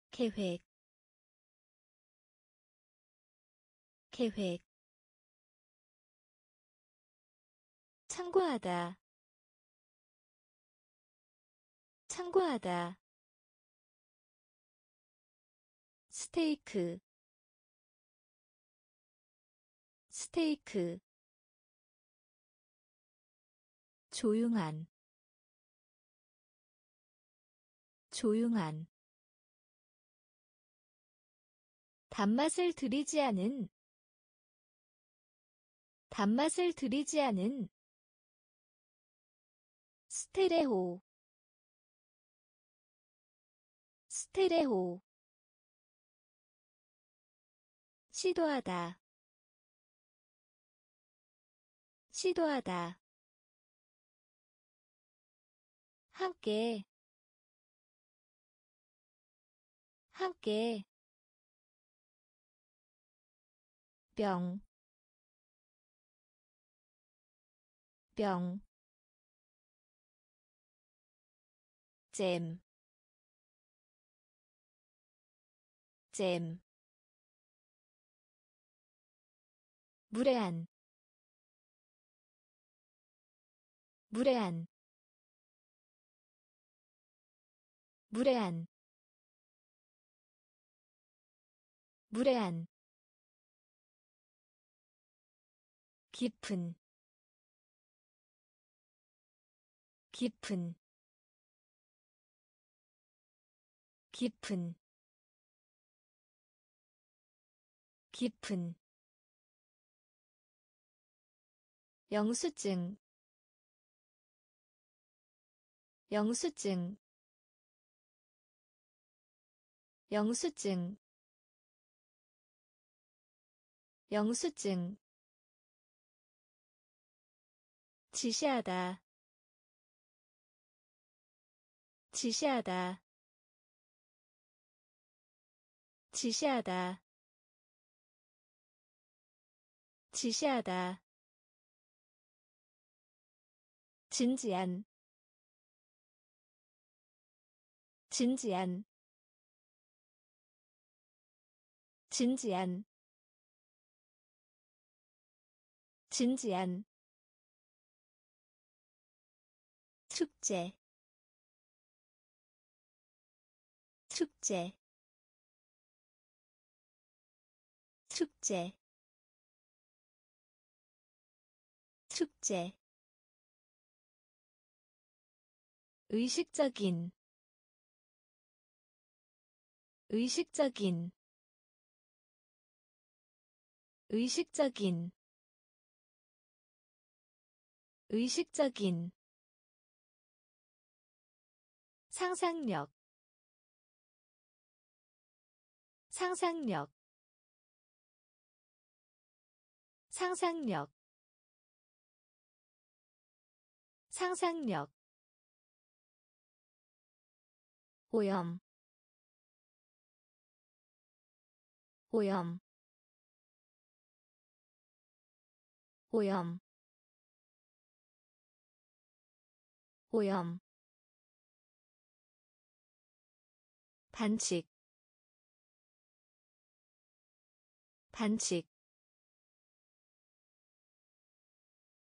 계획. 계획. 참고하다. 참고하다 스테이크 스테이크 조용한 조용한. 단맛을 들이지 않은 단맛을 들이지 않은 스테레오 스테레오 시도하다. 시도하다. 함께. 함께. 병, 병, 잼, 잼, 무례한, 무례한, 무례한, 무례한. 깊은 깊은. 깊은. 깊은 영수증 영수증 영수증 영수증. 지시하다 지시하다 지시하다 지시하다 진지한 진지한 진지한 진지한. 축제 축제. 축제 축제 의식적인 의식적인 의식적인 의식적인 상상력 상상력 상상력 상상력 오염. 오염. 오염. 오염. 반칙. 반칙.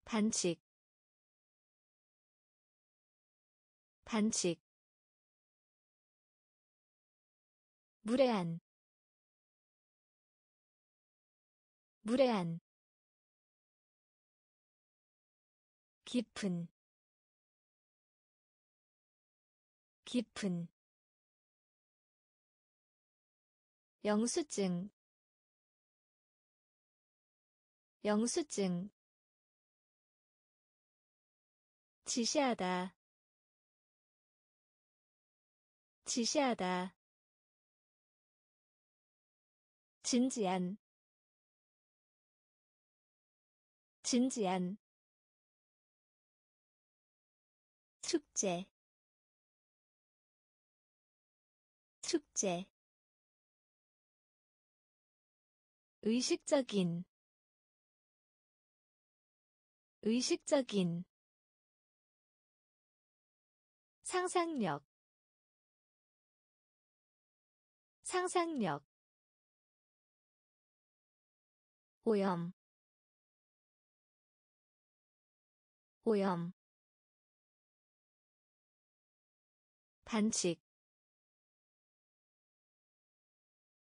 반칙. 반칙 무례한 무례한 깊은 깊은 영수증 영수증 지시하다 지시하다 진지한 진지한 축제 축제 의식적인 의식적인 상상력 상상력 오염. 오염. 반칙.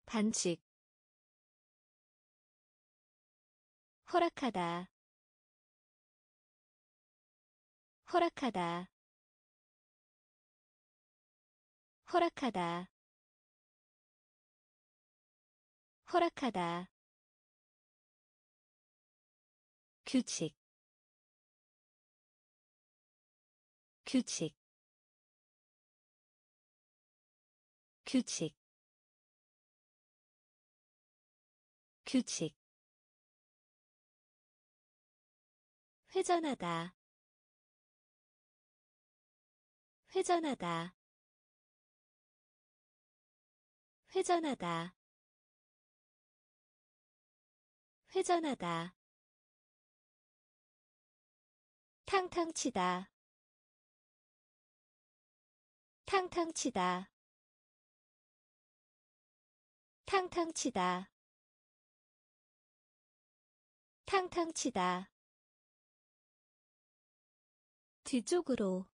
반칙. 허락하다. 허락하다. 허락하다. 허락하다 규칙. 규칙. 규칙. 규칙. 회전하다. 회전하다. 회전하다. 회전하다 탕탕 치다. 탕탕 치다. 탕탕 치다. 탕탕 치다. 뒤쪽으로.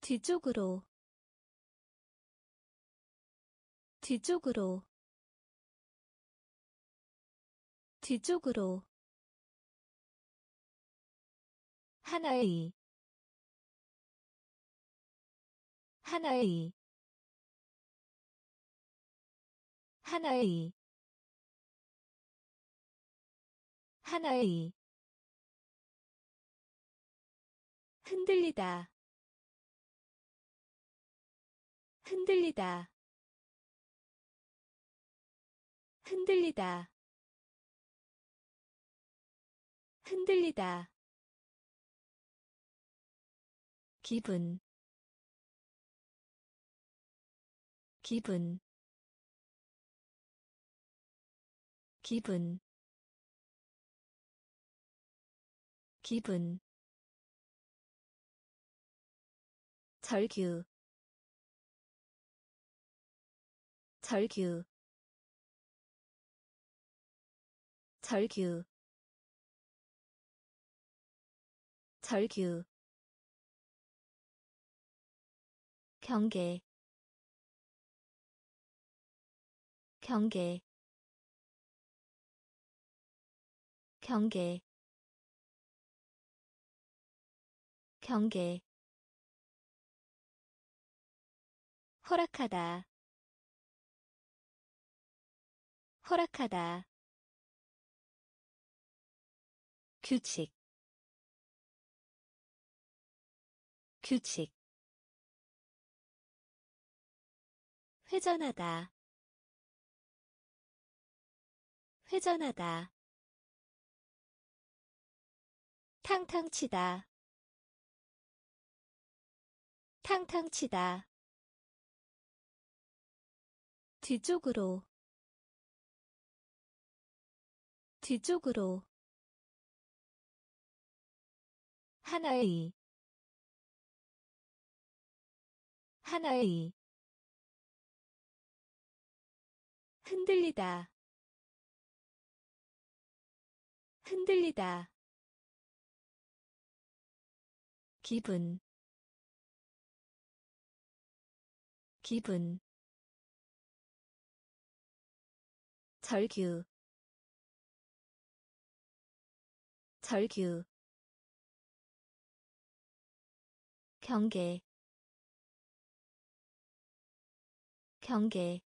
뒤쪽으로. 뒤쪽으로. 뒤쪽으로 하나의 하나의 하나의 하나의 흔들리다. 흔들리다. 흔들리다. 흔들리다 기분. 기분. 기분. 기분. 절규. 절규. 절규. 절규 경계 경계 경계 경계. 허락하다 허락하다. 규칙 규칙 회전하다. 회전하다. 탕탕 치다. 탕탕 치다. 뒤쪽으로. 뒤쪽으로. 하나의. 하나의 흔들리다. 흔들리다. 기분. 기분. 절규. 절규. 경계. 경계